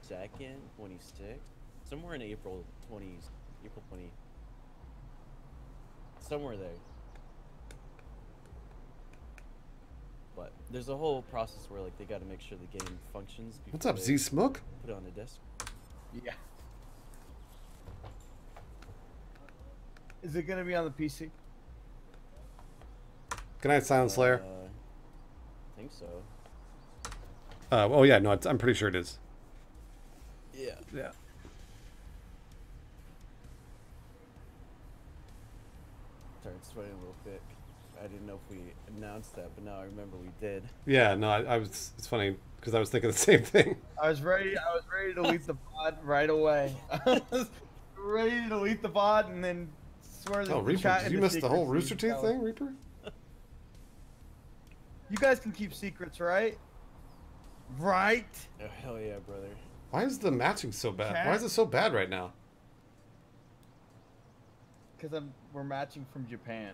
second, twenty sixth, somewhere in April twenty, April twenty, somewhere there. But there's a whole process where like they got to make sure the game functions. What's up, Z Smoke? Put it on the disc. Yeah. Is it gonna be on the PC? Good night, Silent Slayer. Uh, I think so. Uh, oh yeah, no, it's, I'm pretty sure it is. Yeah. Yeah. Sorry, it's sweating a little bit. I didn't know if we announced that, but now I remember we did. Yeah, no, I, I was. It's funny because I was thinking the same thing. I was ready. I was ready to delete the pod right away. I was ready to delete the pod and then swear that Oh, the Reaper, did you miss the whole. Rooster Teeth thing, Reaper? You guys can keep secrets, right? Right. Oh, hell yeah, brother. Why is the matching so bad? Why is it so bad right now? Because I'm we're matching from Japan.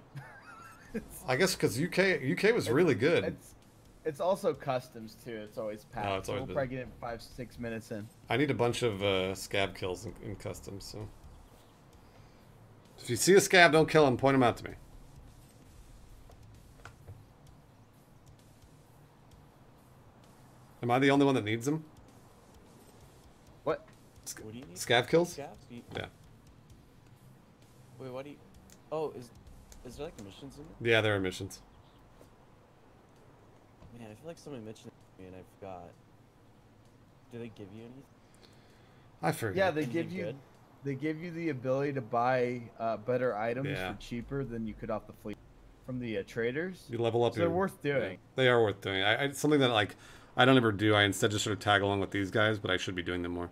I guess because UK UK was really good. it's it's also customs too. It's always packed. Oh, it's so always we'll been- probably get it five six minutes in. I need a bunch of uh, scav kills in, in customs. So if you see a scav, don't kill him. Point him out to me. Am I the only one that needs them? What? What do you need? Scav kills? Scavs? You- Yeah. Wait, what do you? Oh, is is there like missions in it? Yeah, there are missions. Man, I feel like somebody mentioned it to me and I forgot. Do they give you anything? I forget. Yeah, they give you good? they give you the ability to buy uh, better items Yeah. for cheaper than you could off the fleet from the uh, traders. You level up. So they're worth doing. They are worth doing. I, I something that like I don't ever do. I instead just sort of tag along with these guys, but I should be doing them more.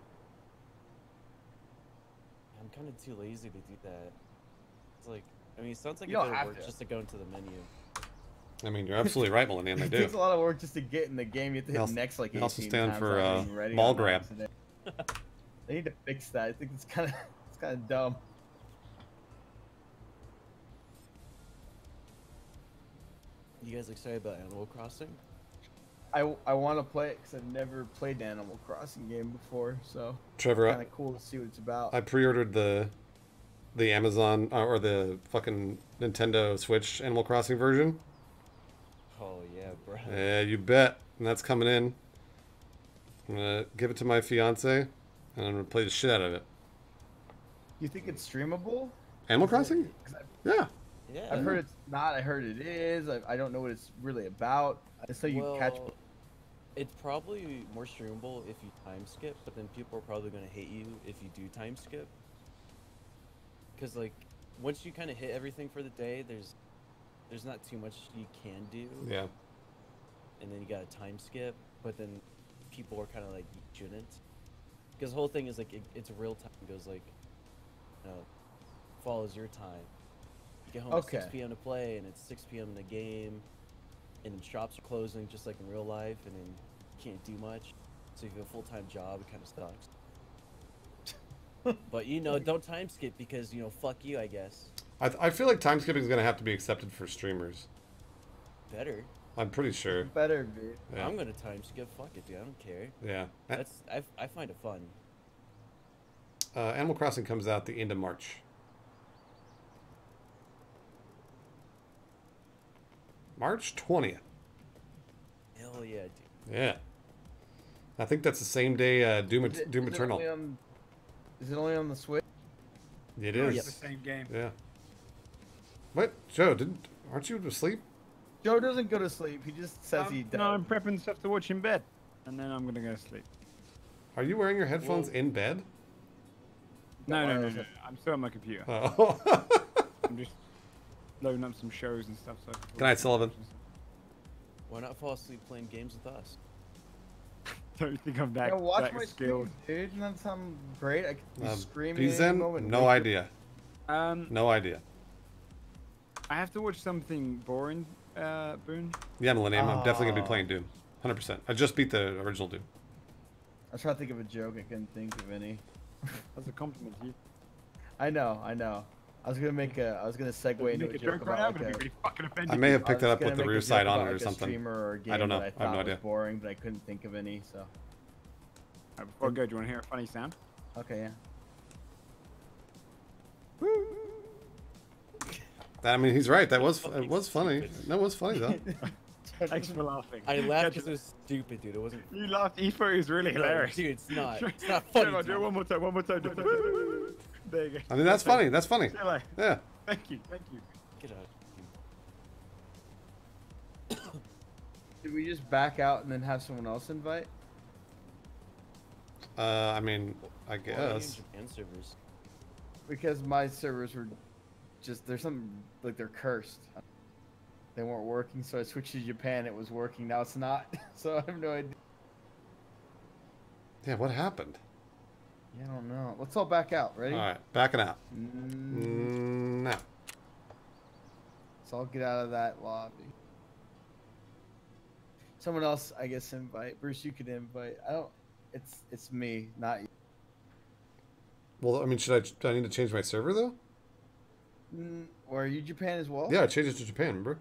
I'm kind of too lazy to do that. It's like, I mean, it sounds like You a don't bit of work to. just to go into the menu. I mean, you're absolutely right, Millennium. They do. It do. takes a lot of work just to get in the game. You have to They hit also- next like they 18 also stand times for, uh, ready ball on grab. accident. they need to fix that. I think it's kind of it's kind of dumb. You guys excited about Animal Crossing? I, I want to play it because I've never played an Animal Crossing game before, so Trevor, kind of cool to see what it's about. I pre-ordered the the Amazon uh, or the fucking Nintendo Switch Animal Crossing version. Oh yeah, bro. Yeah, you bet. And that's coming in. I'm gonna give it to my fiance, and I'm gonna play the shit out of it. you think it's streamable? Animal Crossing? 'Cause I've, Yeah. Yeah. I've heard it's not. I heard it is. I, I don't know what it's really about. I just know you well, catch. It's probably more streamable if you time skip, but then people are probably gonna hate you if you do time skip. Cause like, once you kind of hit everything for the day, there's there's not too much you can do. Yeah. and then you got a time skip, but then people are kind of like you shouldn't, because the whole thing is like it, it's real time. It goes like, you know, follows your time. You get home at six p.m. to play, and it's six p.m. in the game, and then shops are closing just like in real life, and then you can't do much. So if you have a full time job, it kind of sucks. But you know, don't time skip because you know, fuck you, I guess. I, I feel like time skipping is gonna have to be accepted for streamers. Better. I'm pretty sure. Better be. Yeah. I'm gonna time skip. Fuck it, dude. I don't care. Yeah. That's I, I find it fun. Uh, Animal Crossing comes out the end of March. March 20th. Hell yeah, dude. Yeah. I think that's the same day uh, Doom, Is it- Doom is it Eternal. only on- Is it only on the Switch? It Oh, is. It's the same game. Yeah. What, Joe? Didn't aren't you asleep? Joe doesn't go to sleep. He just says Um, he does. no, I'm prepping stuff to watch in bed, and then I'm gonna go to sleep. Are you wearing your headphones in bed? No, no, no, wireless no. I'm still on my computer. Oh. I'm just loading up some shows and stuff. So Good night, Sullivan. Why not fall asleep playing games with us? Don't you think I'm that, Yeah, watch that my skilled? stream, dude. Doesn't that sound great? I could be Um, screaming at any Bizen? moment. No wake idea. Um, No idea. I have to watch something boring, uh, Boon. Yeah, Millennium. I'm definitely gonna be Oh. playing Doom. 100%. I just beat the original Doom. I was trying to think of a joke. I couldn't think of any. That's a compliment to you. I know, I know. I was gonna make a. I was gonna segue If you into make a a joke joke right about I'm like a, be really fucking offended. I may have picked it up with the rear joke side on about, it or like, something. or I don't know. I I have thought no idea. boring, but I couldn't think of any. So Alright, before I go, do you want to hear a funny sound? okay, yeah. I mean, he's right. That was it was funny. That was funny though. Thanks for laughing. I laughed because it was stupid, dude. It wasn't. You laughed. You thought it was really hilarious. dude, it's not. It's not funny. do it one more time. One more time. Just- there you go. I mean, that's funny. That's funny. See you later. Yeah. Thank you. Thank you. Get out. Did we just back out and then have someone else invite? Uh, I mean, I Why are you in guess. Japan servers. Because my servers were just there's something like they're cursed. They weren't working, so I switched to Japan. It was working. Now it's not. So I have no idea. Yeah. What happened? Yeah, I don't know. Let's all back out. Ready? All right, backing out. Mm, now. let's all get out of that lobby. Someone else, I guess, invite. Bruce, you could invite. I don't. It's it's me, not you. Well, I mean, should I? Do I need to change my server though? Mm, or are you Japan as well? Yeah, I changed it to Japan. Remember?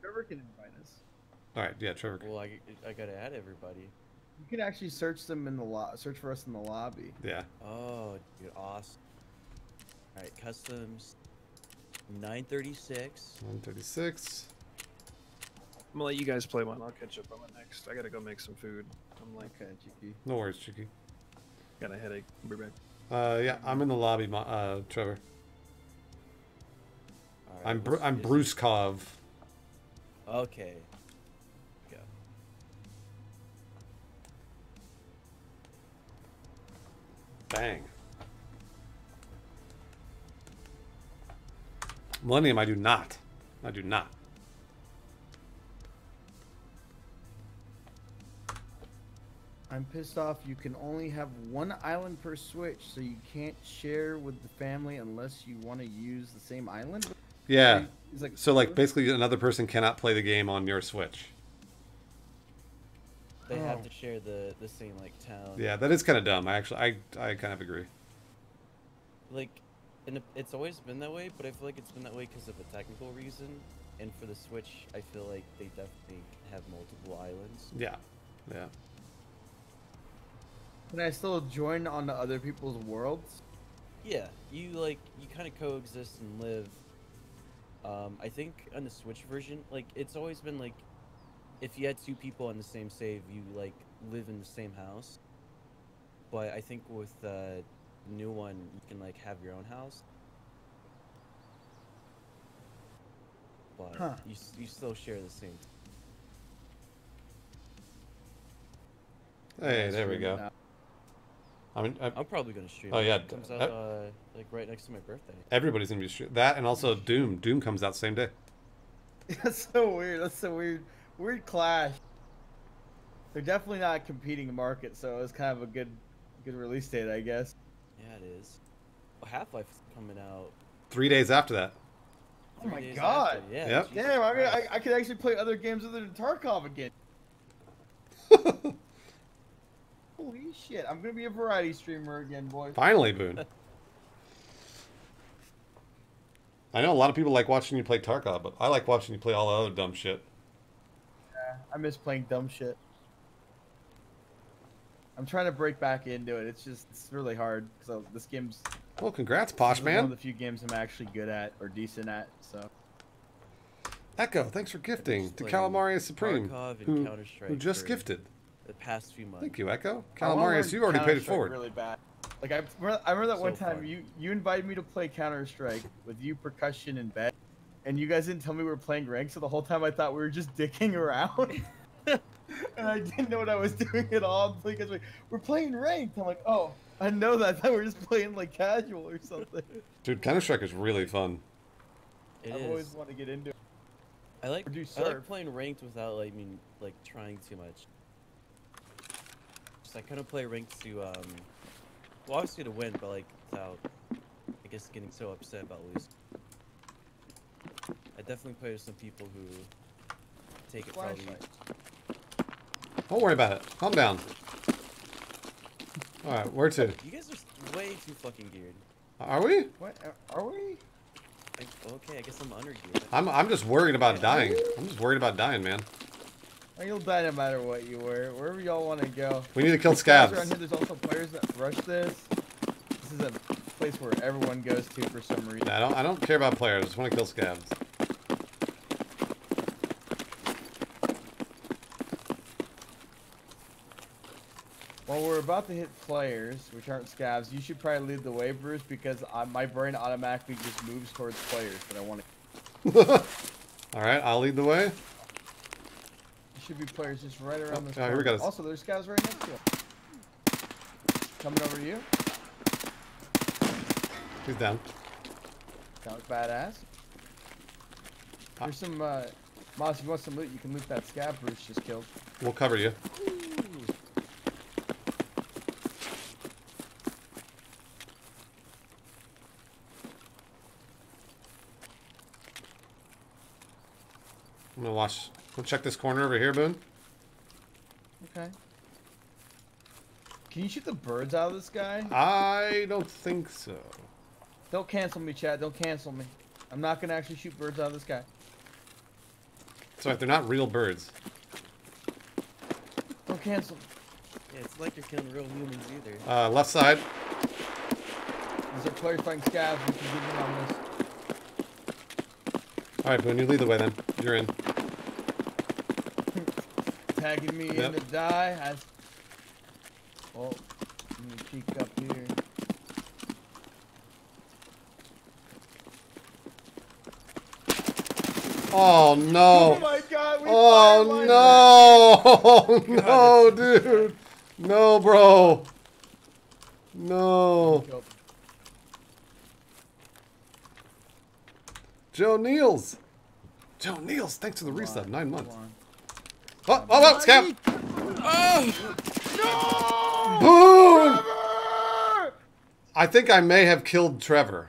Trevor can invite us. All right. Yeah, Trevor. Well, I, I gotta add everybody. You can actually search them in the lo- search for us in the lobby. Yeah. Oh, dude, awesome. All right, customs. 936. 136. I'm gonna let you guys play one. I'll catch up on it next. I gotta go make some food. I'm like, Okay, GP. No worries, Cheeky. got a headache. We're back. Uh, yeah, I'm in the lobby, uh, Trevor. All right, I'm Bru- what's- I'm Bruce Cov. Okay. Bang. Millennium, I do not. I do not. I'm pissed off. You can only have one island per switch, so you can't share with the family unless you want to use the same island. Yeah. Like, So like basically another person cannot play the game on your Switch. They have Oh. to share the the same like town. Yeah, that is kind of dumb. I actually I I kind of agree. Like, and it's always been that way, but I feel like it's been that way because of a technical reason. And for the Switch, I feel like they definitely have multiple islands. Yeah. Yeah. Can I still join on the other people's worlds? Yeah, you like you kind of coexist and live. Um, I think on the Switch version, like it's always been like, if you had two people on the same save, you like live in the same house. But I think with uh, the new one, you can like have your own house. But Huh. you you still share the same. Hey, there we go. I mean, I, I'm probably gonna stream. Oh, yeah, it comes out that- uh, like right next to my birthday. everybody's gonna be str- that, and also Doom. Doom comes out same day. That's so weird. That's so weird. Weird clash. They're definitely not competing market, so it's kind of a good, good release date, I guess. Yeah, it is. Well, Half Life is coming out. Three days after that. Oh three my God. after. Yeah. Yep. Damn, I, mean, I, I could actually play other games other than Tarkov again. Holy shit! I'm gonna be a variety streamer again, boys. Finally, Boon. I know a lot of people like watching you play Tarkov, but I like watching you play all the other dumb shit. I miss playing dumb shit. I'm trying to break back into it. It's just it's really hard because this game's Well, congrats, Posh this is one of the few games I'm actually good at or decent at. So Echo, thanks for gifting just to playing Calamari Supreme, Tarkov who, who just gifted. the past few months. Thank you, Echo. Oh, I wanna Calamarius, you already paid it forward. Really bad. Like I remember, I remember that one time far. you you invited me to play Counter Strike with you, percussion, and bed, and you guys didn't tell me we were playing ranked, So the whole time I thought we were just dicking around, and I didn't know what I was doing at all. because you guys were "We're playing ranked." I'm like, "Oh, I know that. I thought we were just playing like casual or something." Dude, Counter Strike is really fun. It I've is. always wanted to get into. it. I like do I like playing ranked without like I mean like trying too much. Just I kind of play ranked to um, well obviously to win, but like without I guess getting so upset about losing. I definitely play with some people who take it probably. Flashlight. Don't worry about it. Calm down. All right, where to? You guys are way too fucking geared. Are we? What are- are we? Like, okay, I guess I'm under geared. I'm I'm just worried about dying. I'm just worried about dying, man. You'll die no matter what you were. Wherever y'all want to go. We need to kill There's scavs. Around here, there's also players that rush this. This is a place where everyone goes to for some reason. I don't I don't care about players. I just want to kill scavs. Well, we're about to hit players, which aren't scavs. You should probably lead the way, Bruce, because I, my brain automatically just moves towards players that I want to. All right, I'll lead the way. There should be players just right around oh, this. oh, here we go. Also, there's scavs right next to you. Coming over to you. He's down. Sounds badass. There's some, uh, Moss, if you want some loot, you can loot that scav Bruce just killed. We'll cover you. I'm gonna watch. We'll check this corner over here, Boon. Okay. Can you shoot the birds out of this guy? I don't think so. Don't cancel me, Chad. Don't cancel me. I'm not gonna actually shoot birds out of this guy. Sorry, they're not real birds. Don't cancel. Yeah, it's like you're killing real humans either. Uh, left side. These are players fighting scavs. We can get in on this. All right, Boon, you lead the way then. You're in. Tagging me Yep. in to die. As... Oh, let me peek up here. Oh no! Oh my god, we Oh firelined no! No, dude! No, bro! No! Joe Niels! Joe Niels, thanks for the Hold resub. on, Nine months. on. Oh, oh, scam. oh! No! Boom! Trevor! I think I may have killed Trevor.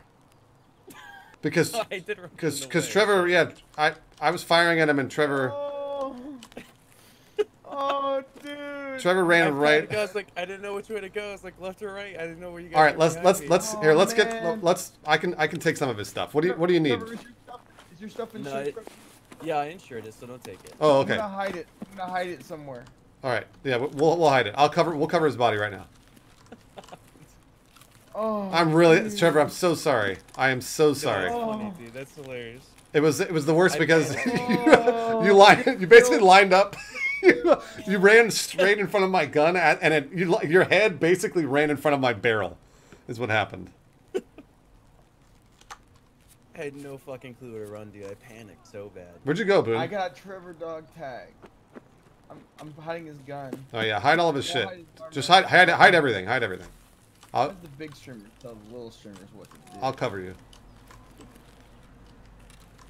Because, I did run because, in because. Trevor, yeah, I, I was firing at him and Trevor, Oh, oh dude. Trevor ran tried right. go, I was like, I didn't know which way to go. I was like left or right. I didn't know where you guys. All right, let's let's me. let's Oh, here. Let's get man. let's. I can I can take some of his stuff. What do you What do you need? Trevor, is your stuff, is your stuff in No, Yeah, I insured it, so don't take it. Oh, okay. I'm gonna hide it. I'm gonna hide it somewhere. All right. Yeah, we'll we'll hide it. I'll cover. We'll cover his body right now. Oh. I'm really dude. Trevor. I'm so sorry. I am so No, sorry. that's funny, Oh. dude. That's hilarious. It was it was the worst I- because Oh, you lined you basically lined up. you, you ran straight in front of my gun at, and it, you, your head basically ran in front of my barrel. Is what happened. I had no fucking clue where to run, dude. I panicked so bad. Where'd you go, Boon? I got Trevor dog tag. I'm I'm hiding his gun. oh yeah, hide all of his We'll shit. hide his. Just hide hide hide everything. Hide everything. I'll the big streamers tell the little streamers what to do. I'll cover you.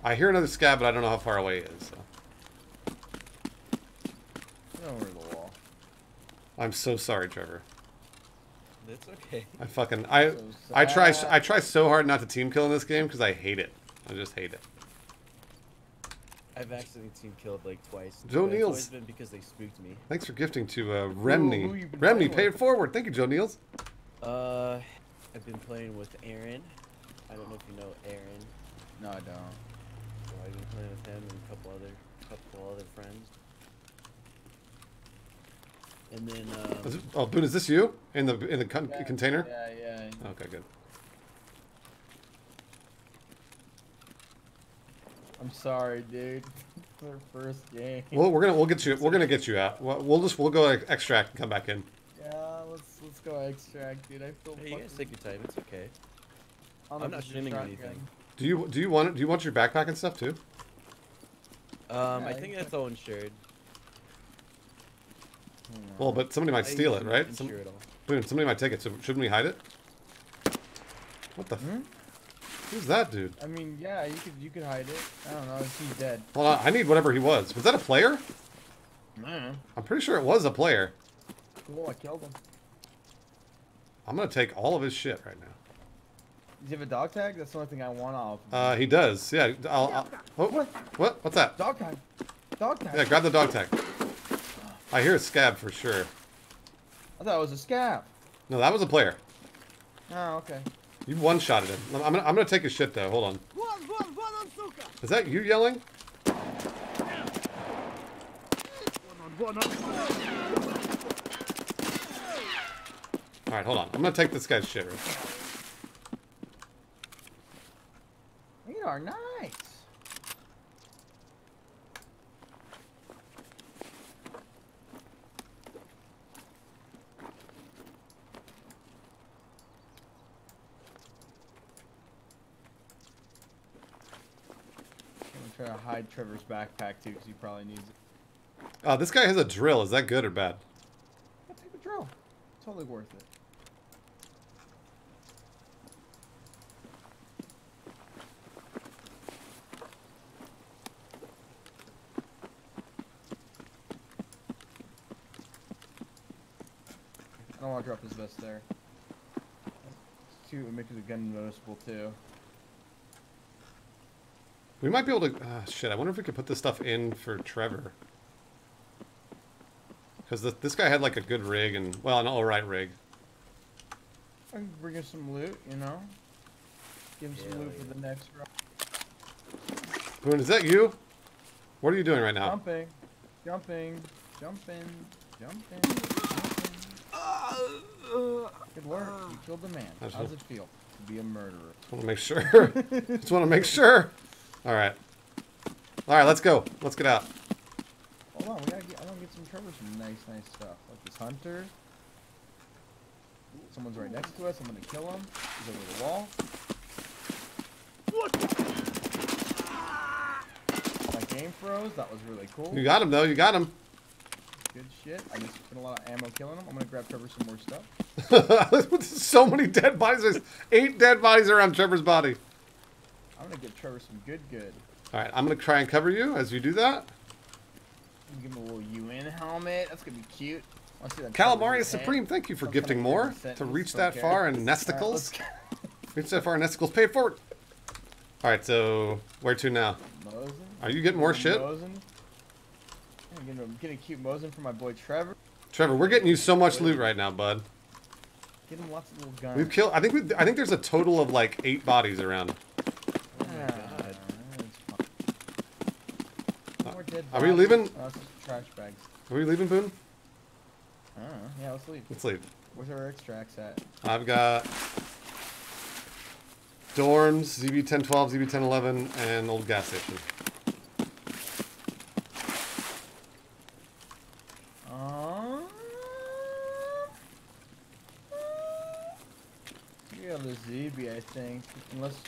I hear another scav, but I don't know how far away it is. So. Over the wall. I'm so sorry, Trevor. That's okay. I fucking I So I try. I try so hard not to team kill in this game because I hate it. I just hate it. I've accidentally team killed like twice. Joe it's always been because they spooked me. Thanks for gifting to uh, Remney. been Remney, pay it forward. Thank you, Joe Niels. Uh, I've been playing with Aaron. I don't know if you know Aaron. No, I don't. So I've been playing with him and a couple other, couple other friends. And then Is um, it- oh, Boon, is this you in the in the con- Yeah, container? Yeah, yeah. Okay, good. I'm sorry, dude. It's our first game. Well, we're gonna we'll get you we're gonna get you out. We'll, we'll just we'll go like, extract and come back in. Yeah, let's let's go extract, dude. I feel. Hey, you guys fucking- take your time. It's okay. I don't I'm not if it's a streaming or shotgun. anything. Do you do you want do you want your backpack and stuff too? Um, I think you that's all insured. Well, but somebody might I steal it, right? insure Some, it all. boom, somebody might take it. So shouldn't we hide it? What the? Hmm? Who's that dude? I mean, yeah, you could you could hide it. I don't know. He's dead? Hold on, I need whatever he was. Was that a player? Nah. I'm pretty sure it was a player. Cool. I killed him. I'm gonna take all of his shit right now. Does he have a dog tag? That's the only thing I want off. Uh, he does. Yeah. I'll, I'll, what? What? What? What's that? Dog tag. Dog tag. Yeah, grab the dog tag. I hear a scav for sure. I thought it was a scav. No, that was a player. Oh, okay. You one-shotted him. I'm gonna, I'm gonna take his shit though. Hold on. Is that you yelling? All right, hold on. I'm gonna take this guy's shit. Right? You are nice. I'm gonna try to hide Trevor's backpack too, because he probably needs it. Uh, this guy has a drill. Is that good or bad? I'll take the drill. Totally worth it. Don't want to drop his vest there. It's too, it makes the gun noticeable too. We might be able to. Uh, shit, I wonder if we could put this stuff in for Trevor. Because this guy had like a good rig and well, an all right rig. I can bring him some loot, you know? Give him some Hell loot for the next round. Boon, is that you? What are you doing right now? Jumping, jumping, jumping, jumping, jumping. Good work. You killed the man. That's How does it feel to be a murderer? Just want to make sure. Just want to make sure. All right. All right, let's go. Let's get out. Hold on, we gotta get. I want to get some Trevor some nice, nice stuff. Like this hunter. Someone's right next to us. I'm gonna kill him. He's over the wall. My game froze. That was really cool. You got him though. You got him. Good shit. I just spent a lot of ammo killing him. I'm gonna grab Trevor some more stuff. so many dead bodies. There's eight dead bodies around Trevor's body. I'm gonna get Trevor some good, good. All right, I'm gonna try and cover you as you do that. Give him a little UN helmet. That's gonna be cute. Wanna see that Calamari head? Supreme, thank you for Some gifting kind of more. To reach that care. far and nesticles. Reach that far and nesticles. Pay for it forward. All right, so where to now? Mosin. Are you getting more shit? Mosin. I'm getting, I'm getting a cute Mosin for my boy Trevor. Trevor, we're getting you so much loot right now, bud. Get him lots of little guns. We've killed. I think we. I think there's a total of like eight bodies around. Ah, that's fine. More dead Are we leaving? Oh, it's just trash bags. Are we leaving, Boon? I don't know. Yeah, let's leave. Let's leave. Where's our extracts at? I've got dorms, ZB1012, ZB1011, and old gas station. Uh, yeah, the ZB, I think. Unless,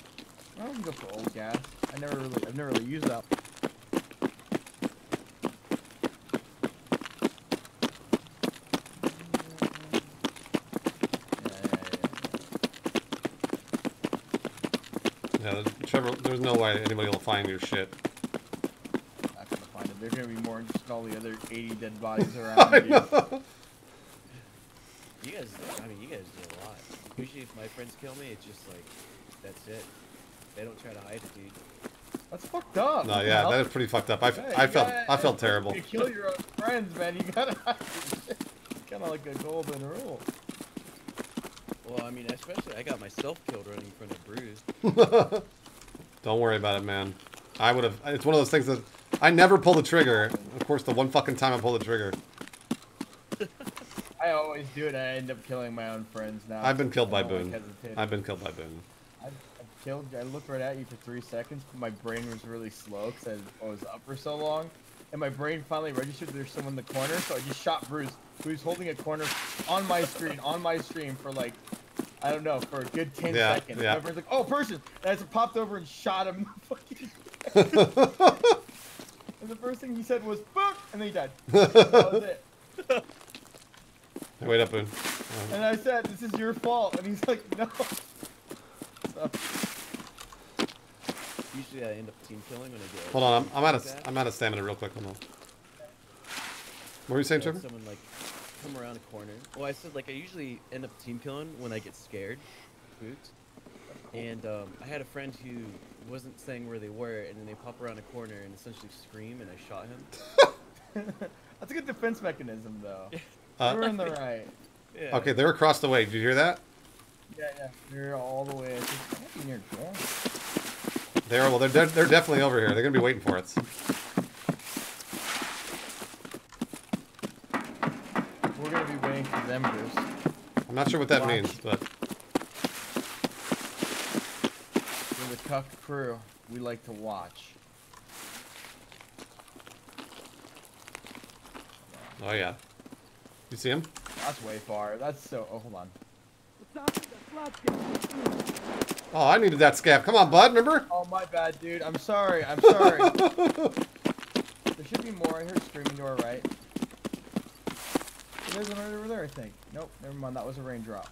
I don't go for old gas. I never really, I've never really used that. Yeah, Trevor. There's no way anybody will find your shit. I'm gonna find it. They're gonna be more interested in all the other 80 dead bodies around. dude. know. You guys, I mean, you guys do a lot. Usually, if my friends kill me, it's just like, that's it. They don't try to hide it, dude. That's fucked up. No, yeah, that is pretty fucked up. I, Hey, I felt gotta- I felt terrible. You kill your own friends, man. You gotta. kind of like a golden rule. Well, I mean, especially I got myself killed running in front of Bruce. Don't worry about it, man. I would have. It's one of those things that I never pull the trigger. Of course, the one fucking time I pull the trigger, I always do it. I end up killing my own friends now. I've been killed by don't like Boon. I've been killed by Boon. I've, I've killed. I looked right at you for three seconds, but my brain was really slow because I was up for so long, and my brain finally registered there's someone in the corner, so I just shot Bruce, who's holding a corner on my screen, on my stream for like, I don't know, for a good ten Yeah, seconds. yeah. Brain's like, oh, person! And I just popped over and shot him. And the first thing he said was "fuck," and then he died. that was it. Hey, wait up, Boon. And I said, "This is your fault," and he's like, "No." So, Usually I end up team killing when I get. Hold on, I'm, I'm out of like that. I'm out of stamina real quick. Hold on. What were you saying, Trevor? Someone like come around a corner. Well, I said like I usually end up team killing when I get scared, spooked. And um, I had a friend who wasn't saying where they were, and then they pop around a corner and essentially scream, and I shot him. that's a good defense mechanism, though. Uh, You're in the right. Yeah. Okay, they're across the way. Did you hear that? Yeah, yeah. They're all the way. I be near Gorn. They're well. They're de- they're definitely over here. They're gonna be waiting for us. We're gonna be waiting for them, Bruce. I'm not sure what that Watch. means, but We're the Cuck crew. We like to watch. oh yeah. You see him? That's way far. That's so. Oh, hold on. Oh, I needed that scav. Come on, bud. Remember? Oh, my bad, dude. I'm sorry. I'm sorry. there should be more. I heard screaming to our right. There's one right over there, I think. Nope. Never mind. That was a raindrop.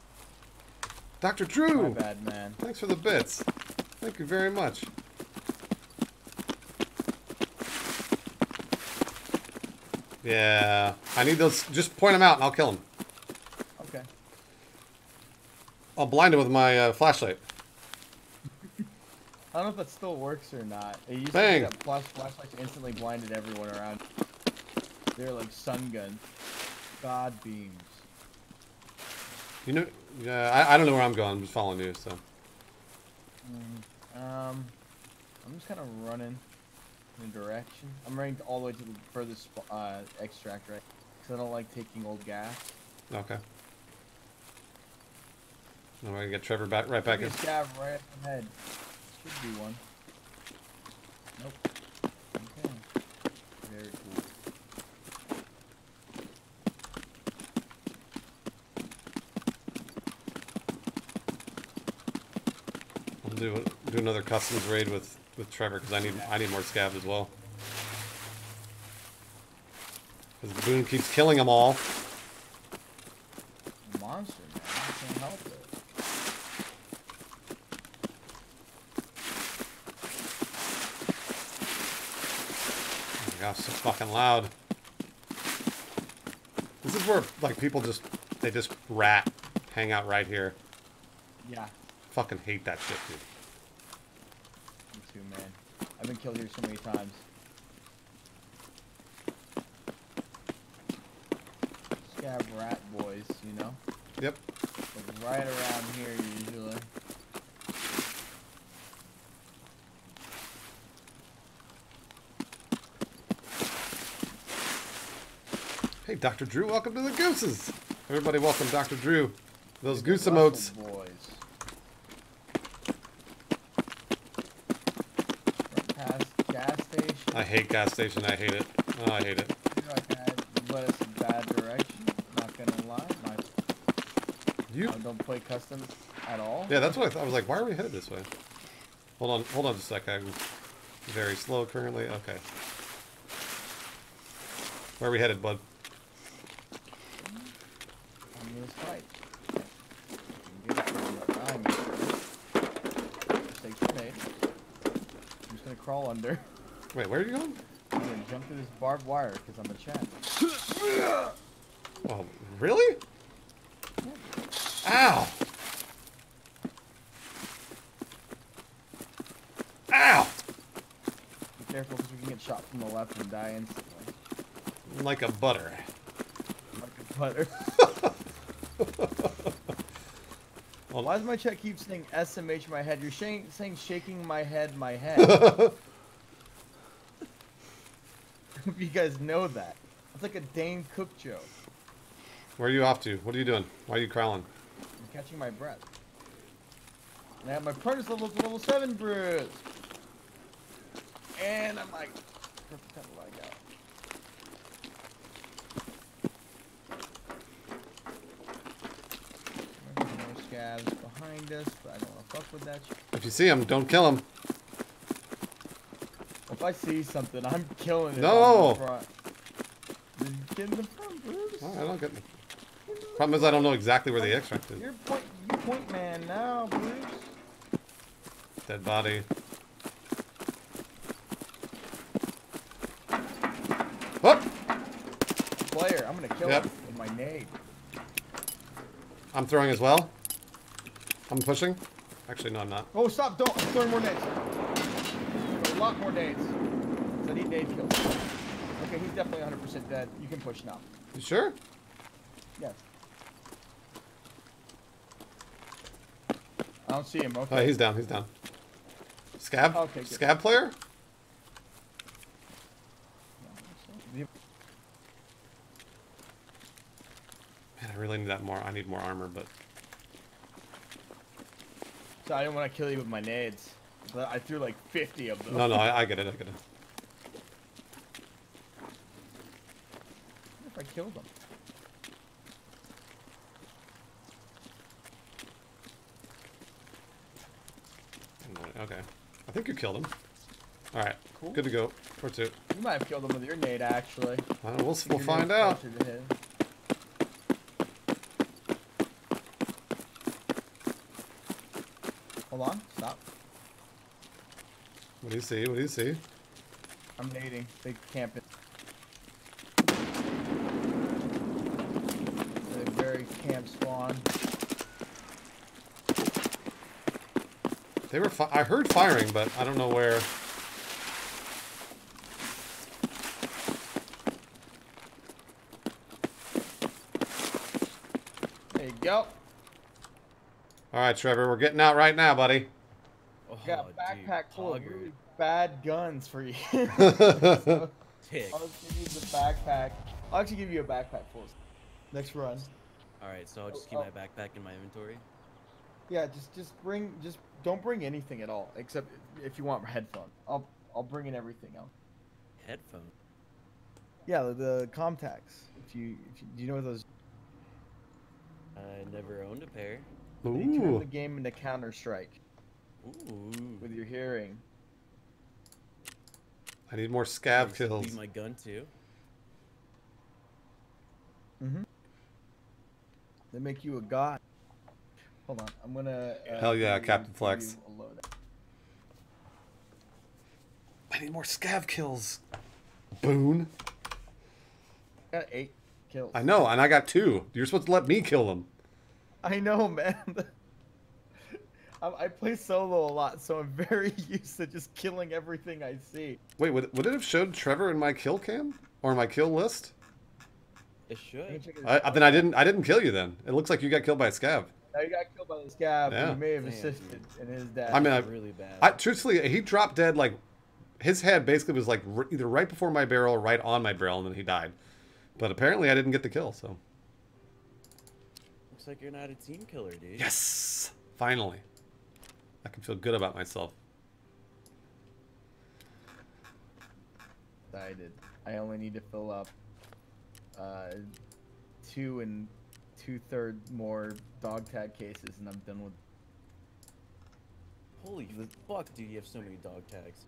Dr. Drew. My bad, man. Thanks for the bits. Thank you very much. Yeah, I need those. Just point them out, and I'll kill them. Okay. I'll blind him with my uh, flashlight. I don't know if that still works or not. It used to be that flash flashlights instantly blinded everyone around. They're like sun guns. God beams. You know, yeah, I, I don't know where I'm going. I'm just following you. So Um, I'm just kind of running in direction. I'm running all the way to the furthest uh, extract, right? Because I don't like taking old gas. okay. I'm gonna get Trevor back right back in. A scav right up ahead. Should be one. Nope. Okay. Very cool. I'll do do another customs raid with with Trevor because I need I need more scavs as well. Because Boon keeps killing them all. Monster, man. I can't help it. Oh my gosh, so fucking loud. This is where like people just they just rat hang out right here. Yeah. Fucking hate that shit, dude. Too, man. I've been killed here so many times. Scav rat boys, you know? Yep. Like right around here usually. Hey, Dr. Drew, welcome to the Gooses. Everybody, welcome Dr. Drew. Those goose emotes. Russell Boys. Right past gas station. I hate gas station. I hate it. Oh, I hate it. I like that led us in bad direction. Not gonna lie. My, You. I don't play customs at all. Yeah, that's what I thought. I was like, why are we headed this way? Hold on, hold on just a sec. I'm very slow currently. Okay. Where are we headed, bud? I'm gonna fight. You can get it from the eye, man. Just take the grenade. I'm just gonna crawl under. Wait, where are you going? I'm gonna jump through this barbed wire because I'm a chat. Oh, really? Ow! Ow! Be careful because we can get shot from the left and die instantly. Like a butter. Like a butter. Why does my chat keep saying SMH my head? You're saying shaking my head, my head. if you guys know that. It's like a Dane Cook joke. Where are you off to? What are you doing? Why are you crawling? I'm catching my breath. And I have my apprentice level to level 7 Bruce. And I'm like, perfect time to lag out. There's more scavs behind us, but I don't want to fuck with that. If you see him, don't kill him. If I see something, I'm killing it. No. on the front. Just Get in the front, Bruce. Oh, I don't get. Problem is, I don't know exactly where the extract is. You're point, you point man now, Bruce. Dead body. Whoop! Player, I'm gonna kill Yep. him with my nade. I'm throwing as well. I'm pushing. Actually, no, I'm not. Oh, stop! Don't! I'm throwing more nades. Lot more nades. So I need nade kills. Okay, he's definitely 100% dead. You can push now. You sure? Yes. I don't see him. Okay. Oh, he's down. He's down. Scav. Okay, good. Scav player. Man, I really need that more. I need more armor, but So I didn't want to kill you with my nades. But I threw like 50 of them. no, no, I, I get it. I get it. If I killed them. Okay. I think you killed him. All right. Cool. Good to go. For two. You might have killed them with your nade, actually. We'll we'll Your find out. closer to his. Hold on. Stop. What do you see? What do you see? I'm nading. They camping. They're very camp spawn. They were. Fi- I heard firing, but I don't know where. There you go. All right, Trevor. We're getting out right now, buddy. Oh, Got a backpack full of really bad guns for you. so, Tick. I'll just give you the backpack. I'll actually give you a backpack full. Next run. All right, so I'll just keep Oh, my backpack in my inventory. Yeah, just just bring just don't bring anything at all except if you want headphones. I'll I'll bring in everything else. Headphone. Yeah, the, the Comtacs. If you, if you do you know what those? I never owned a pair. They turn Ooh. the game into Counter Strike Ooh. with your hearing. I need more scav kills. Be my gun too. Mm-hmm. They make you a god. Hold on, I'm gonna. Uh, Hell yeah, Captain Flex. you a load. I need more scav kills. Boon. Got eight kills. I know, and I got two. You're supposed to let me kill them. I know, man. I, I play solo a lot, so I'm very used to just killing everything I see. Wait, would, would it have showed Trevor in my kill cam or my kill list? It should. I, then I didn't. I didn't kill you. Then it looks like you got killed by a scav. Now you got killed by the scav. Yeah. You may have Damn, assisted in his death. I mean, I, really bad. I truthfully, he dropped dead like his head basically was like r- either right before my barrel or right on my barrel, and then he died. But apparently, I didn't get the kill. So Looks like you're not a team killer, dude. yes, finally, I can feel good about myself. decided I only need to fill up uh, two and two third more dog tag cases, and I'm done with. Holy fuck, dude! You have so many dog tags.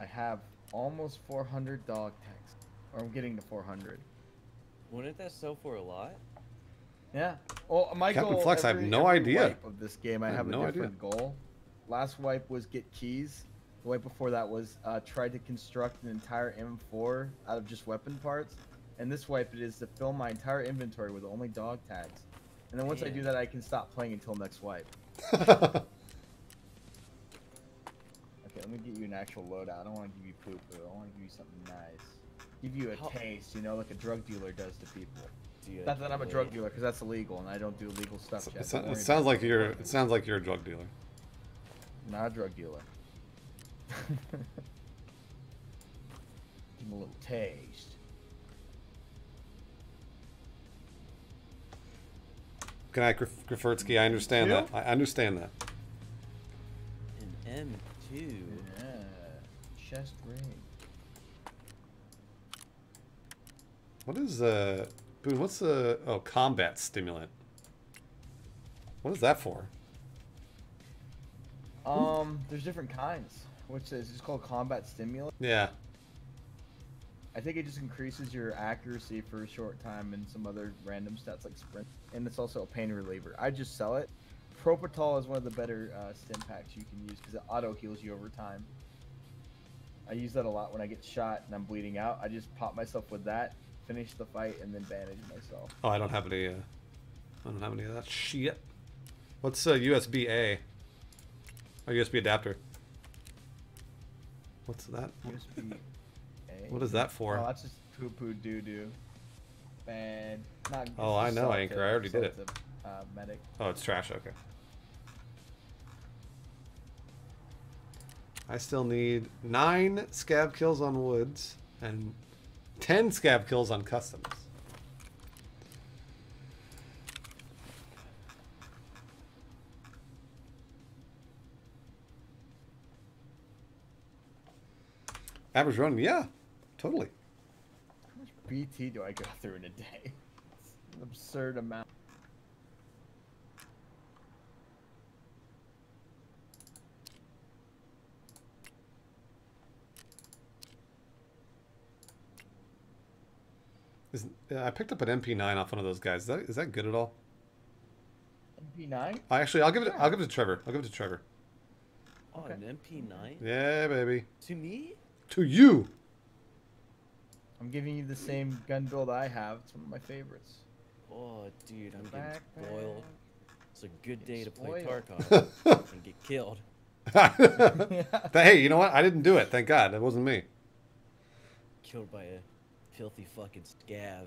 I have almost 400 dog tags, or I'm getting to 400. Wouldn't that sell for a lot? Yeah. Well, my Captain goal. Flex, I have no idea. Of this game, I, I have have a no idea. different goal. Last wipe was get keys. The wipe before that was uh, try to construct an entire M4 out of just weapon parts. And this wipe it is to fill my entire inventory with only dog tags. And then once I do that, I can stop playing until next wipe. Okay, let me get you an actual loadout. I don't want to give you poo poo. I want to give you something nice. Give you a taste, you know, like a drug dealer does to people. Not that I'm a drug dealer, because that's illegal, and I don't do illegal stuff. So, it, so, it sounds like you're. It sounds like you're a drug dealer. Not a drug dealer. Give him a little taste. Can I, Graf I understand yeah. that. I understand that. An M2. Yeah. Chest ring. What is uh Boon, what's the oh combat stimulant? What is that for? Um, there's different kinds. Which is it's called combat stimulant. Yeah. I think it just increases your accuracy for a short time and some other random stats like sprint. And it's also a pain reliever. I just sell it. Propital is one of the better uh, stim packs you can use because it auto heals you over time. I use that a lot when I get shot and I'm bleeding out. I just pop myself with that, finish the fight, and then bandage myself. Oh, I don't have any. Uh, I don't have any of that shit. What's uh, USB A? Oh, USB adapter. What's that? USB A. What is that for? Oh, that's just poo poo doo doo. And not. Oh, I know, sell Anchor, to- I already did it. to, Uh, medic. Oh, it's trash. Okay. I still need nine scav kills on woods and ten scav kills on customs. Average run, yeah, totally. How much BT do I go through in a day? It's an absurd amount. Is, uh, I picked up an MP9 off one of those guys. Is that, is that good at all? MP9? I actually, I'll give it. I'll give it to Trevor. I'll give it to Trevor. Oh, Okay. an MP9 Yeah, baby. to me? To you. I'm giving you the same gun build I have. It's one of my favorites. Oh, dude, I'm getting Backpack. spoiled. It's a good day to play. Tarkov and get killed. Hey, you know what? I didn't do it. Thank God, it wasn't me. Killed by a filthy fucking scav.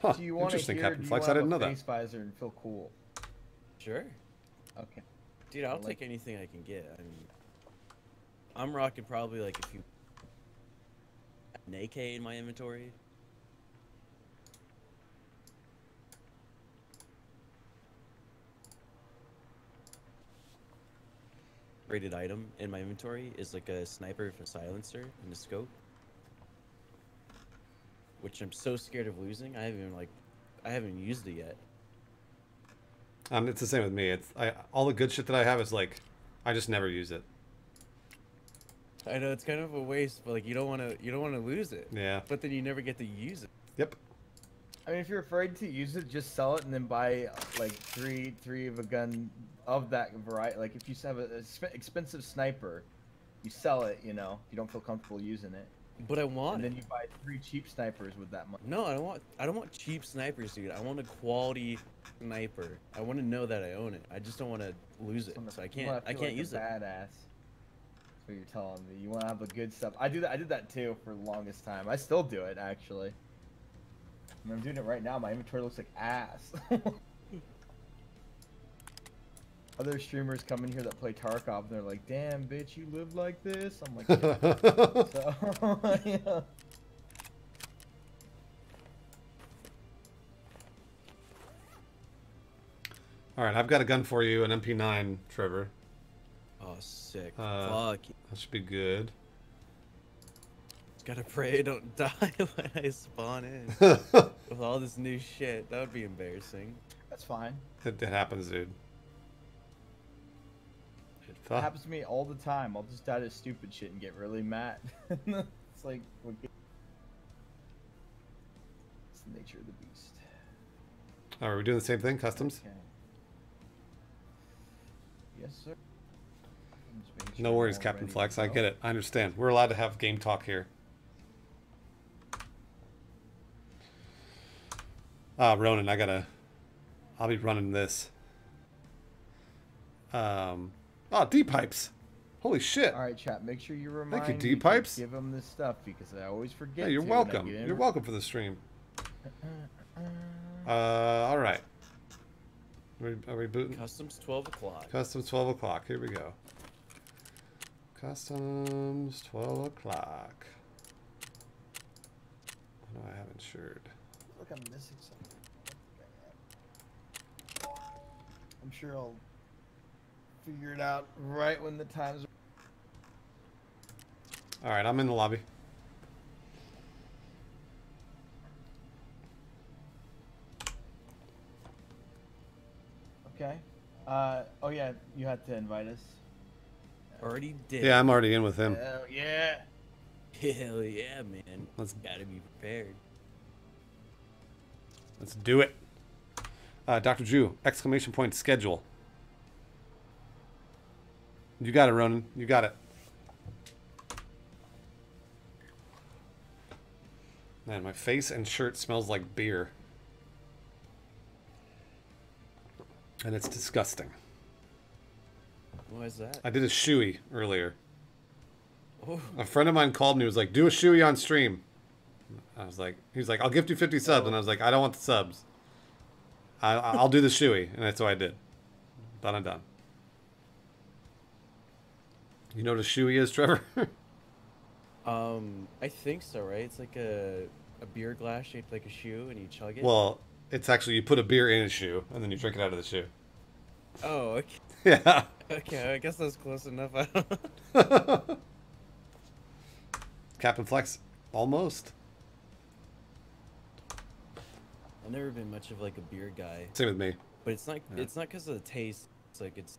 Huh? Do you want to Interesting, hear? Captain do you Flex. I didn't know that. face visor and feel cool? Sure. Okay. Dude, I'll like- take anything I can get. I mean, I'm rocking probably like a few. An AK in my inventory. Rated item in my inventory is like a sniper with a silencer and a scope. Which I'm so scared of losing. I haven't even like, I haven't used it yet. Um, it's the same with me. It's I all the good shit that I have is like, I just never use it. I know it's kind of a waste, but like you don't want to, you don't want to lose it. Yeah. But then you never get to use it. Yep. I mean, if you're afraid to use it, just sell it and then buy like three, three of a gun of that variety. Like if you have a, a expensive sniper, you sell it. You know, if you don't feel comfortable using it, But I want and then you buy three cheap snipers with that money. No, I don't want. I don't want cheap snipers, dude. I want a quality sniper. I want to know that I own it. I just don't want to lose it. So I can't. I can't like use it. Badass. That's what you're telling me. You want to have the good stuff. I do that. I did that too for the longest time. I still do it actually. I mean, I'm doing it right now. My inventory looks like ass. Other streamers come in here that play Tarkov and they're like, "Damn, bitch, you live like this." I'm like, yeah. so, yeah. All right, I've got a gun for you, an MP9, Trevor. Oh, sick. Uh, Fuck. That should be good. Just gotta pray I don't die when I spawn in. With all this new shit, that would be embarrassing. That's fine. It, it happens, dude. It It fuck. happens to me all the time. I'll just die to stupid shit and get really mad. it's like what it's the nature of the beast. All right, we're doing the same thing, customs. Okay. Yes, sir. I'm just making No worries, Captain Flex. I get it. I understand. We're allowed to have game talk here. Ah, Ronan, I gotta. I'll be running this. Um. Oh, D pipes. Holy shit. All right, chat. Make sure you remind. Thank you, D-pipes. Give them this stuff because I always forget. Hey, you're to welcome. You're welcome for the stream. Uh, all right. Are we, are we booting? Customs 12 o'clock. Customs 12 o'clock. Here we go. Customs 12 o'clock. What do I have insured? Look, I'm missing something. I'm sure I'll figure it out right when the time's. All right, I'm in the lobby. Okay. Uh, oh yeah, you had to invite us. Already did. Yeah, I'm already in with him. Hell yeah. Hell yeah, man. Let's- gotta be prepared. Let's do it. Uh, Dr. Drew, exclamation point schedule. You got it, Ronan. You got it. Man, my face and shirt smells like beer. And it's disgusting. Why is that? I did a shoey earlier. Oh, A friend of mine called me. Was like, "Do a shoey on stream." I was like, "He was like, I'll gift you 50 subs," and I was like, "I don't want the subs. I, I'll do the shoey," and that's what I did. Done and done. You know what a shoey is, Trevor? um, I think so, right? It's like a a beer glass shaped like a shoe, and you chug it. well, it's actually you put a beer in a shoe and then you drink it out of the shoe. oh, okay. Yeah. Okay, I guess that's close enough. Captain Flex, almost. I've never been much of like a beer guy, Same with me. but it's not. Yeah. It's not because of the taste. It's like it's.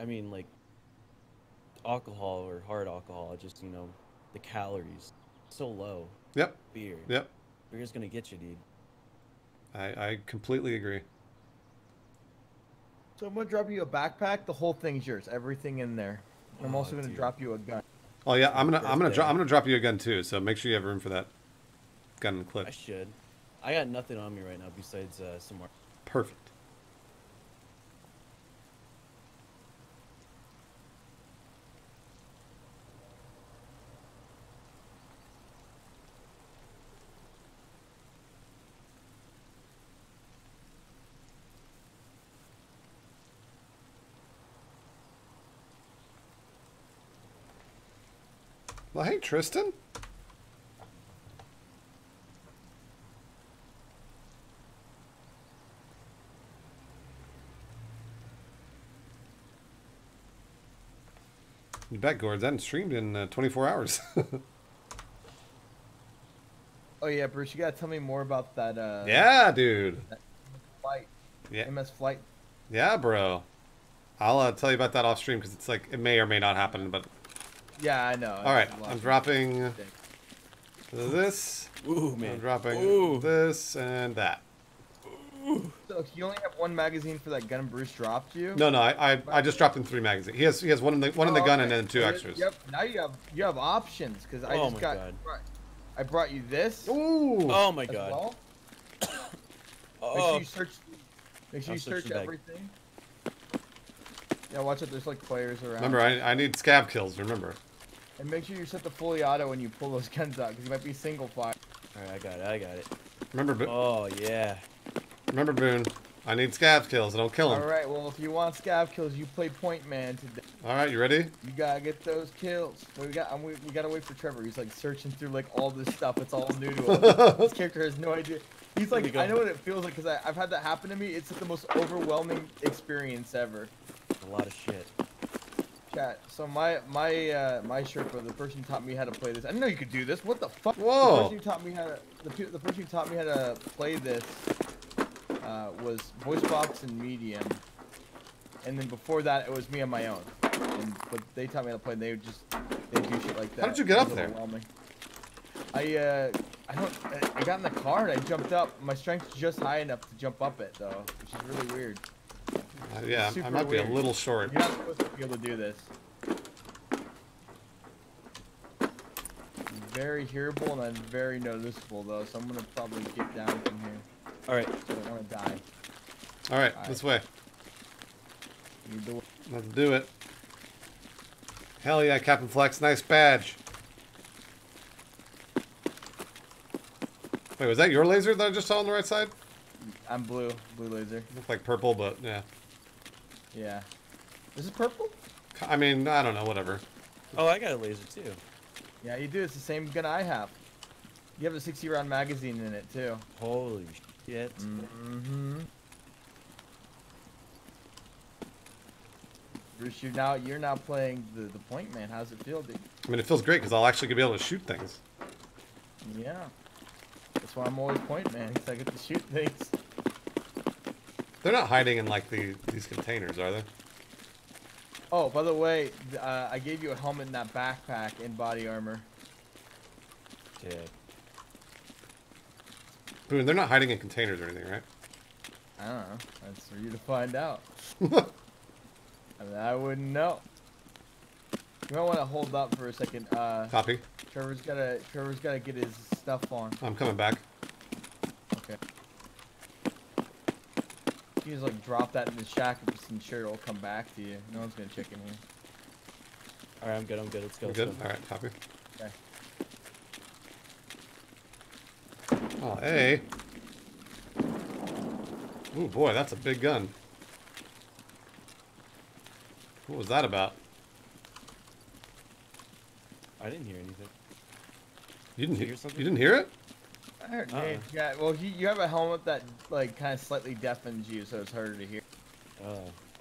I mean, like alcohol or hard alcohol. Just you know, the calories so low. Yep. Beer. Yep. Beer's gonna get you, dude. I, I completely agree. So I'm gonna drop you a backpack. The whole thing's yours. Everything in there. I'm Oh, also gonna dude. drop you a gun. Oh yeah, I'm gonna I'm gonna Birthday. dro- I'm gonna drop you a gun too. So make sure you have room for that gun and clip. I should. I got nothing on me right now besides uh, some more. Perfect. Well, hey, Tristan. You bet, Gordon. That streamed in uh, 24 hours. Oh yeah, Bruce, you gotta tell me more about that. Uh, yeah, dude. Flight. Yeah, MS flight. yeah, bro. I'll uh, tell you about that off stream because it's like it may or may not happen. But Yeah, I know. all right, It's a lot I'm dropping this. Ooh, I'm dropping Ooh. this and that. So you only have one magazine for that gun Bruce dropped you. No, no, I, I, I just dropped in three magazines. He has he has one in the one in the Oh, gun okay. and then two So extras. Yep. Now you have you have options because I Oh just got. God. I brought you this. Ooh. Oh my god. well. Make sure Oh. you search. Make sure I'm you search searching back. everything. Yeah, watch it. There's like players around. Remember, I, I need scav kills. Remember. And make sure you set the fully auto when you pull those guns out because you might be single fire. All right, I got it. I got it. Remember, Bo- Oh yeah. Remember, Boon. I need scav kills. I don't kill All him. right. Well, if you want scav kills, you play point man today. All right, you ready? You gotta get those kills. But we got. I'm, we, we gotta wait for Trevor. He's like searching through like all this stuff. It's all new to him. this character has no idea. He's like. I know what it feels like because I've had that happen to me. It's like the most overwhelming experience ever. A lot of shit. Chat. So my my uh, my Sherpa, the person who taught me how to play this. I didn't know you could do this. What the fuck? Whoa. The person who taught me how to the, pe- the person who taught me how to play this uh, was voice box and medium, and then before that it was me on my own. And but they taught me how to play. And they would just they do shit like that. How did you get up there? I uh I don't I- got in the car and I jumped up. My strength's just high enough to jump up it though, which is really weird. Uh, yeah, I might be a little short. You're not supposed to be able to do this. Very hearable and then very noticeable though, so I'm gonna probably get down from here. All right. So I don't wanna die. All right, Alright. this way. You do. Let's do it. Hell yeah, Captain Flex. Nice badge. Wait, was that your laser that I just saw on the right side? I'm blue, blue laser. Looked like purple, but yeah. Yeah. Is it purple? I mean, I don't know, whatever. Oh, I got a laser too. Yeah, you do. It's the same gun I have. You have a 60 round magazine in it too. Holy shit. Mm-hmm. Bruce, you're now you're now playing the the point man. How's it feel, dude? I mean, it feels great because I'll actually be able to shoot things. Yeah. That's why I'm always point man. Because I get to shoot things. They're not hiding in like the these containers, are they? Oh, by the way, uh, I gave you a helmet and that backpack and body armor. Yeah. Boon, they're not hiding in containers or anything, right? I don't know. That's for you to find out. I, mean, I wouldn't know. You might want to hold up for a second. Uh, Copy. Trevor's gotta Trevor's gotta get his stuff on. I'm coming back. Okay. You just like drop that in the shack and just ensure it'll come back to you. No one's gonna check in here. All right, I'm good. I'm good. Let's go. You let's good? go. All right, copy. Okay. Oh, hey. Ooh, boy, that's a big gun. What was that about? I didn't hear anything. You didn't Did you hear hear something? You didn't hear it? I heard. Dave. Yeah, well, you, you have a helmet that like kind of slightly deafens you, so it's harder to hear. Uh,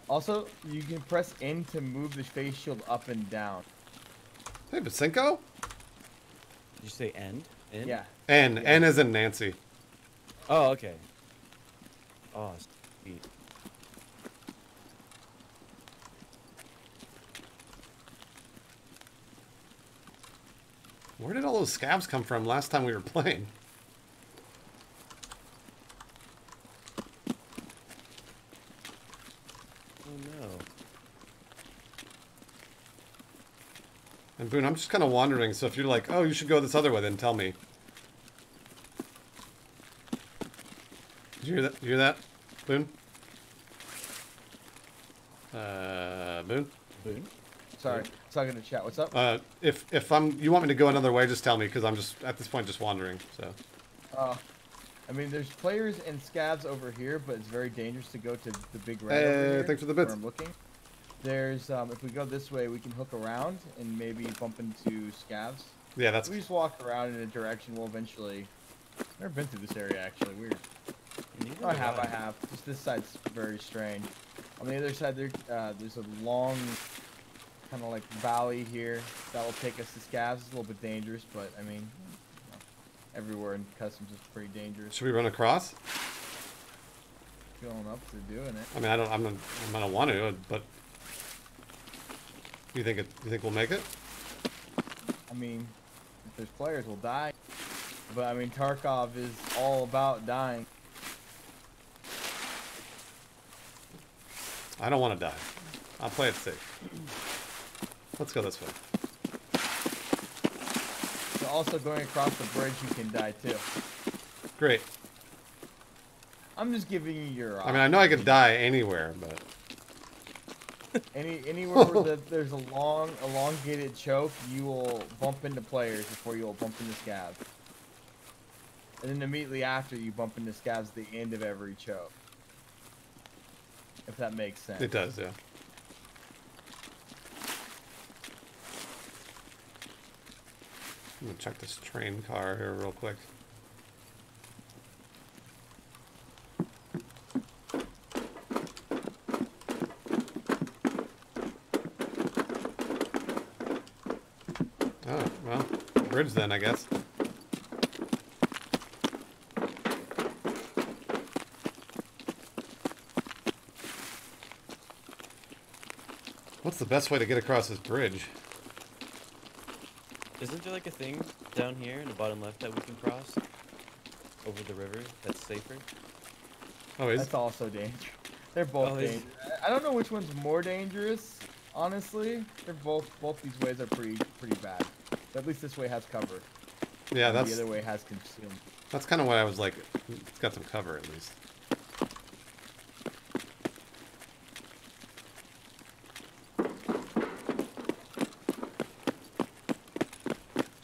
Also, you can press in to move the face shield up and down. Hey, Basinko? did you say end? End? Yeah. N. Yeah. N as in Nancy. Oh, okay. Oh, sweet. Where did all those scavs come from last time we were playing? Oh no. And Boon, I'm just kind of wondering, so if you're like, oh, you should go this other way, then tell me. Did you hear that? Did you hear that, Boon? Uh, Boon? Boon? Sorry, talking to chat. What's up? Uh, if if I'm, you want me to go another way, just tell me, because I'm just at this point just wandering. So Uh, I mean, there's players and scavs over here, but it's very dangerous to go to the big red Hey, over here. thanks for the where bits. I'm looking. There's, um, if we go this way, we can hook around and maybe bump into scavs. yeah, that's we just walk around in a direction. We'll eventually. Never been through this area actually. Weird. Neither I have, I I. have. Just this side's very strange. On the other side, there, uh, there's a long, kind of like valley here that will take us to scavs. It's a little bit dangerous, but I mean, you know, everywhere in customs is pretty dangerous. Should we run across? Feeling up to doing it. I mean, I don't, I'm not, I don't want to, but you think it? You think we'll make it? I mean, if there's players, we'll die. But I mean, Tarkov is all about dying. I don't want to die. I'll play it safe. Let's go this way. So also going across the bridge, you can die too. Great. I'm just giving you your. I mean, I know I could die anywhere, but Any anywhere where the, there's a long, elongated choke, you will bump into players before you will bump into scavs. And then immediately after, you bump into scavs at the end of every choke. If that makes sense. it does, yeah. I'm gonna check this train car here real quick. Oh, well, bridge then, I guess. What's the best way to get across this bridge? Isn't there like a thing down here in the bottom left that we can cross over the river that's safer? Oh, is That's also dangerous. They're both Oh, dangerous. I don't know which one's more dangerous, honestly. They're both both these ways are pretty pretty bad. At least this way has cover. yeah, and that's the other way has consumed. that's kind of why I was like, it's got some cover at least.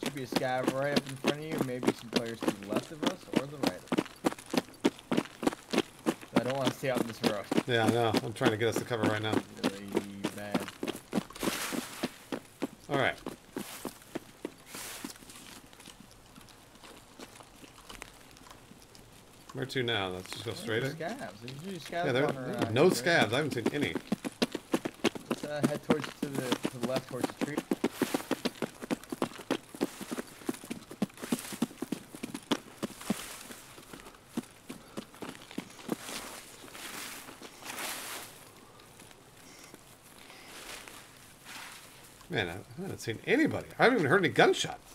Should be a scav right up in front of you, maybe some players to the left of us or the right of us. I don't want to stay out in this road. Yeah, no. I'm trying to get us to cover right now. Really bad. All right. Where to now? Let's just go straight in. Scavs. Yeah, there, there no scavs. I haven't seen any. What's uh, head towards to the to the left towards the tree. Man, I haven't seen anybody. I haven't even heard any gunshots.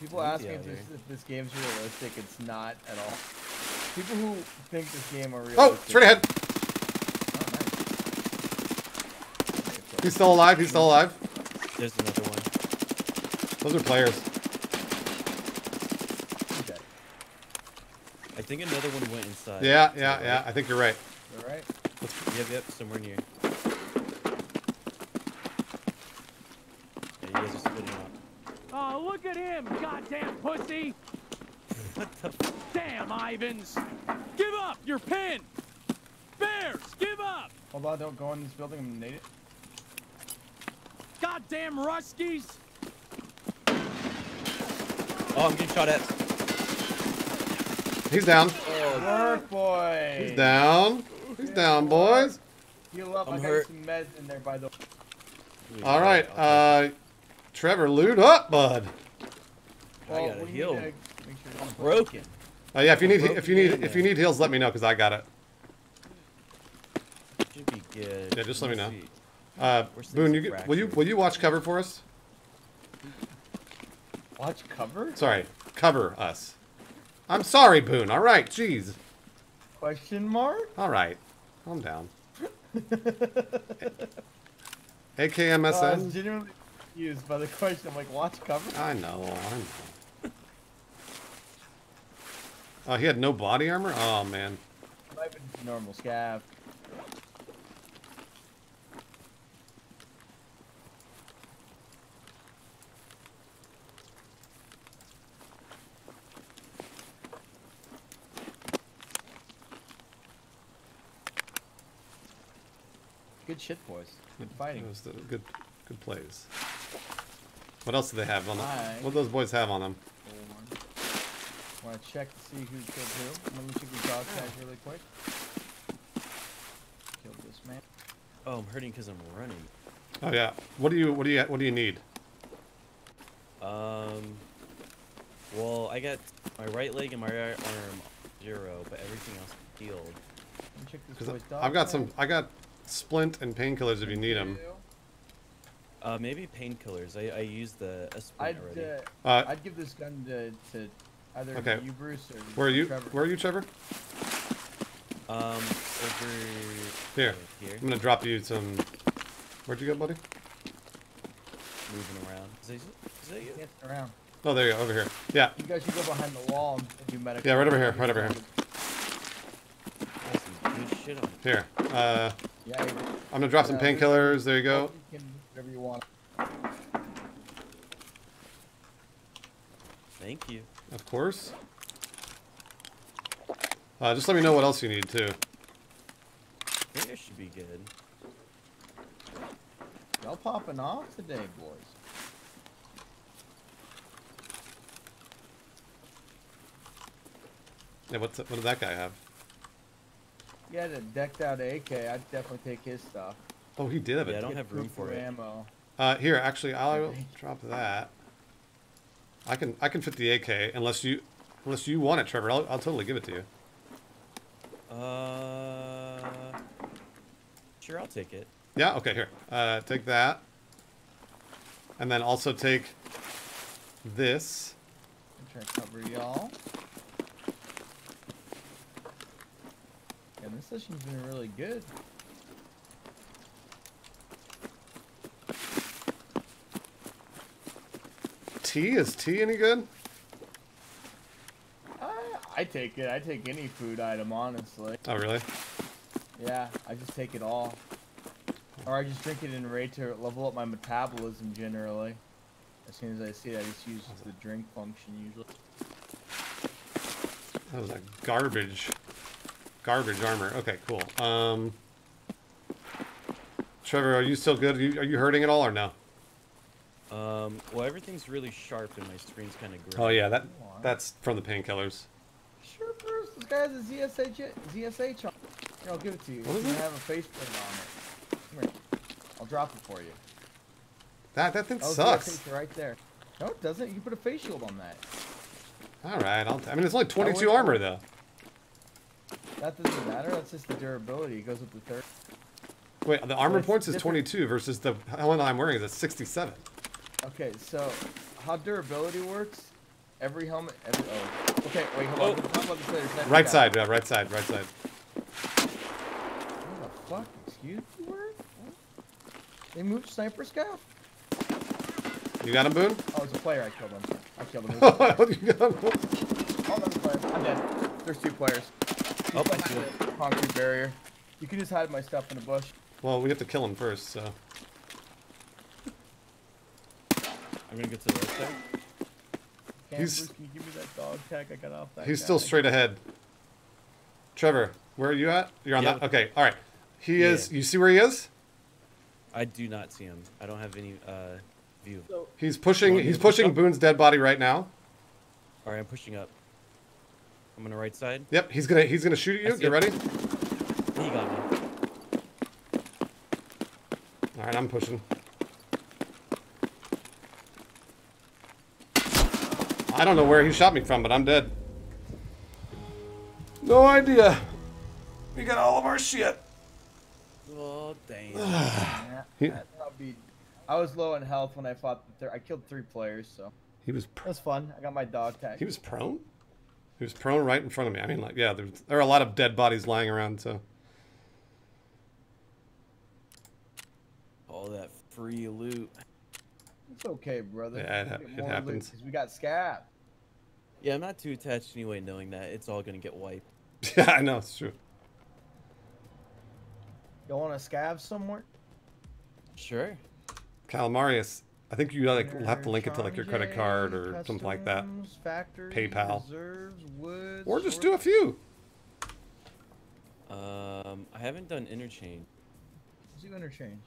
People Yeah, ask me if this, if this game's realistic. It's not at all. People who think this game are oh, realistic. Oh, straight ahead. Oh. He's still alive. He's still alive. There's another one. Those are players. Okay. I think another one went inside. Yeah, yeah, yeah. I think you're right. All right. Yep, yep, somewhere near. Yeah, you guys are splitting up. Oh, look at him, goddamn pussy! Damn, Ivans! Give up! your pin! Bears, give up! Hold on, don't go in this building. I'm gonna nade it. Goddamn Ruskies! Oh, I'm getting shot at. He's down. Work, boy. He's down. He's down, boys. Heal up. I'm I got hurt. some meds in there by the. way. All right. Uh, Trevor, loot up, bud. Well, gotta we heal. Need to make sure you don't put- Broken. Uh, yeah, if you need if you need if you need heals, let me know because I got it. Should be good. Yeah, just let me know. see. Uh, Boon, you get, will you will you watch cover for us? Watch cover? Sorry, cover us. I'm sorry, Boon. All right, jeez. Question mark? All right, calm down. Oh, I was AKMSN. genuinely confused by the question. I'm like, watch cover? I know. I know. Oh, he had no body armor. Oh man. Might have been normal scav. Good shit, boys. Good fighting. good, good plays. What else do they have on them? What do those boys have on them? Want to check to see who killed who? Let me check the dog tags really quick. Killed this man. Oh, I'm hurting because I'm running. Oh yeah. What do you what do you what do you need? Um. Well, I got my right leg and my right arm zero, but everything else healed. Let me check this 'Cause boy's dog I've got some. I got splint and painkillers if you need them. Uh, maybe painkillers. I I used the S I'd already. uh, Uh, I'd give this gun to to either Okay. you, Bruce, or Where are you? Trevor. Where are you, Trevor? Um, over Here. here, I'm gonna drop you some. Where'd you go, buddy? moving around. Is that, is that you? Dancing around. Oh, there you go. Over here. Yeah. You guys should go behind the wall and do medical. Yeah, right over here, right over here. Some shit on. Here. Uh, Yeah, I'm gonna drop some Yeah, this- painkillers. There you go. You can whatever you want. Thank you. Of course. Uh, just let me know what else you need too. I think I should be good. Y'all popping off today, boys. Yeah. What's what did that guy have? He had a decked out AK. I'd definitely take his stuff. Oh, he did have Yeah, I don't have room for it. Ammo. Uh, here, actually, I'll drop that. I can I can fit the AK unless you unless you want it, Trevor. I'll, I'll totally give it to you. Uh, sure, I'll take it. Yeah. Okay. Here. Uh, take that. And then also take this. I'm trying to cover y'all. And this session's been really good. Tea is tea any good? I, I take it. I take any food item, honestly. Oh really? Yeah, I just take it all. Or I just drink it in raid to level up my metabolism generally. As soon as I see it, I just use the drink function usually. That was a garbage, garbage armor. Okay, cool. Um, Trevor, are you still good? Are you, are you hurting at all or no? Um, well, everything's really sharp and my screen's kind of gray. Oh yeah, that that's from the painkillers. Sure, Bruce. This guy has a ZSH, ZSH on. Here, I'll give it to you. What It's gonna it? have a face faceplate on it. I'll drop it for you. That that thing Oh, sucks. facial right there. No, it doesn't. You can put a face shield on that. All right, I'll, I mean it's only 22 went- armor though. That doesn't matter. That's just the durability. It goes with the third. Wait, the armor it's points is different. 22 versus the helmet I'm wearing is at 67. Okay, so how durability works? Every helmet. Every, oh. Okay, wait, hold on. Oh. We'll about this later. Right guy. side, yeah, right side, right side. What the fuck? Excuse me, word? What? They moved sniper scout? You got him, Boon? Oh, it's a player. I killed him. I killed him. Oh, you got him. Oh, that's a player. I'm dead. There's two players. Oh. He's Oh, I see him. the concrete barrier. You can just hide my stuff in the bush. Well, we have to kill him first, so. I'm gonna go to the right side. Cam, He's- Bruce, can you give me that dog tag? I got off that. He's guy. still straight ahead. Trevor, where are you at? You're on Yeah. that? Okay, all right. He Yeah. is. You see where he is? I do not see him. I don't have any uh, view. He's pushing. He's to push pushing? Boon's dead body right now. All right, I'm pushing up. I'm on the right side. Yep, he's gonna. He's gonna shoot at you. Get him. ready. He got me. All right, I'm pushing. I don't know where he shot me from, but I'm dead. No idea. We got all of our shit. Oh damn. Yeah, He- that. I was low in health when I fought. The thir- I killed three players, so He was. it Pr- was fun. I got my dog tag. he was prone. He was prone right in front of me. I mean, like, yeah, there's, there are a lot of dead bodies lying around. So All that free loot. It's okay, brother. Yeah, it We'll hap- get it more loot, we got scav. Yeah, I'm not too attached anyway, knowing that it's all gonna get wiped. yeah, I know it's true. You want a scav somewhere? Sure. Calamarius. I think you like will have to link it to like your credit card or Customs, something like that, Factory, PayPal. Reserves, woods, or just sort- do a few. Um, I haven't done interchange. Let's do interchange.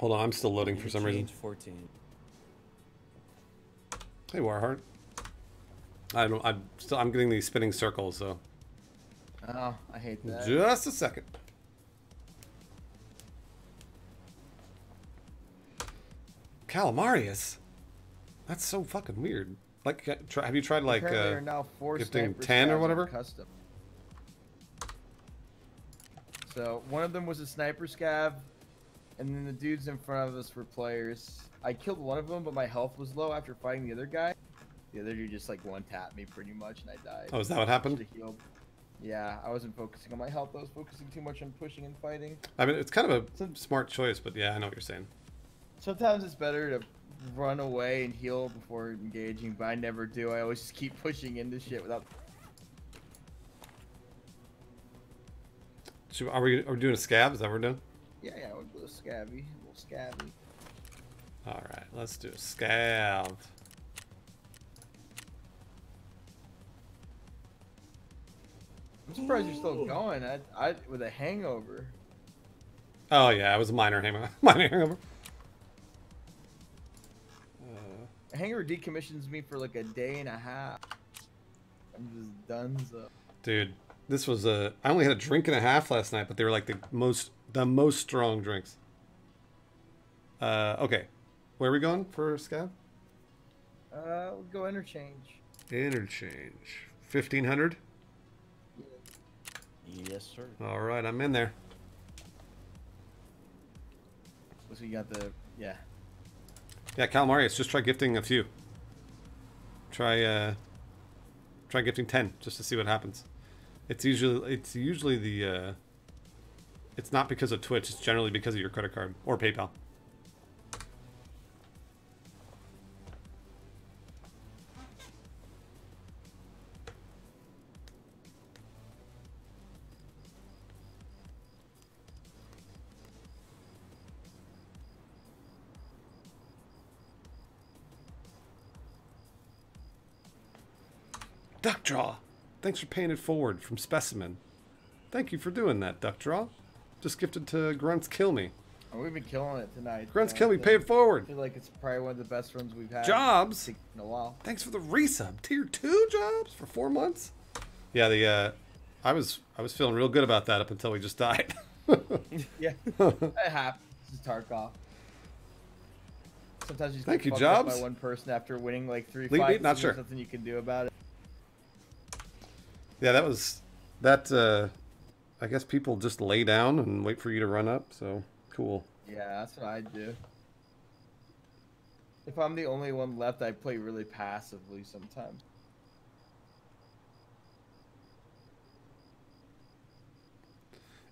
Hold on, I'm still loading for some reason. 14. Hey, Warheart. I don't. I'm still. I'm getting these spinning circles. So Oh, I hate that. just a second. Calamarius. That's so fucking weird. Like, try, have you tried like Apparently uh, now four gifting 10 or whatever? Custom. So one of them was a sniper scav, and then the dudes in front of us were players. I killed one of them, but my health was low after fighting the other guy. The other dude just like one tapped me pretty much, and I died. Oh, is that what happened? Yeah, I wasn't focusing on my health. I was focusing too much on pushing and fighting. I mean, it's kind of a smart choice, but yeah, I know what you're saying. Sometimes it's better to run away and heal before engaging, but I never do. I always just keep pushing into shit without. Should, are we? Are we doing a scav? Is that what we're doing? Yeah, yeah, we'll do a scabby, a little scabby. All right, let's do a scav. I'm surprised you're still going. I, I with a hangover. Oh yeah, it was a minor hangover. minor hangover. A hangover decommissions me for like a day and a half. I'm just done. So Dude, this was a. I only had a drink and a half last night, but they were like the most, the most strong drinks. Uh, okay, where are we going for scav? uh, we'll go interchange. Interchange, fifteen hundred. Yes, sir. All right, I'm in there. So you got the yeah. Yeah, Calamarius, just try gifting a few. Try, uh, try gifting ten just to see what happens. It's usually, it's usually the, uh, it's not because of Twitch. It's generally because of your credit card or PayPal. Duck Draw. Thanks for paying it forward from Specimen. Thank you for doing that, Duck Draw. Just gifted to Grunts Kill Me. Oh, we've been killing it tonight. Grunts. Kill Me, pay it forward. I feel like it's probably one of the best runs we've had. Jobs. in a while. Thanks for the resub. Tier 2 jobs for four months. Yeah, the, uh, I was I was feeling real good about that up until we just died. Yeah, it happens. This is Tarkov. Sometimes you just Thank get you, Jobs. by one person after winning like three Lead- fights. not sure. Nothing you can do about it. yeah, that was that. Uh, I guess people just lay down and wait for you to run up. So cool. Yeah, that's what I do. If I'm the only one left, I play really passively sometimes.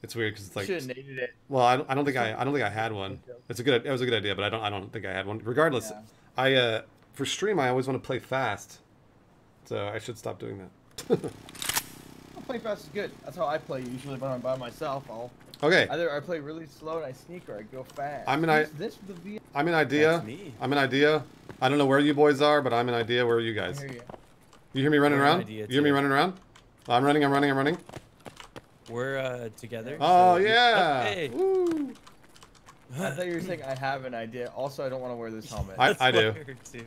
It's weird because it's like. Should have needed it. Well, I don't, I don't think I I don't think I had one. It's a good it was a good idea, but I don't I don't think I had one. Regardless, Yeah. I uh for stream I always want to play fast, so I should stop doing that. Play fast is good. That's how I play usually when I'm by myself. I'll Okay. either I play really slow and I sneak, or I go fast. I'm an I. This the V. I'm an idea. That's me. I'm an idea. I don't know where you boys are, but I'm an idea. Where are you I guys? hear you. You hear me running We're around? You hear me running around? I'm running. I'm running. I'm running. We're uh, together. Oh so we- yeah. hey. Woo. I thought you were saying I have an idea. Also, I don't want to wear this helmet. I- I do. what I heard too.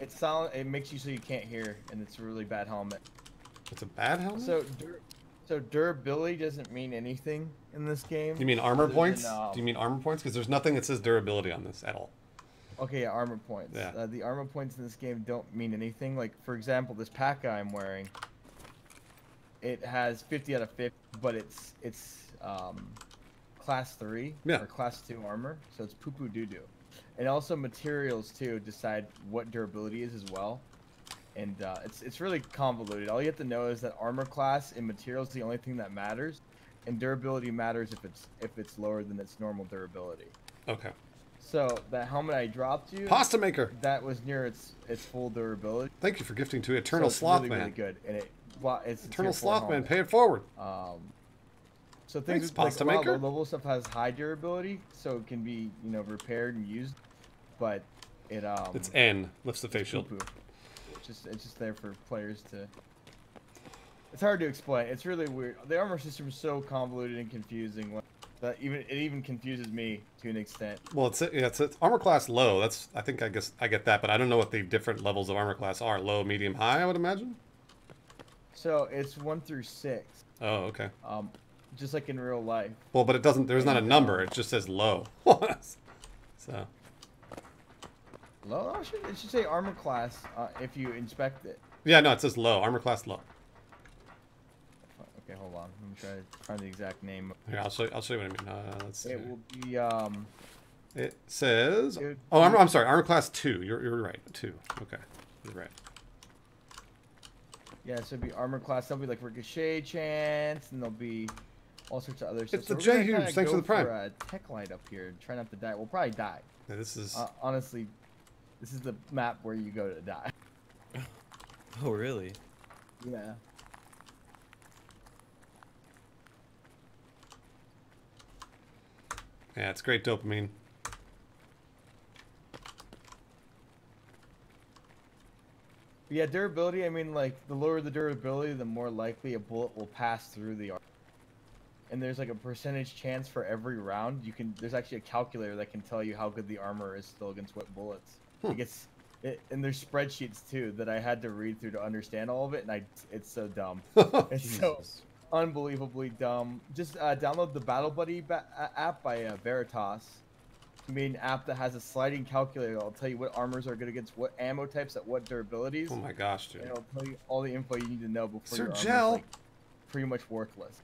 It sound it makes you so you can't hear, and it's a really bad helmet. It's a bad helmet. So, dur- so durability doesn't mean anything in this game. you mean armor points? than, um, Do you mean armor points? Because there's nothing that says durability on this at all. Okay, yeah, armor points. Yeah. Uh, the armor points in this game don't mean anything. Like, for example, this pack I'm wearing, it has 50 out of 50, but it's it's um, class three Yeah. or class two armor, so it's poo poo doo doo. And also materials too decide what durability is as well. And uh, it's it's really convoluted. All you have to know is that armor class and materials is the only thing that matters, and durability matters if it's if it's lower than its normal durability. Okay. So that helmet I dropped you, Pasta maker. that was near its its full durability. Thank you for gifting to Eternal so it's Sloth really, Man. really good, and it well, it's Eternal Sloth Man, pay it forward. Um, so Thanks, things with, like, Pasta of Maker. low level stuff has high durability, so it can be you know repaired and used, but it um It's N. Lifts the face shield. Just it's just there for players to. It's hard to explain. It's really weird. The armor system is so convoluted and confusing that even it even confuses me to an extent. Well, it's yeah, it's, it's armor class low. That's I think I guess I get that, but I don't know what the different levels of armor class are. Low, medium, high. I would imagine. So it's one through six, Oh, okay. um, just like in real life. Well, but it doesn't. There's not a number. It just says low. so Low, it should, it should say armor class uh, if you inspect it. yeah, no, it says low. Armor class low. Okay, hold on. Let me try to find the exact name. Here, I'll show. You, I'll show you what I mean. Uh, let's see. It will be um. It says. It Oh, I'm, I'm sorry. Armor class two. You're you're right. Two. Okay, you're right. Yeah, so it'd be armor class. There'll be like ricochet chance, and there'll be all sorts of other stuff. It's the we're J Hughes. Thanks for the prime. For a tech light up here. Try not to die. We'll probably die. Yeah, this is. Uh, honestly, this is the map where you go to die. Oh, really? Yeah. yeah, it's great dopamine. Yeah, durability. I mean, like the lower the durability, the more likely a bullet will pass through the armor. And there's like a percentage chance for every round. You can. There's actually a calculator that can tell you how good the armor is still against what bullets. Hmm. It gets. It, and there's spreadsheets too that I had to read through to understand all of it, and I. It's so dumb. It's so unbelievably dumb. Just uh, download the Battle Buddy ba- app by uh, Veritas. I mean, app that has a sliding calculator. It'll tell you what armors are good against what ammo types at what durabilities. Oh my gosh, dude. And it'll tell you all the info you need to know before Sir your armor's Gel. like, pretty much worthless.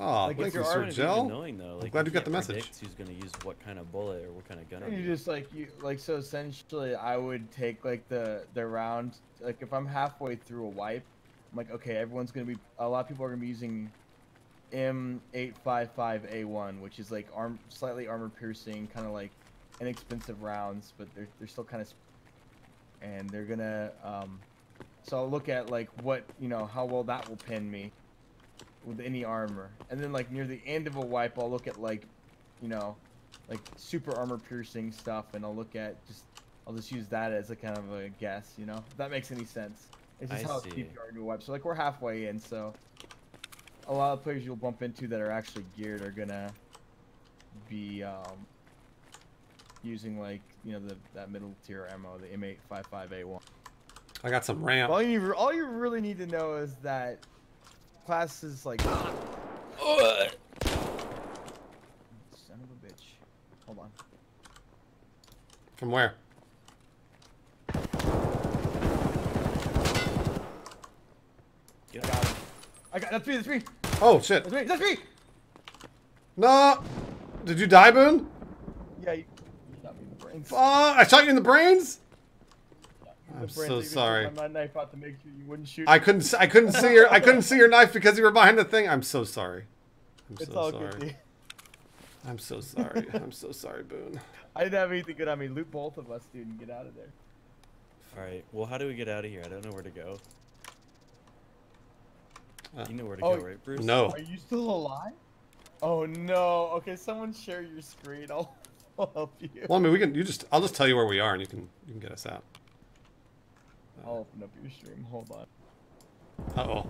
Oh, Like, if thank you, your Sir armor is Gel. Annoying though. Like, glad you got the message. predict Who's gonna use what kind of bullet or what kind of gun? And you you. just like you like so essentially, I would take like the the round like if I'm halfway through a wipe, I'm like okay, everyone's gonna be a lot of people are gonna be using M855A1, which is like arm slightly armor piercing, kind of like inexpensive rounds, but they're they're still kind of and they're gonna um so I'll look at like what you know how well that will pin me with any armor, and then like near the end of a wipe, I'll look at like you know like super armor piercing stuff, and I'll look at just I'll just use that as a kind of a guess, you know, if that makes any sense. It's just I how see. deep you are into a wipe. So like we're halfway in, so a lot of players you'll bump into that are actually geared are gonna be um, using like you know the that middle tier ammo, the M855A1. I got some ramp. All you all you really need to know is that class is like. Son of a bitch. Hold on. From where? I got him. I got that's me. That's me. Oh shit! That's me. That's me. No! Did you die, Boon? Yeah. You, you shot me in the brains. Uh, I shot you in the brains. The I'm brains so sorry. My, my knife out to make sure you wouldn't shoot. I couldn't. s- I couldn't see your. I couldn't see your knife because you were behind the thing. I'm so sorry. I'm It's so all sorry. good. I'm so sorry. I'm so sorry, Boon. I didn't have anything good on me. Loot both of us, dude, and get out of there. All right. Well, how do we get out of here? I don't know where to go. Uh, you know where to oh, go, right, Bruce? No. Are you still alive? Oh no. Okay, someone share your screen. I'll, I'll help you. Well, I mean, we can. You just. I'll just tell you where we are, and you can. You can get us out. I'll open up your stream. Hold on. Uh oh.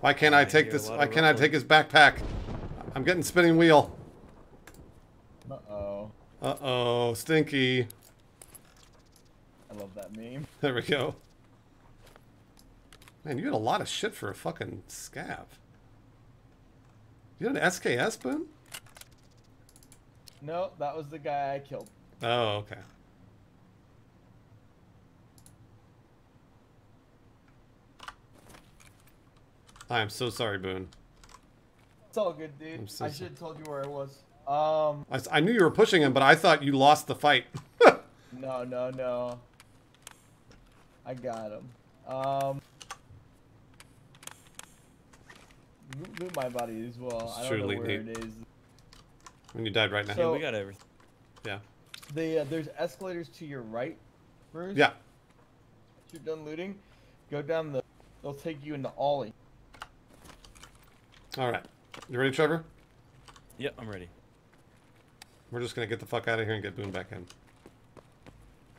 Why can't I I take this? Why can't I take his backpack? I'm getting spinning wheel. Uh oh. Uh oh, stinky. I love that meme. There we go. Man, you had a lot of shit for a fucking scav. You had an SKS, Boon? No, that was the guy I killed. Oh, okay. I am so sorry, Boon. It's all good, dude. I'm so I should have told you where I was. Um, I, s- I knew you were pushing him, but I thought you lost the fight. no, no, no. I got him. Um, loot- loot my body as well. I don't know where neat. it is. when you died right now. Yeah, we got everything. yeah. The uh, there's escalators to your right, Bruce. Yeah. Once you're done looting, go down the. They'll take you into Ollie. All right. You ready, Trevor? Yep, I'm ready. We're just gonna get the fuck out of here and get Boon back in.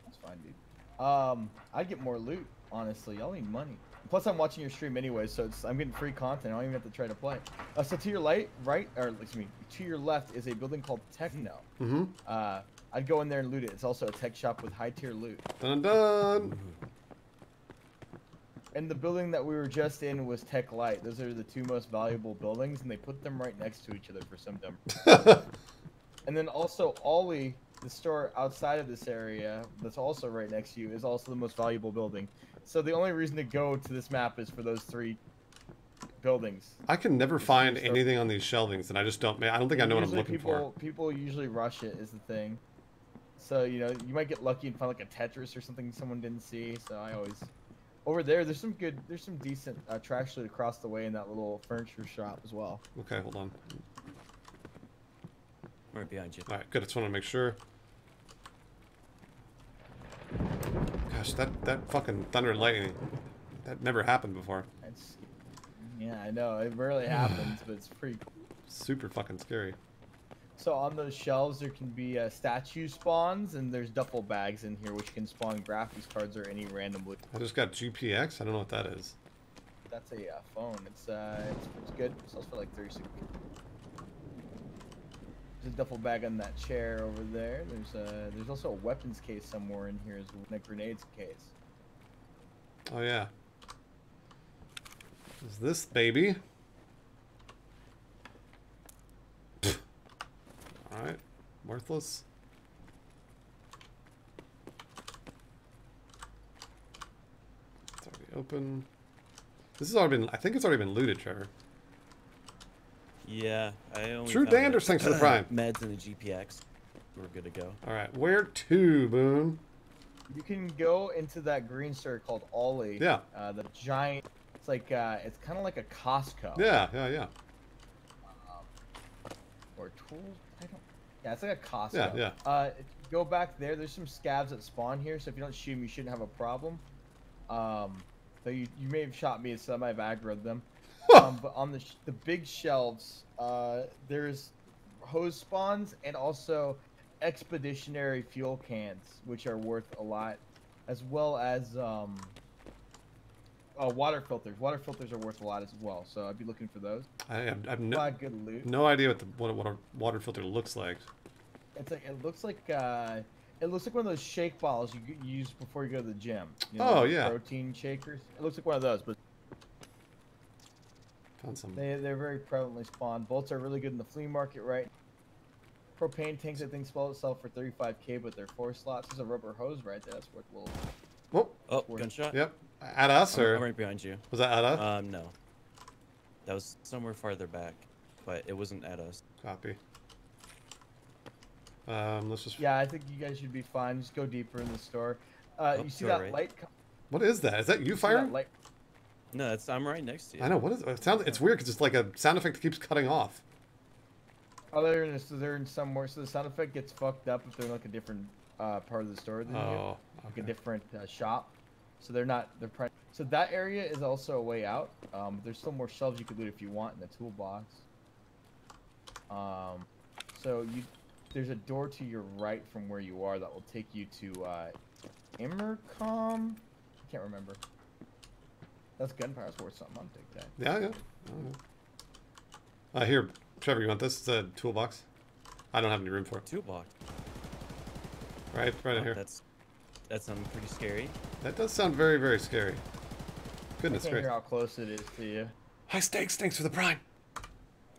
That's fine, dude. Um, I get more loot. Honestly, y'all need money. Plus, I'm watching your stream anyway, so it's, I'm getting free content. I don't even have to try to play. Uh, so to your light, right, or excuse me, to your left is a building called Techno. Mm-hmm. Uh, I'd go in there and loot it. It's also a tech shop with high tier loot. Dun dun. And the building that we were just in was Tech Light. Those are the two most valuable buildings, and they put them right next to each other for some dumb. Reason. and then also Ollie, the store outside of this area, that's also right next to you, is also the most valuable building. So the only reason to go to this map is for those three buildings. I can never find anything on these shelvings, and I just don't. I don't think I know what I'm looking people, for. People usually rush it is the thing. So you know you might get lucky and find like a Tetris or something someone didn't see. So I always over there. There's some good. There's some decent uh, trash loot across the way in that little furniture shop as well. Okay, hold on. Right behind you. All right, good. I just want to make sure. Gosh, that that fucking thunder and lightning, that never happened before. It's, yeah, I know it rarely happens, but it's pretty. Super fucking scary. So on those shelves there can be uh, statue spawns, and there's duffel bags in here which can spawn graphics cards or any random loot. I just got GPX. I don't know what that is. That's a uh, phone. It's uh, it's, it's good. It sells for like 36. There's a duffel bag on that chair over there. There's uh, there's also a weapons case somewhere in here as well, and a grenades case. Oh yeah. Is this baby? All right, worthless. It's already open. This has already been. I think it's already been looted, Trevor. Yeah, I only. True found the Danders, thanks for the prime. Meds and the GPX. We're good to go. All right, where to, Boon? You can go into that green store called Ollie. Yeah. Uh, the giant. It's like uh, it's kind of like a Costco. Yeah, yeah, yeah. Or tools. Yeah, it's like a Costco. Yeah, yeah. Uh, go back there. There's some scavs that spawn here, so if you don't shoot them, you shouldn't have a problem. Um, so you, you may have shot me, so I might have aggroed them. um, but on the sh- the big shelves, uh, there's hose spawns and also expeditionary fuel cans, which are worth a lot, as well as um, uh, water filters. Water filters are worth a lot as well, so I'd be looking for those. I have, I have no, lot good loot. no idea what the what, what a water filter looks like. It's like it looks like uh, it looks like one of those shake bottles you g- use before you go to the gym. You Oh, those yeah. Protein shakers. It looks like one of those, but Found some. They they're very prevalently spawned. Bolts are really good in the flea market, right? Propane tanks, I think, spell itself for 35k, but they're four slots. There's a rubber hose right there. That's worth a little. Whoop. Oh, Where- gunshot. Yep. At us or I'm right behind you. was that at us? Um, no. That was somewhere farther back, but it wasn't at us. Copy. Um, let's just. Yeah, I think you guys should be fine. Just go deeper in the store. Uh, Oh, you see that right. light? What is that? Is that you see that firing? light? No, that's I'm right next to you. I know. What is it? Sounds. It's weird because it's like a sound effect that keeps cutting off. Oh, they're in, a, so they're in somewhere. So the sound effect gets fucked up if they're in like a different uh, part of the store than you. Oh. like a different uh, shop. So they're not they're pri- so that area is also a way out. Um, there's still more shelves you could loot if you want in the toolbox. Um, so you there's a door to your right from where you are that will take you to uh, Emercom. I can't remember. That's gunpowder's worth something. I'll take that. Yeah, yeah. Uh, here, Trevor, you want this? It's a toolbox. I don't have any room for it. Toolbox. Right, right in Oh, here. That's that's sounds pretty scary. That does sound very, very scary. I Goodness can't gracious. hear how close it is to you. High stakes. Thanks for the prime.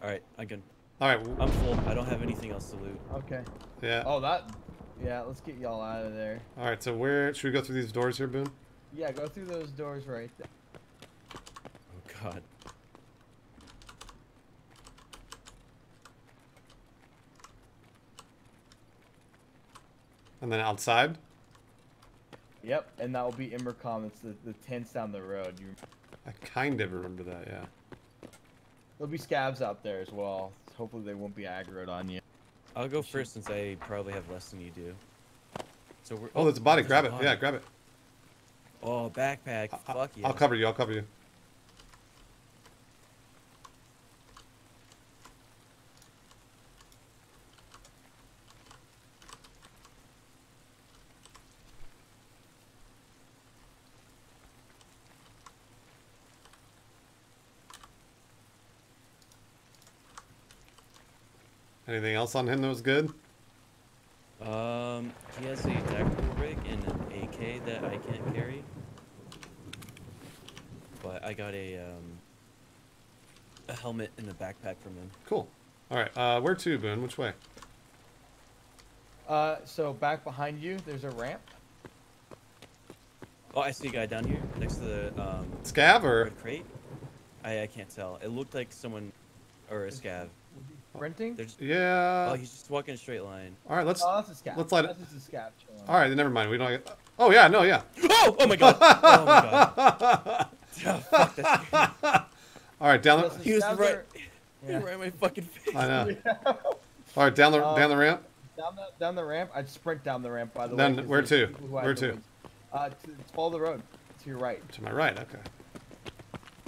All right, I can. All right. w- I'm full. I don't have anything else to loot. Okay. Yeah. Oh, that. Yeah, let's get y'all out of there. All right. So where should we go through these doors here, Boon? Yeah, go through those doors right there. Oh God. And then outside. Yep, and that will be Emercom. It's the, the tents down the road. You, I kind of remember that. Yeah. there'll be scavs out there as well. Hopefully they won't be aggroed on you. I'll go first since I probably have less than you do. So we're. Oh, there's a body. there's Grab it. body. Yeah, grab it. Oh, backpack. I- Fuck yeah. I'll cover you. I'll cover you. Anything else on him that was good? Um, he has a tactical rig and an AK that I can't carry. But I got a um a helmet and a backpack from him. Cool. All right. Uh, where to, Boon? Which way? Uh, so back behind you, there's a ramp. Oh, I see a guy down here next to the um Scav or? crate. I I can't tell. It looked like someone or a scav. Sprinting? There's Yeah. oh, he's just walking a straight line. All right. Let's. Oh, that's a scav. let's let it- That's just a scav. All right. Then never mind. We don't. Oh yeah. No. Yeah. Oh, oh my god. Oh my god. Oh, fuck, that's. All right. Down the. He was right. are- He Yeah. right in my fucking face. I know. All right. Down the Um, down the ramp. Down the down the ramp. I'd sprint down the ramp by the Then way. 'cause where to? people who hide Where in the to? Uh, to, follow the road to your right, To my right. Okay.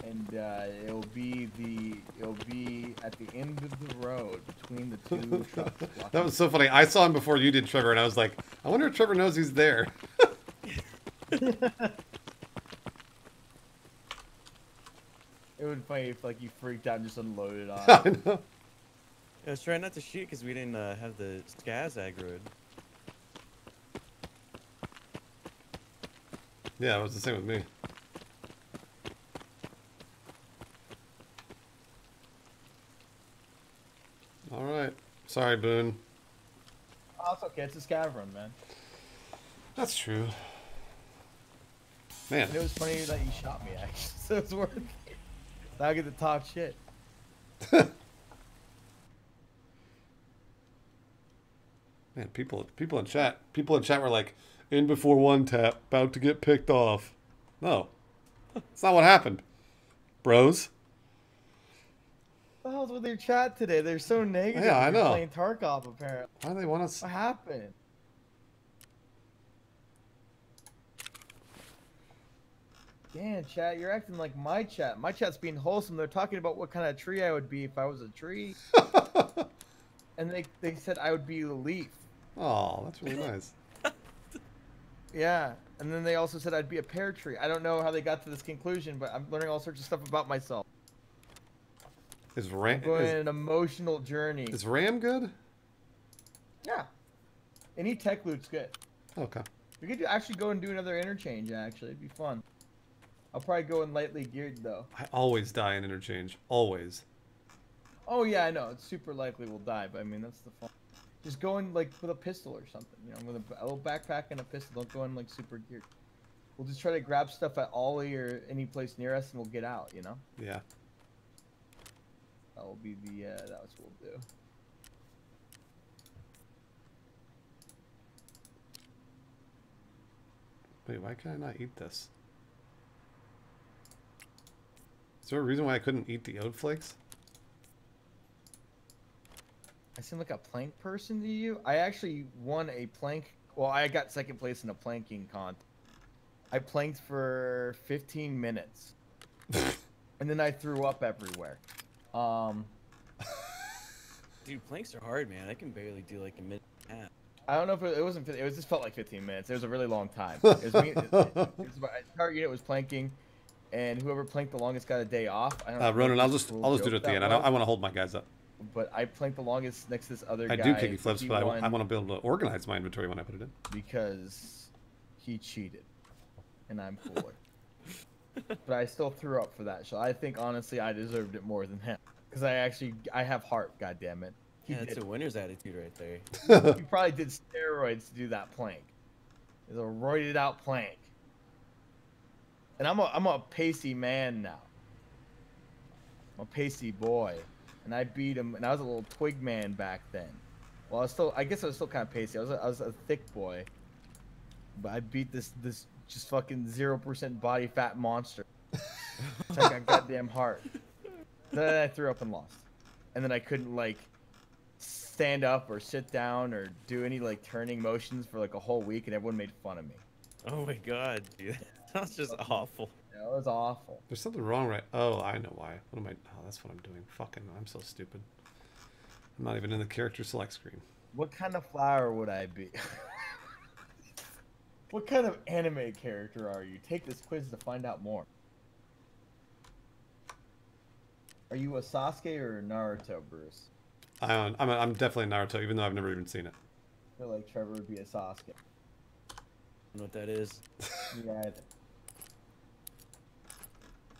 And uh, it'll be the it'll be at the end of the road between the two trucks. That was so funny. I saw him before you did, Trevor, and I was like, I wonder if Trevor knows he's there. It would be funny if like you freaked out and just unloaded on. I know. I was trying not to shoot because we didn't uh, have the scavs aggroed. Yeah, it was the same with me. All right. Sorry, Boon. Oh, it's okay. It's a scav man. That's true. Man, it was funny that you shot me, actually. So it's worth it. Now I get to talk shit. man, people, people in chat, people in chat were like, "In before one tap, about to get picked off." No, that's not what happened, bros. What the hell's with your chat today? They're so negative. Yeah, I You're know. Playing Tarkov, apparently. Why do they want us? What happened? Damn, chat, you're acting like my chat. My chat's being wholesome. They're talking about what kind of tree I would be if I was a tree. and they, they said I would be a leaf. Oh, that's really nice. Yeah. And then they also said I'd be a pear tree. I don't know how they got to this conclusion, but I'm learning all sorts of stuff about myself. Is I'm Ram going is, an emotional journey. is Ram good? Yeah. Any tech loot's good. Okay. We could actually go and do another interchange, actually. It'd be fun. I'll probably go in lightly geared though. I always die in interchange. Always. Oh yeah, I know. It's super likely we'll die, but I mean that's the fun. Just go in like with a pistol or something, you know, with a, a little backpack and a pistol. Don't go in like super geared. We'll just try to grab stuff at Ollie or any place near us, and we'll get out. You know, Yeah. That will be the uh, that's what we'll do. Wait, why can I not eat this? Is there a reason why I couldn't eat the oat flakes? I seem like a plank person to you. I actually won a plank. Well, I got second place in a planking con. I planked for 15 minutes, and then I threw up everywhere. Um, Dude, planks are hard, man. I can barely do like a minute and a half. I don't know if it, it wasn't. It was just felt like 15 minutes. It was a really long time. It was me. It, it, it was about, target unit was planking, and whoever planked the longest got a day off. I don't Uh, know Ronan, I'll just cool I'll just do it at the that end. I, don't, I want to hold my guys up. But I planked the longest next to this other I guy. do kicky flips, but I, I want to be able to organize my inventory when I put it in. because he cheated, and I'm cooler. But I still threw up for that. So I think honestly, I deserved it more than him because I actually I have heart. God damn it. He Yeah, that's did. a winner's attitude right there. he probably did steroids to do that plank. It's a roided out plank. And I'm a I'm a pacey man now. I'm a pacey boy. And I beat him and I was a little twig man back then. Well I was still I guess I was still kinda pacey. I was a, I was a thick boy. But I beat this this just fucking zero percent body fat monster. it's like a goddamn heart. Then I threw up and lost. And then I couldn't like stand up or sit down or do any like turning motions for like a whole week and everyone made fun of me. Oh my god, dude. That's just awful. Yeah, it was awful. There's something wrong, right? Oh, I know why. What am I? Oh, that's what I'm doing. Fucking, I'm so stupid. I'm not even in the character select screen. What kind of flower would I be? what kind of anime character are you? Take this quiz to find out more. Are you a Sasuke or a Naruto, Bruce? I don't, I'm, I'm definitely Naruto, even though I've never even seen it. I feel like Trevor would be a Sasuke. know what that is. Me either.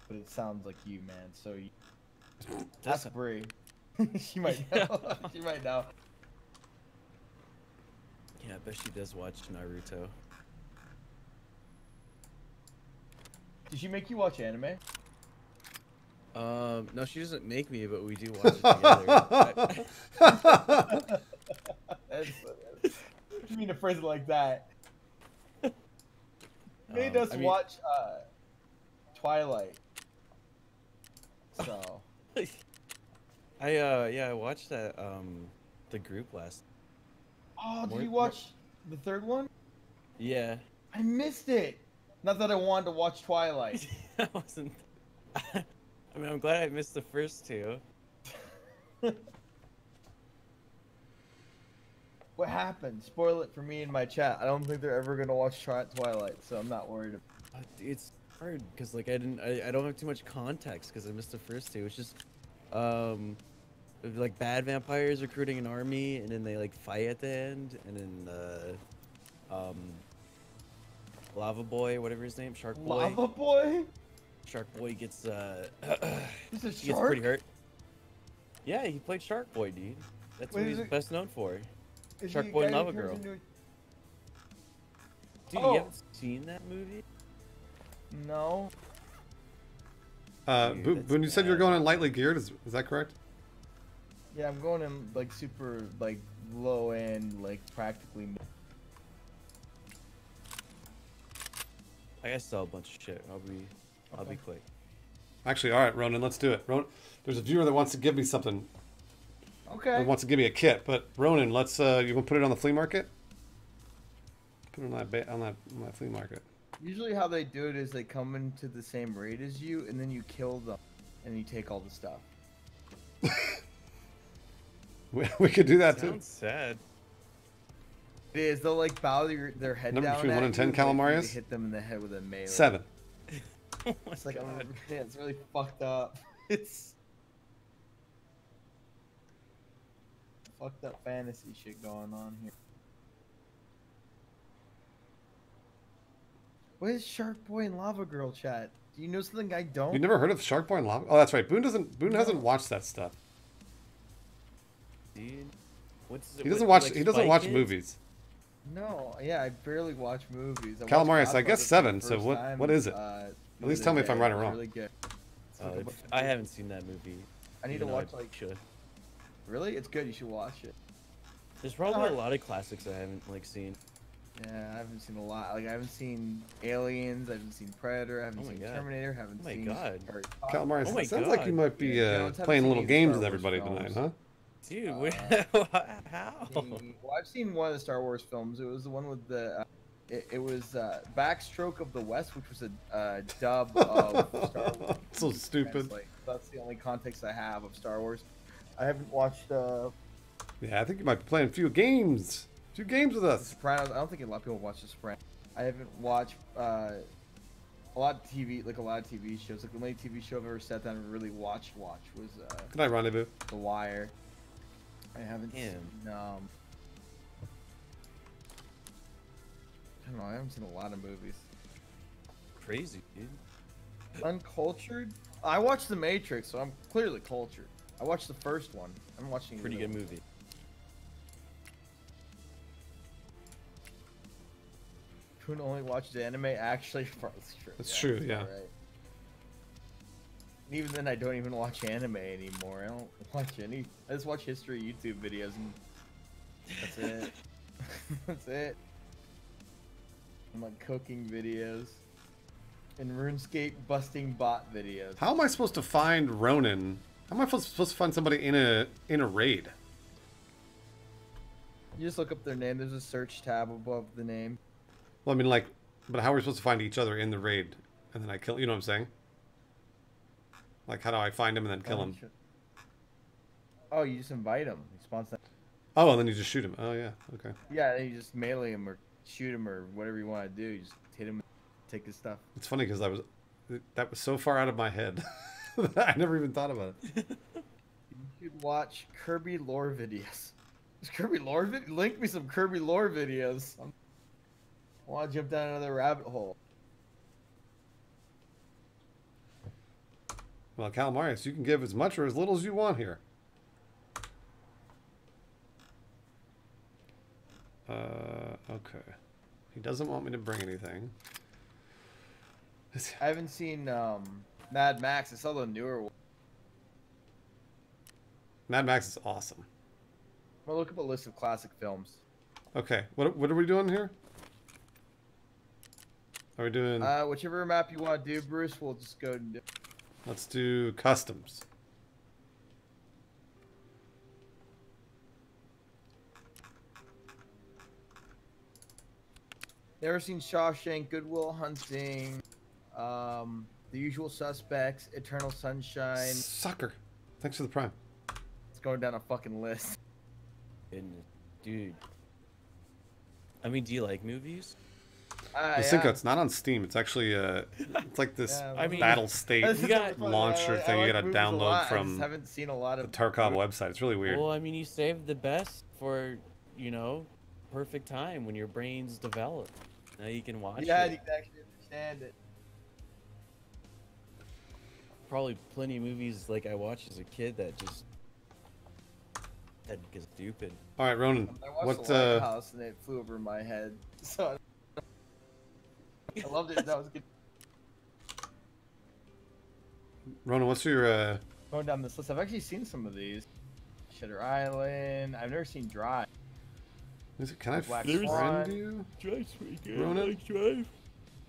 But it sounds like you, man. So you... ask Brie. she might know. she might know. Yeah, I bet she does watch Naruto. Did she make you watch anime? Um, no, she doesn't make me, but we do watch it together. I- That's, you mean to phrase like that? Made Um, us I mean- watch uh, Twilight. So I uh yeah, I watched that um the group last. Oh, did More- you more- watch the third one? Yeah, I missed it. Not that I wanted to watch Twilight. I wasn't. I mean, I'm glad I missed the first two. what happened? Spoil it for me in my chat. I don't think they're ever gonna watch Twilight, so I'm not worried. Uh, It's hard because like I didn't, I, I don't have too much context because I missed the first two. It's just, um, like bad vampires recruiting an army and then they like fight at the end and then uh, um, Lava Boy, whatever his name, Shark Boy. Lava Boy? Shark Boy gets uh, He's a he gets pretty hurt. Yeah, he played Shark Boy, dude. That's Wait, what is he's it- best known for. Is Shark Boy and Lava turns Girl. into a- Dude, Oh. you haven't seen that movie? No. Uh, Dude, Bo- that's Boon, you said you're going in lightly geared. Is, is that correct? Yeah, I'm going in like super like low end, like practically. I gotta sell a bunch of shit. I'll be, I'll be quick. Actually, all right, Ronan, let's do it. Ronan, there's a viewer that wants to give me something. Okay. Wants to give me a kit, but Ronan, let's. Uh, you want to put it on the flea market? Put it on that ba- on that on that flea market. Usually, how they do it is they come into the same raid as you, and then you kill them, and you take all the stuff. We, we could do that too. Sounds sad. It is. They'll like bow their, their head Number down. between at one and you, 10 wait for you to calamarias? Hit them in the head with a melee. Seven. Oh It's like a, God. yeah, it's really fucked up. It's fucked up fantasy shit going on here. What is Shark Boy and Lava Girl chat? Do you know something I don't? You never heard of Shark Boy and Lava? Oh, that's right. Boon doesn't. Boon hasn't watched that stuff. Dude, what's He doesn't what- watch. like he doesn't watch Kids? movies. No, yeah, I barely watch movies. I watched Calamarius, I guess seven, so what- time, what is it? uh, the least tell me if I'm right or wrong. Really good. It's Oh, like a it's- bu- I haven't seen that movie. I need to though watch like. should. Really, it's good. You should watch it. There's probably hard- a lot of classics I haven't like seen. Yeah, I haven't seen a lot. Like I haven't seen Aliens. I haven't seen Predator. I haven't Oh seen God. Terminator. haven't Oh my seen. God. Harry Calamarius, Oh my it sounds like you might be Yeah, uh, Jones, haven't playing little games with Wars everybody tonight, huh? Dude, Uh, where- how? Well, I've seen one of the Star Wars films. It was the one with the. Uh, it, it was uh, Backstroke of the West, which was a uh, dub of Star Wars. so stupid. Translate. That's the only context I have of Star Wars. I haven't watched uh, Yeah, I think you might be playing a few games. A few games with The us. Sopranos. I don't think a lot of people watch The Sopranos. I haven't watched uh, a lot of TV, like a lot of TV shows. Like the only TV show I've ever sat down and really watched watch was uh, Good night, Rendezvous. The Wire. I haven't Damn. seen. Um, I don't know. I haven't seen a lot of movies. Crazy, dude. Uncultured. I watched The Matrix, so I'm clearly cultured. I watched the first one. I'm watching. Pretty good other movie. Kuhn only watches anime. Actually, that's true. That's true, yeah. alright. And Even then, I don't even watch anime anymore. I don't watch any. I just watch history YouTube videos, and that's it. that's it. And like cooking videos, and RuneScape busting bot videos. How am I supposed to find Ronan? How am I supposed supposed to find somebody in a in a raid? You just look up their name. There's a search tab above the name. Well, I mean, like, but how are we supposed to find each other in the raid? And then I kill. You know what I'm saying? Like, how do I find him and then kill oh, him? Oh, you just invite him. He spawns that. Oh, and then you just shoot him. Oh yeah, okay. Yeah, then you just melee him or shoot him or whatever you want to do. You just hit him, take his stuff. It's funny because I was that was so far out of my head. I never even thought about it. You should watch Kirby lore videos. Is Kirby lore vid- Link me some Kirby lore videos. I'm- I want to jump down another rabbit hole. Well, Calamarius, you can give as much or as little as you want here. Uh, okay. He doesn't want me to bring anything. I haven't seen um, Mad Max. I saw the newer one. Mad Max is awesome. I'm gonna look up a list of classic films. Okay, what what are we doing here? Are we doing? Uh, whichever map you want to do, Bruce, we'll just go and do. Let's do customs. Never seen Shawshank, Goodwill Hunting, um, The Usual Suspects, Eternal Sunshine. Sucker. Thanks for the prime. It's going down a fucking list. Goodness, dude. I mean, do you like movies? Uh, The Cinco, it's not on Steam. It's actually uh, it's like this Yeah, I mean- battle state You got- launcher I- I thing you gotta download lot. I from haven't seen a lot of the of Tarkov website. It's really weird. Well, I mean, you saved the best for, you know, perfect time when your brain's develop. Now you can watch Yeah, it. you can actually understand it. Probably plenty of movies like I watched as a kid that just that get stupid. All right, Ronan. I watched What The uh, Lighthouse and it flew over my head. So I loved it. That was good. Ronan? What's your uh? Going down this list, I've actually seen some of these. Shutter Island. I've never seen Drive. Is it, can I Black friend Swan. you? Drive's pretty good. Ronan? I like Drive.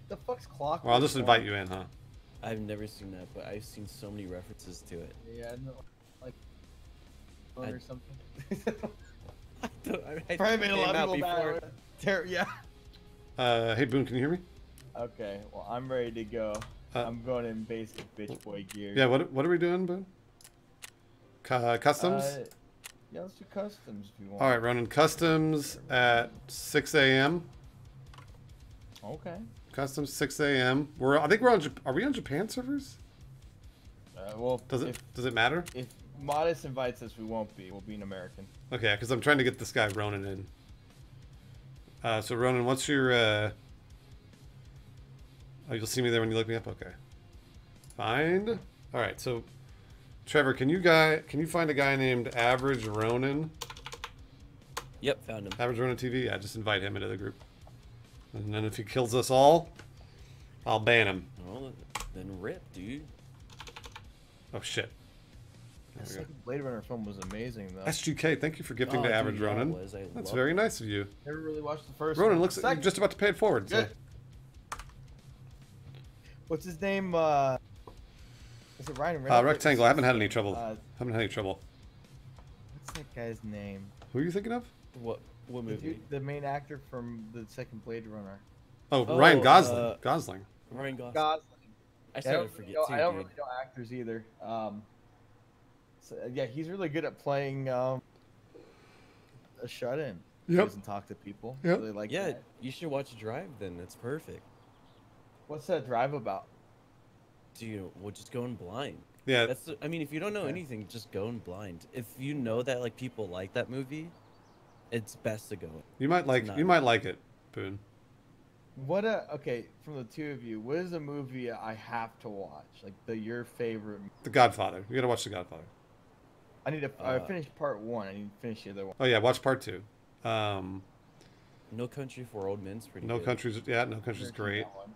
The fuck's Clockwork? Well, I'll just invite you in, huh? I've never seen that, but I've seen so many references to it. Yeah, no, like I- or something. I Probably made a lot of people before- mad. Ter- yeah. Uh, hey Boon, can you hear me? Okay, well I'm ready to go. Uh, I'm going in basic bitch boy gear. Yeah. What what are we doing, Boon? Cu- customs. Uh, yeah, let's do customs if you want. All right, Ronan. Customs at 6 a.m. Okay. Customs 6 a.m. We're I think we're on. Are we on Japan servers? Uh, well, Does it if, does it matter? if Modest invites us, we won't be. We'll be an American. Okay, because I'm trying to get this guy Ronan in. Uh, so Ronan, what's your uh, Oh, you'll see me there when you look me up. Okay. Find. All right. So, Trevor, can you guy can you find a guy named Average Ronan? Yep, found him. Average Ronan TV. Yeah, just invite him into the group. And then if he kills us all, I'll ban him. Well, then rip, dude. Oh shit. The There we go. second Blade Runner film was amazing though. SGK, thank you for gifting Oh, to dude, Average yeah, it Ronan. was. That's very it. nice of you. Never really watched the first Ronan one. looks like you're just about to pay it forward. So. Good. What's his name? Uh, is it Ryan Uh, Reynolds? Rectangle, I haven't had any trouble. Uh, haven't had any trouble. what's that guy's name? Who are you thinking of? What what The, dude, the main actor from the second Blade Runner. Oh, Oh, Ryan Gosling. uh, Gosling. Ryan Gosling. Gosling. I I started don't, to forget know, too, I don't dude. really know actors either. Um, so, uh, yeah, he's really good at playing um, a shut-in. He Yep. doesn't talk to people. Yep. Really like yeah, that. you should watch Drive then. It's perfect. What's that drive about? Dude, well, just going blind. Yeah. That's. the- I mean, if you don't know Okay. anything, just go in blind. If you know that like people like that movie, it's best to go. in. You might like you might like it, Boon. What a okay from the two of you. What is a movie I have to watch? Like the your favorite? The Godfather. You gotta watch The Godfather. I need to. I Uh, finished part one. I need to finish the other one. Oh yeah, watch part two. Um, No Country for Old Men's pretty no good. countries. Yeah, no countries Never seen great. that one.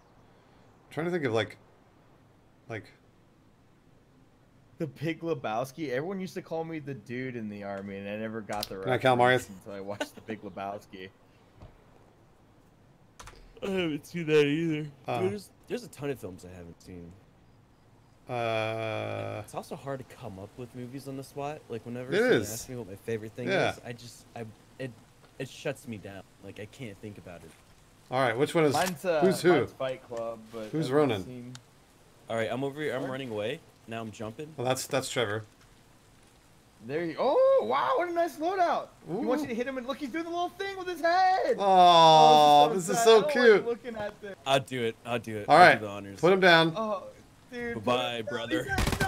Trying to think of like, like The Big Lebowski. Everyone used to call me the dude in the army, and I never got the right. count reference until I watched The Big Lebowski. I haven't seen that either. Uh. there's there's a ton of films I haven't seen. uh, It's also hard to come up with movies on the spot. Like whenever It someone asks me what my favorite thing Yeah. is, I just I it it shuts me down. Like I can't think about it. All right. Which one is Mine's, uh, who's who? mine's Fight Club, but Who's everyone's Ronan? seen- All right, I'm over here. I'm running away. Now I'm jumping. Well, that's that's Trevor. There you. Oh wow! What a nice loadout. He wants you to hit him, and look, he's doing the little thing with his head. Oh, this is sad. so I don't like cute. looking at this. I'll do it. I'll do it. All I'll do the honors. put him down. Oh, dude. Bye-bye, no, brother. he said no.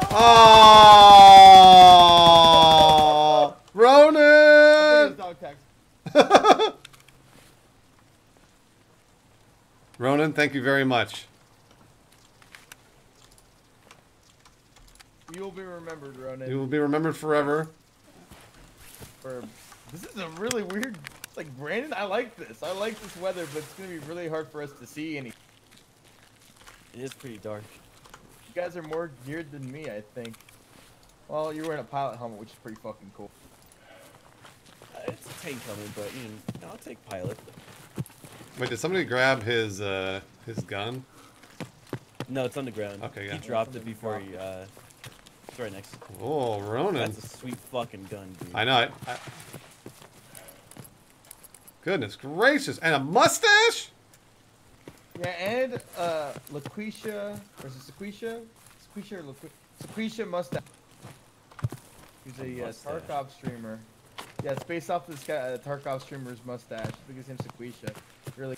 Oh, Take Ronan! his dog tags. Ronan, thank you very much. You will be remembered, Ronan. You will be remembered forever. For this is a really weird. Like Brandon, I like this. I like this weather, but it's gonna be really hard for us to see any. It is pretty dark. You guys are more geared than me, I think. Well, you're wearing a pilot helmet, which is pretty fucking cool. Uh, It's a tank helmet, but you know, I'll take pilot. Wait, did somebody grab his uh his gun? No, it's on the ground. Okay, yeah. He dropped it before he. Uh, it's right next. Oh, Ronan. That's a sweet fucking gun, dude. I know it. I... Goodness gracious, and a mustache. Yeah, and uh, LaQuisha, or is it Sequisha? Sequisha or LaQuisha? Sequisha Mustache. He's a uh, Mustache. Tarkov streamer. Yeah, it's based off this guy, uh, Tarkov streamer's mustache. I think his name's Sequisha. Really.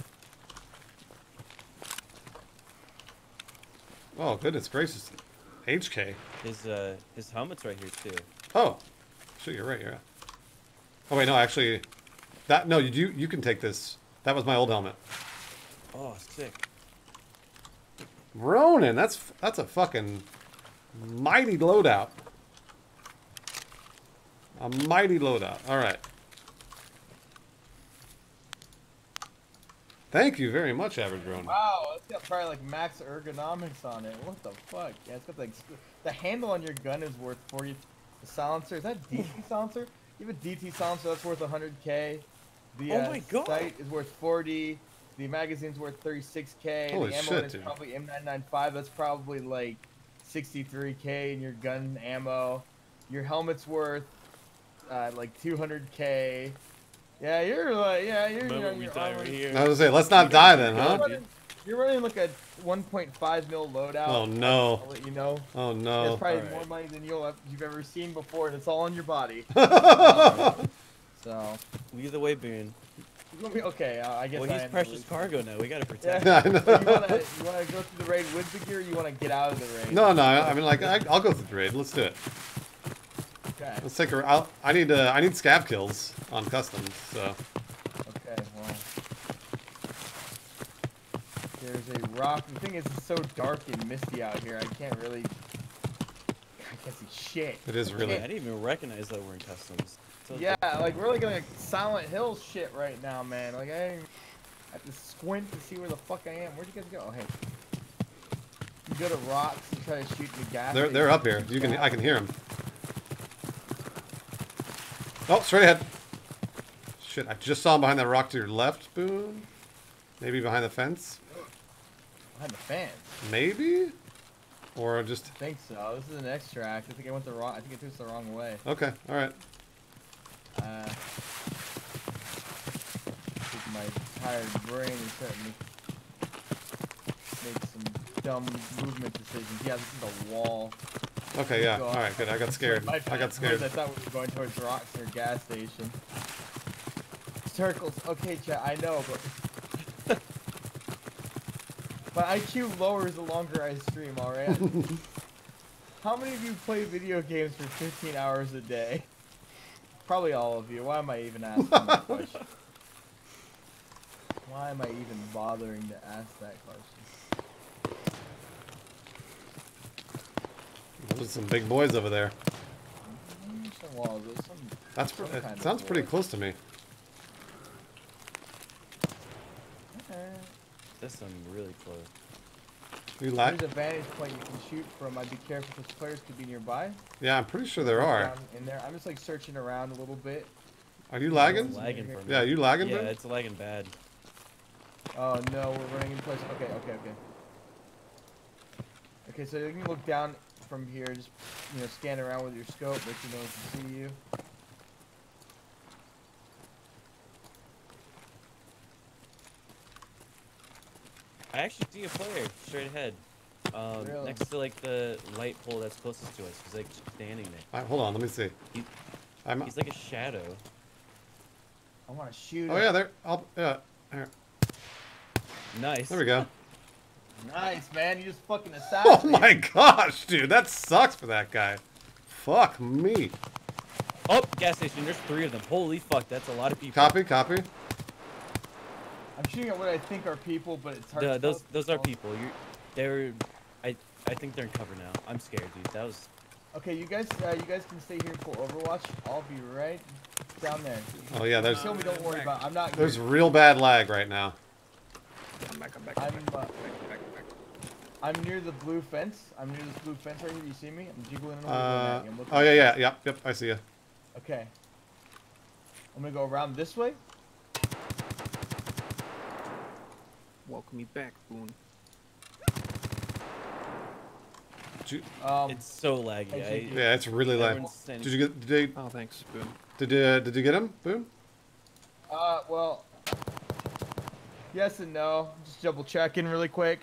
Oh, goodness gracious. HK. His uh, his helmet's right here too. Oh, sure, you're right. You're. Oh wait, no, actually, that no, you do. You can take this. That was my old helmet. Oh, sick. Ronan, that's that's a fucking mighty loadout. A mighty loadout. All right. Thank you very much, Average Ronan. Wow, it's got probably like max ergonomics on it. What the fuck? Yeah, it's got like the handle on your gun is worth 40. The silencer is that DT silencer? You have a DT silencer that's worth 100k. The Oh uh, my God. sight is worth 40. The magazine's worth 36k. Holy the ammo shit, is dude. probably M995. That's probably like 63k in your gun ammo. Your helmet's worth uh, like 200k. Yeah, you're like yeah, you're, you're, Moment we you're die right here. I was gonna say, let's not die then, huh? running, you're running like a 1.5 mil loadout. Oh no. I'll let you know. Oh no. It's probably Alright. more money than you'll have, you've ever seen before, and it's all on your body. so, Either way, Boon. you want me- okay, uh, I guess. Well, he's am precious cargo now. We gotta Yeah. protect. I him. know. So you wanna you wanna go through the raid with the gear, or you wanna get out of the raid? No, no. I mean, like, I, I'll go through the raid. Let's do it. Okay. Let's take her. I'll, I need. Uh, I need scav kills on customs. So Okay. Well. There's a rock. The thing is, it's so dark and misty out here. I can't really. I can't see shit. It is I really- I can't- didn't even recognize that we're in customs. So Yeah, like we're like like Silent Hill shit right now, man. Like I, I have to squint to see where the fuck I am. Where'd you guys go? Oh, hey. You go to rocks and try to shoot the gas. They're they're up here. You can I can hear them. Oh, straight ahead. Shit, I just saw him behind that rock to your left, Boon. Maybe behind the fence. behind the fence. Maybe, or just I think so. This is an extract. I think I went the wrong. I think I took this the wrong way. okay. All right. Uh, my tired brain is starting to make some dumb movement decisions. Yeah, this is a wall. Okay, yeah. Go All off. right, good. I got scared. I got scared. I thought we were going towards rocks or gas station. Circles. Okay, chat. I know, but my IQ lowers the longer I stream. All right. How many of you play video games for 15 hours a day? Probably all of you. Why am I even asking that question? Why am I even bothering to ask that question? There's some big boys over there. Some walls. There's some. That's pr- some it sounds pretty boy. close to me. Okay. That's some really close. You There's a vantage point you can shoot from. I'd be careful because players could be nearby. Yeah, I'm pretty sure there are. In there, I'm just like searching around a little bit. Are you lagging? Lagging for me. Yeah, you lagging, Yeah, Boon? it's lagging bad. Oh no, we're running in place. Okay, okay, okay. Okay, so you can look down from here, just you know, scan around with your scope, let you know if can see you. I actually see a player straight ahead. Um, Really? next to like the light pole that's closest to us. He's like standing there. All right, hold on, let me see. He- I'm. He's like a shadow. I want to shoot. Oh him. yeah, there. I'll. Yeah. There, Nice. there we go. Nice, man. You just fucking assassinated. Oh my gosh, dude, that sucks for that guy. Fuck me. Oh, gas station. There's three of them. Holy fuck, that's a lot of people. Copy, copy. I'm shooting at what I think are people, but it's hard. The- to those tell. those are people. You, they're. I I think they're in cover now. I'm scared, dude. That was. Okay, you guys, uh, you guys can stay here for Overwatch. I'll be right down there. Oh yeah, there's Kill me, don't worry about. I'm not. there's here. real bad lag right now. I'm back, I'm back, I'm, I'm uh, back, back, back. I'm near the blue fence. I'm near this blue fence right here. Do you see me? I'm jiggling and Uh, I'm oh yeah, yeah, yep, yep. I see you. Okay. I'm gonna go around this way. Welcome me back, Boon. You- Um, It's so laggy. Hey, I, yeah, it's really laggy. Did you get? Did you, Oh, thanks, Boon. did you, did you get him? Boom. uh, well, yes and no. Just double checking really quick.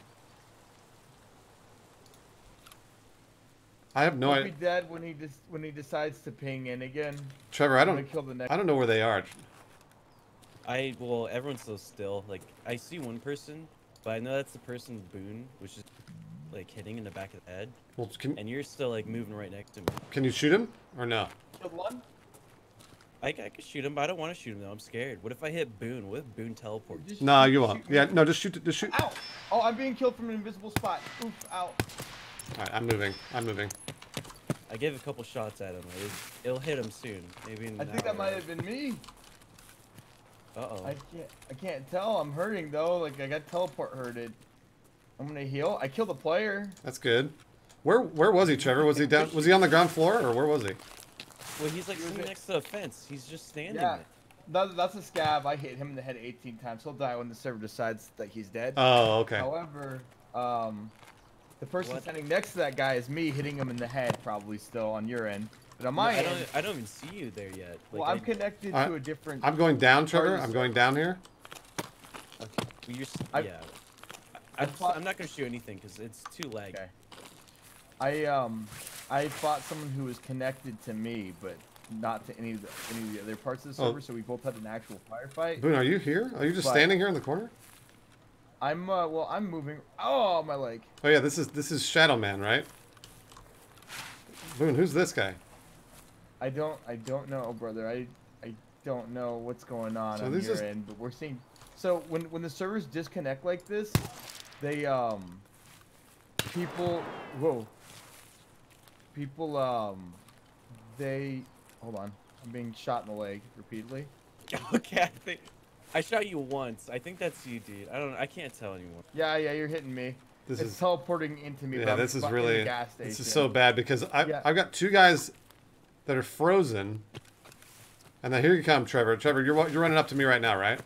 I have no He'll be dead when he dis- when he decides to ping in again. Trevor, I don't. kill the next. I don't know where they are. I well, everyone's so still. Like I see one person, but I know that's the person Boon, which is like hitting in the back of the head, Well, can and you're still like moving right next to me. can you shoot him or no? Killed one. I, I could shoot him, but I don't want to shoot him though. I'm scared. What if I hit Boon? What if Boon teleports? Just Nah, you won't. Yeah, no, just shoot. Just shoot. All Ow! Oh, I'm being killed from an invisible spot. Oof! Ow! Right, I'm moving. I'm moving. I gave a couple shots at him. It, it'll hit him soon. Maybe. In I think that might have been me. Uh oh. I can't. I can't tell. I'm hurting though. Like I got teleport hurted. I'm gonna heal. I killed a player. That's good. Where where was he, Trevor? Was he down? Was he on the ground floor or where was he? Well, he's like He sitting next to a fence. He's just standing Yeah. there. That, that's a scav. I hit him in the head 18 times. He'll die when the server decides that he's dead. Oh, okay. However, um, the person What? standing next to that guy is me hitting him in the head, probably still on your end. But on No, my I end, don't. I don't even see you there yet. Like, well, I'm I, connected I- to a different. I'm going down, Part Trevor. I'm going down here. well, you're. s- I- yeah. I, I I'm, I'm not gonna shoot anything because it's too laggy. Okay. I um, I fought someone who was connected to me, but not to any of the any of the other parts of the Oh. server. So we both had an actual firefight. Boon, are you here? Are you just But- standing here in the corner? I'm uh, well, I'm moving. Oh, my leg. Oh yeah, this is this is Shadow Man, right? Boon, who's this guy? I don't I don't know, brother. I I don't know what's going on So on this your is- end, but we're seeing. So when when the servers disconnect like this, they um people whoa people um they hold on i'm being shot in the leg repeatedly okay, I think I shot you once. I think that's you, dude. I don't. I can't tell anymore. yeah yeah you're hitting me This it's is teleporting into me yeah. This is fu- in the really gas this is so bad because I've Yeah. I've got two guys that are frozen, and then here you come, Trevor. Trevor, you're you're running up to me right now, right?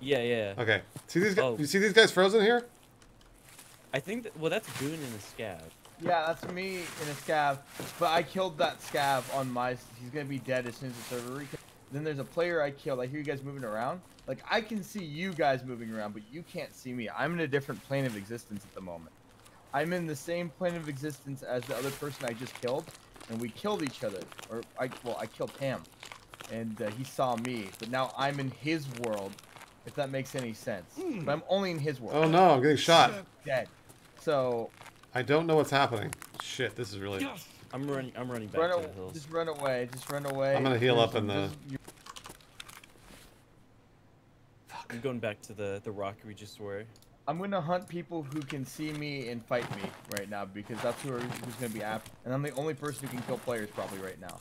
Yeah, yeah. Okay. See these guys? Oh. You see these guys frozen here? I think. That, well, that's Boon in a scav. yeah that's me in a scav. but i killed that scav on my he's gonna be dead as soon as the server recon- then there's a player i killed i hear you guys moving around. Like i can see you guys moving around but you can't see me. I'm in a different plane of existence at the moment. I'm in the same plane of existence as the other person i just killed and we killed each other. Or i well i killed him and uh, he saw me but now i'm in his world if that makes any sense. But i'm only in his world. Oh no, I'm getting shot. dead. So I don't know what's happening. Shit, this is really. I'm running. I'm running back run to the hills. just run away just run away I'm gonna heal There's- up in the- there's- you- I'm going back to the the rock we just were. I'm gonna hunt people who can see me and fight me right now because that's who are, who's gonna be after. And I'm the only person who can kill players probably right now.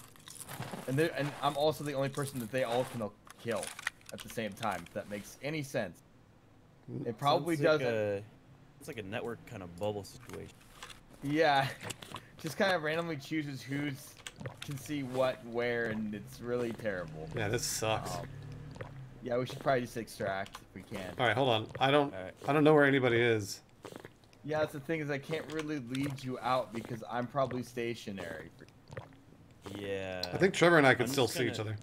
And they and I'm also the only person that they all can kill at the same time. If that makes any sense. Mm. It probably Sounds doesn't. a- It's like a network kind of bubble situation. Yeah, just kind of randomly chooses who's can see what where, and it's really terrible. Yeah, this sucks. Um, yeah, we should probably just extract if we can. All right, hold on. I don't. All right. I don't know where anybody is. Yeah, that's the thing is I can't really lead you out because I'm probably stationary. Yeah. I think Trevor and I could I'm still just see each gonna- other.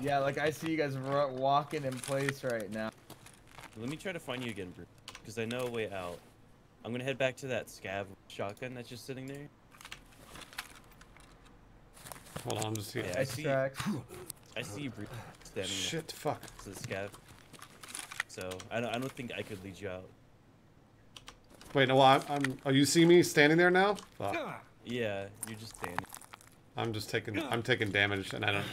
Yeah, like I see you guys ru- walking in place right now. Let me try to find you again, Bruce, because I know a way out. I'm gonna head back to that scav shotgun that's just sitting there. Hold on, I'm just seeing. Yeah, I see. I see you, Bruce, standing Shit, fuck. next to the scav. So I don't. I don't think I could lead you out. Wait, no, I'm. I'm oh, you see me standing there now? Fuck. Yeah, you're just standing. I'm just taking. I'm taking damage, and I don't.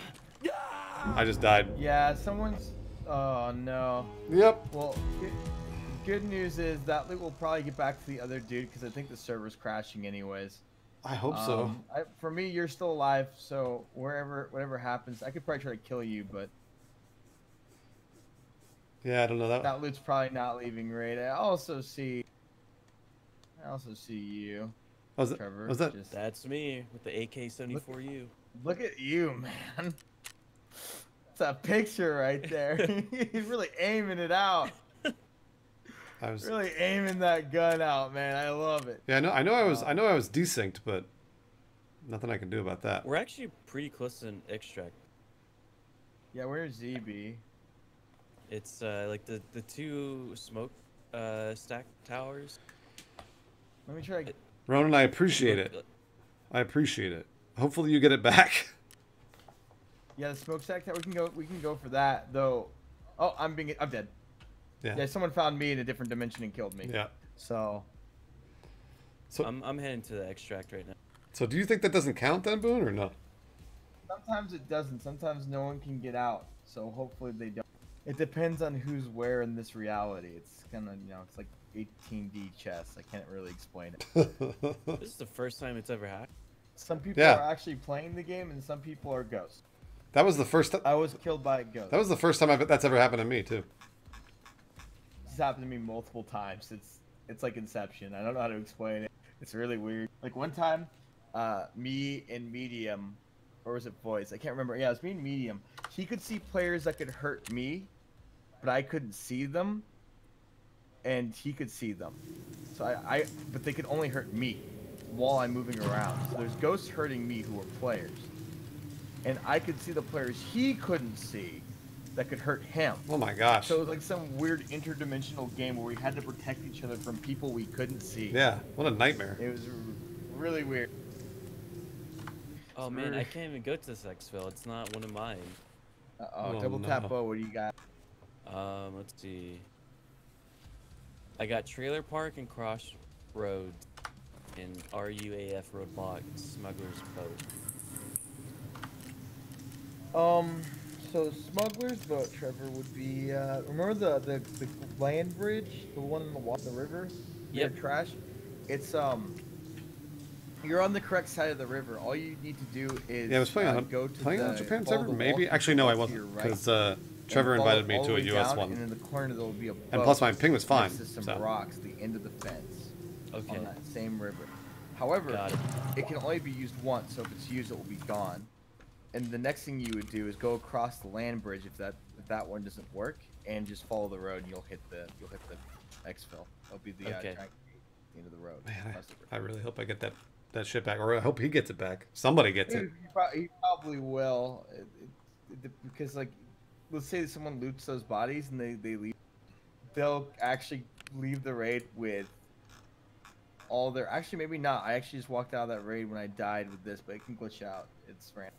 I just died. Yeah, someone's. Oh no. Yep. Well, good, good news is that loot will probably get back to the other dude because I think the server's crashing anyways. I hope so. Um, I, for me, you're still alive, so wherever, whatever happens, I could probably try to kill you, but Yeah, I don't know that. that loot's probably not leaving raid. I also see. I also see you, Was it? Trevor. Was that? Just, That's me with the AK-74U. look at you, man. It's a picture right there. He's really aiming it out. I was. Really aiming that gun out, man. I love it. Yeah, I know. I know. I was. I know. I was desynced, but nothing I can do about that. We're actually pretty close to an extract. Yeah, where's ZB? It's uh, like the the two smoke uh, stack towers. Let me try. Ronan, I appreciate it. I appreciate it. Hopefully, you get it back. Yeah, the smokestack that we can go. We can go for that though. Oh, I'm being. I'm dead. Yeah. Yeah, someone found me in a different dimension and killed me. Yeah. So So, I'm I'm heading to the extract right now. so do you think that doesn't count then, Boon, or no? sometimes it doesn't. Sometimes no one can get out. So hopefully they don't. It depends on who's where in this reality. It's kind of you know it's like 18D chess. I can't really explain it. This is the first time it's ever happened. Some people Yeah. are actually playing the game, and some people are ghosts. That was the first. I was killed by a ghost. That was the first time I've, that's ever happened to me too. This happened to me multiple times. It's it's like Inception. I don't know how to explain it. It's really weird. Like one time, uh, me and Medium, or was it Voice? I can't remember. Yeah, it was me and Medium. He could see players that could hurt me, but I couldn't see them, and he could see them. So I, I but they could only hurt me while I'm moving around. So there's ghosts hurting me who are players, and I could see the players he couldn't see that could hurt him. Oh my gosh. So it was like some weird interdimensional game where we had to protect each other from people we couldn't see. Yeah. What a nightmare. It was really weird. Oh man, I can't even go to this exfil. It's not one of mine. Uh oh, Oh, double tap no. O, what do you got? Um, let's see. I got Trailer Park and Crossroads and RUAF Roadblock Smuggler's Boat. Um, So smuggler's boat, Trevor, would be uh, remember the, the the land bridge, the one in the water, the river, near Yep. trash. It's um, you're on the correct side of the river. All you need to do is Yeah, I was planning uh, on go to playing on the, Japan follow server. Maybe actually no, I go to your wasn't right, because uh, Trevor invited me to a US down, one. And in the corner there will be a boat. And plus my ping was fine, next to some so. rocks, the end of the fence Okay. on that same river. However, Got it. it can only be used once, so if it's used, it will be gone. And the next thing you would do is go across the land bridge if that if that one doesn't work, and just follow the road, and you'll hit the you'll hit the exfil. That'll be the uh, Okay. triangle gate, the end of the road. Man, across the I really hope I get that that shit back, or I hope he gets it back. Somebody gets He, it. he prob- he probably will, it, it, it, because like, let's say someone loots those bodies and they they leave, they'll actually leave the raid with all their. Actually, maybe not. I actually just walked out of that raid when I died with this, but it can glitch out. It's random.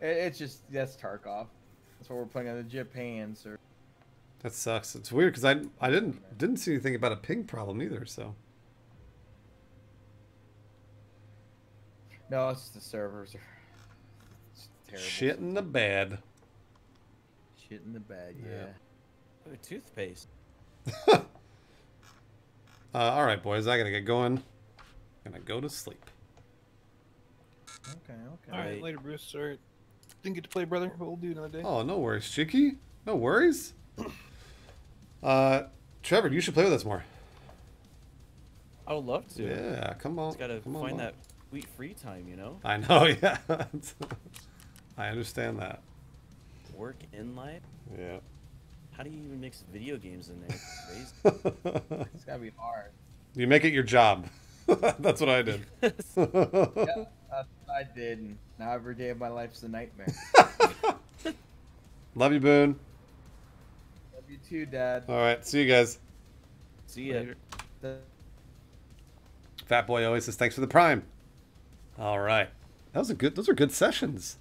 It, it's just that's Tarkov. That's what we're playing on the Japan sir. That sucks. It's weird because I I didn't didn't see anything about a ping problem either. So No, it's just the servers are it's terrible. shit in the bed. Shit in the bed, yeah. Yeah. Ooh, toothpaste. Uh, all right, boys, I gotta get going. Gonna go to sleep. Okay, okay. All right, Right. later, Bruce. Sorry, didn't get to play, brother. But we'll do another day. Oh, no worries, Cheeky. No worries. Uh, Trevor, you should play with us more. I would love to. Yeah, come on. Just gotta come find on. that sweet free time, you know? I know. Yeah, I understand that. Work in life. Yeah. How do you even mix video games in there? It's. It's gotta be hard. you make it your job. That's what I did. yeah, that's what I did, and now every day of my life's a nightmare. Love you, Boon. Love you too, Dad. All right, see you guys. See ya. The- Fat Boy always says thanks for the prime. All right, that was a good. Those are good sessions.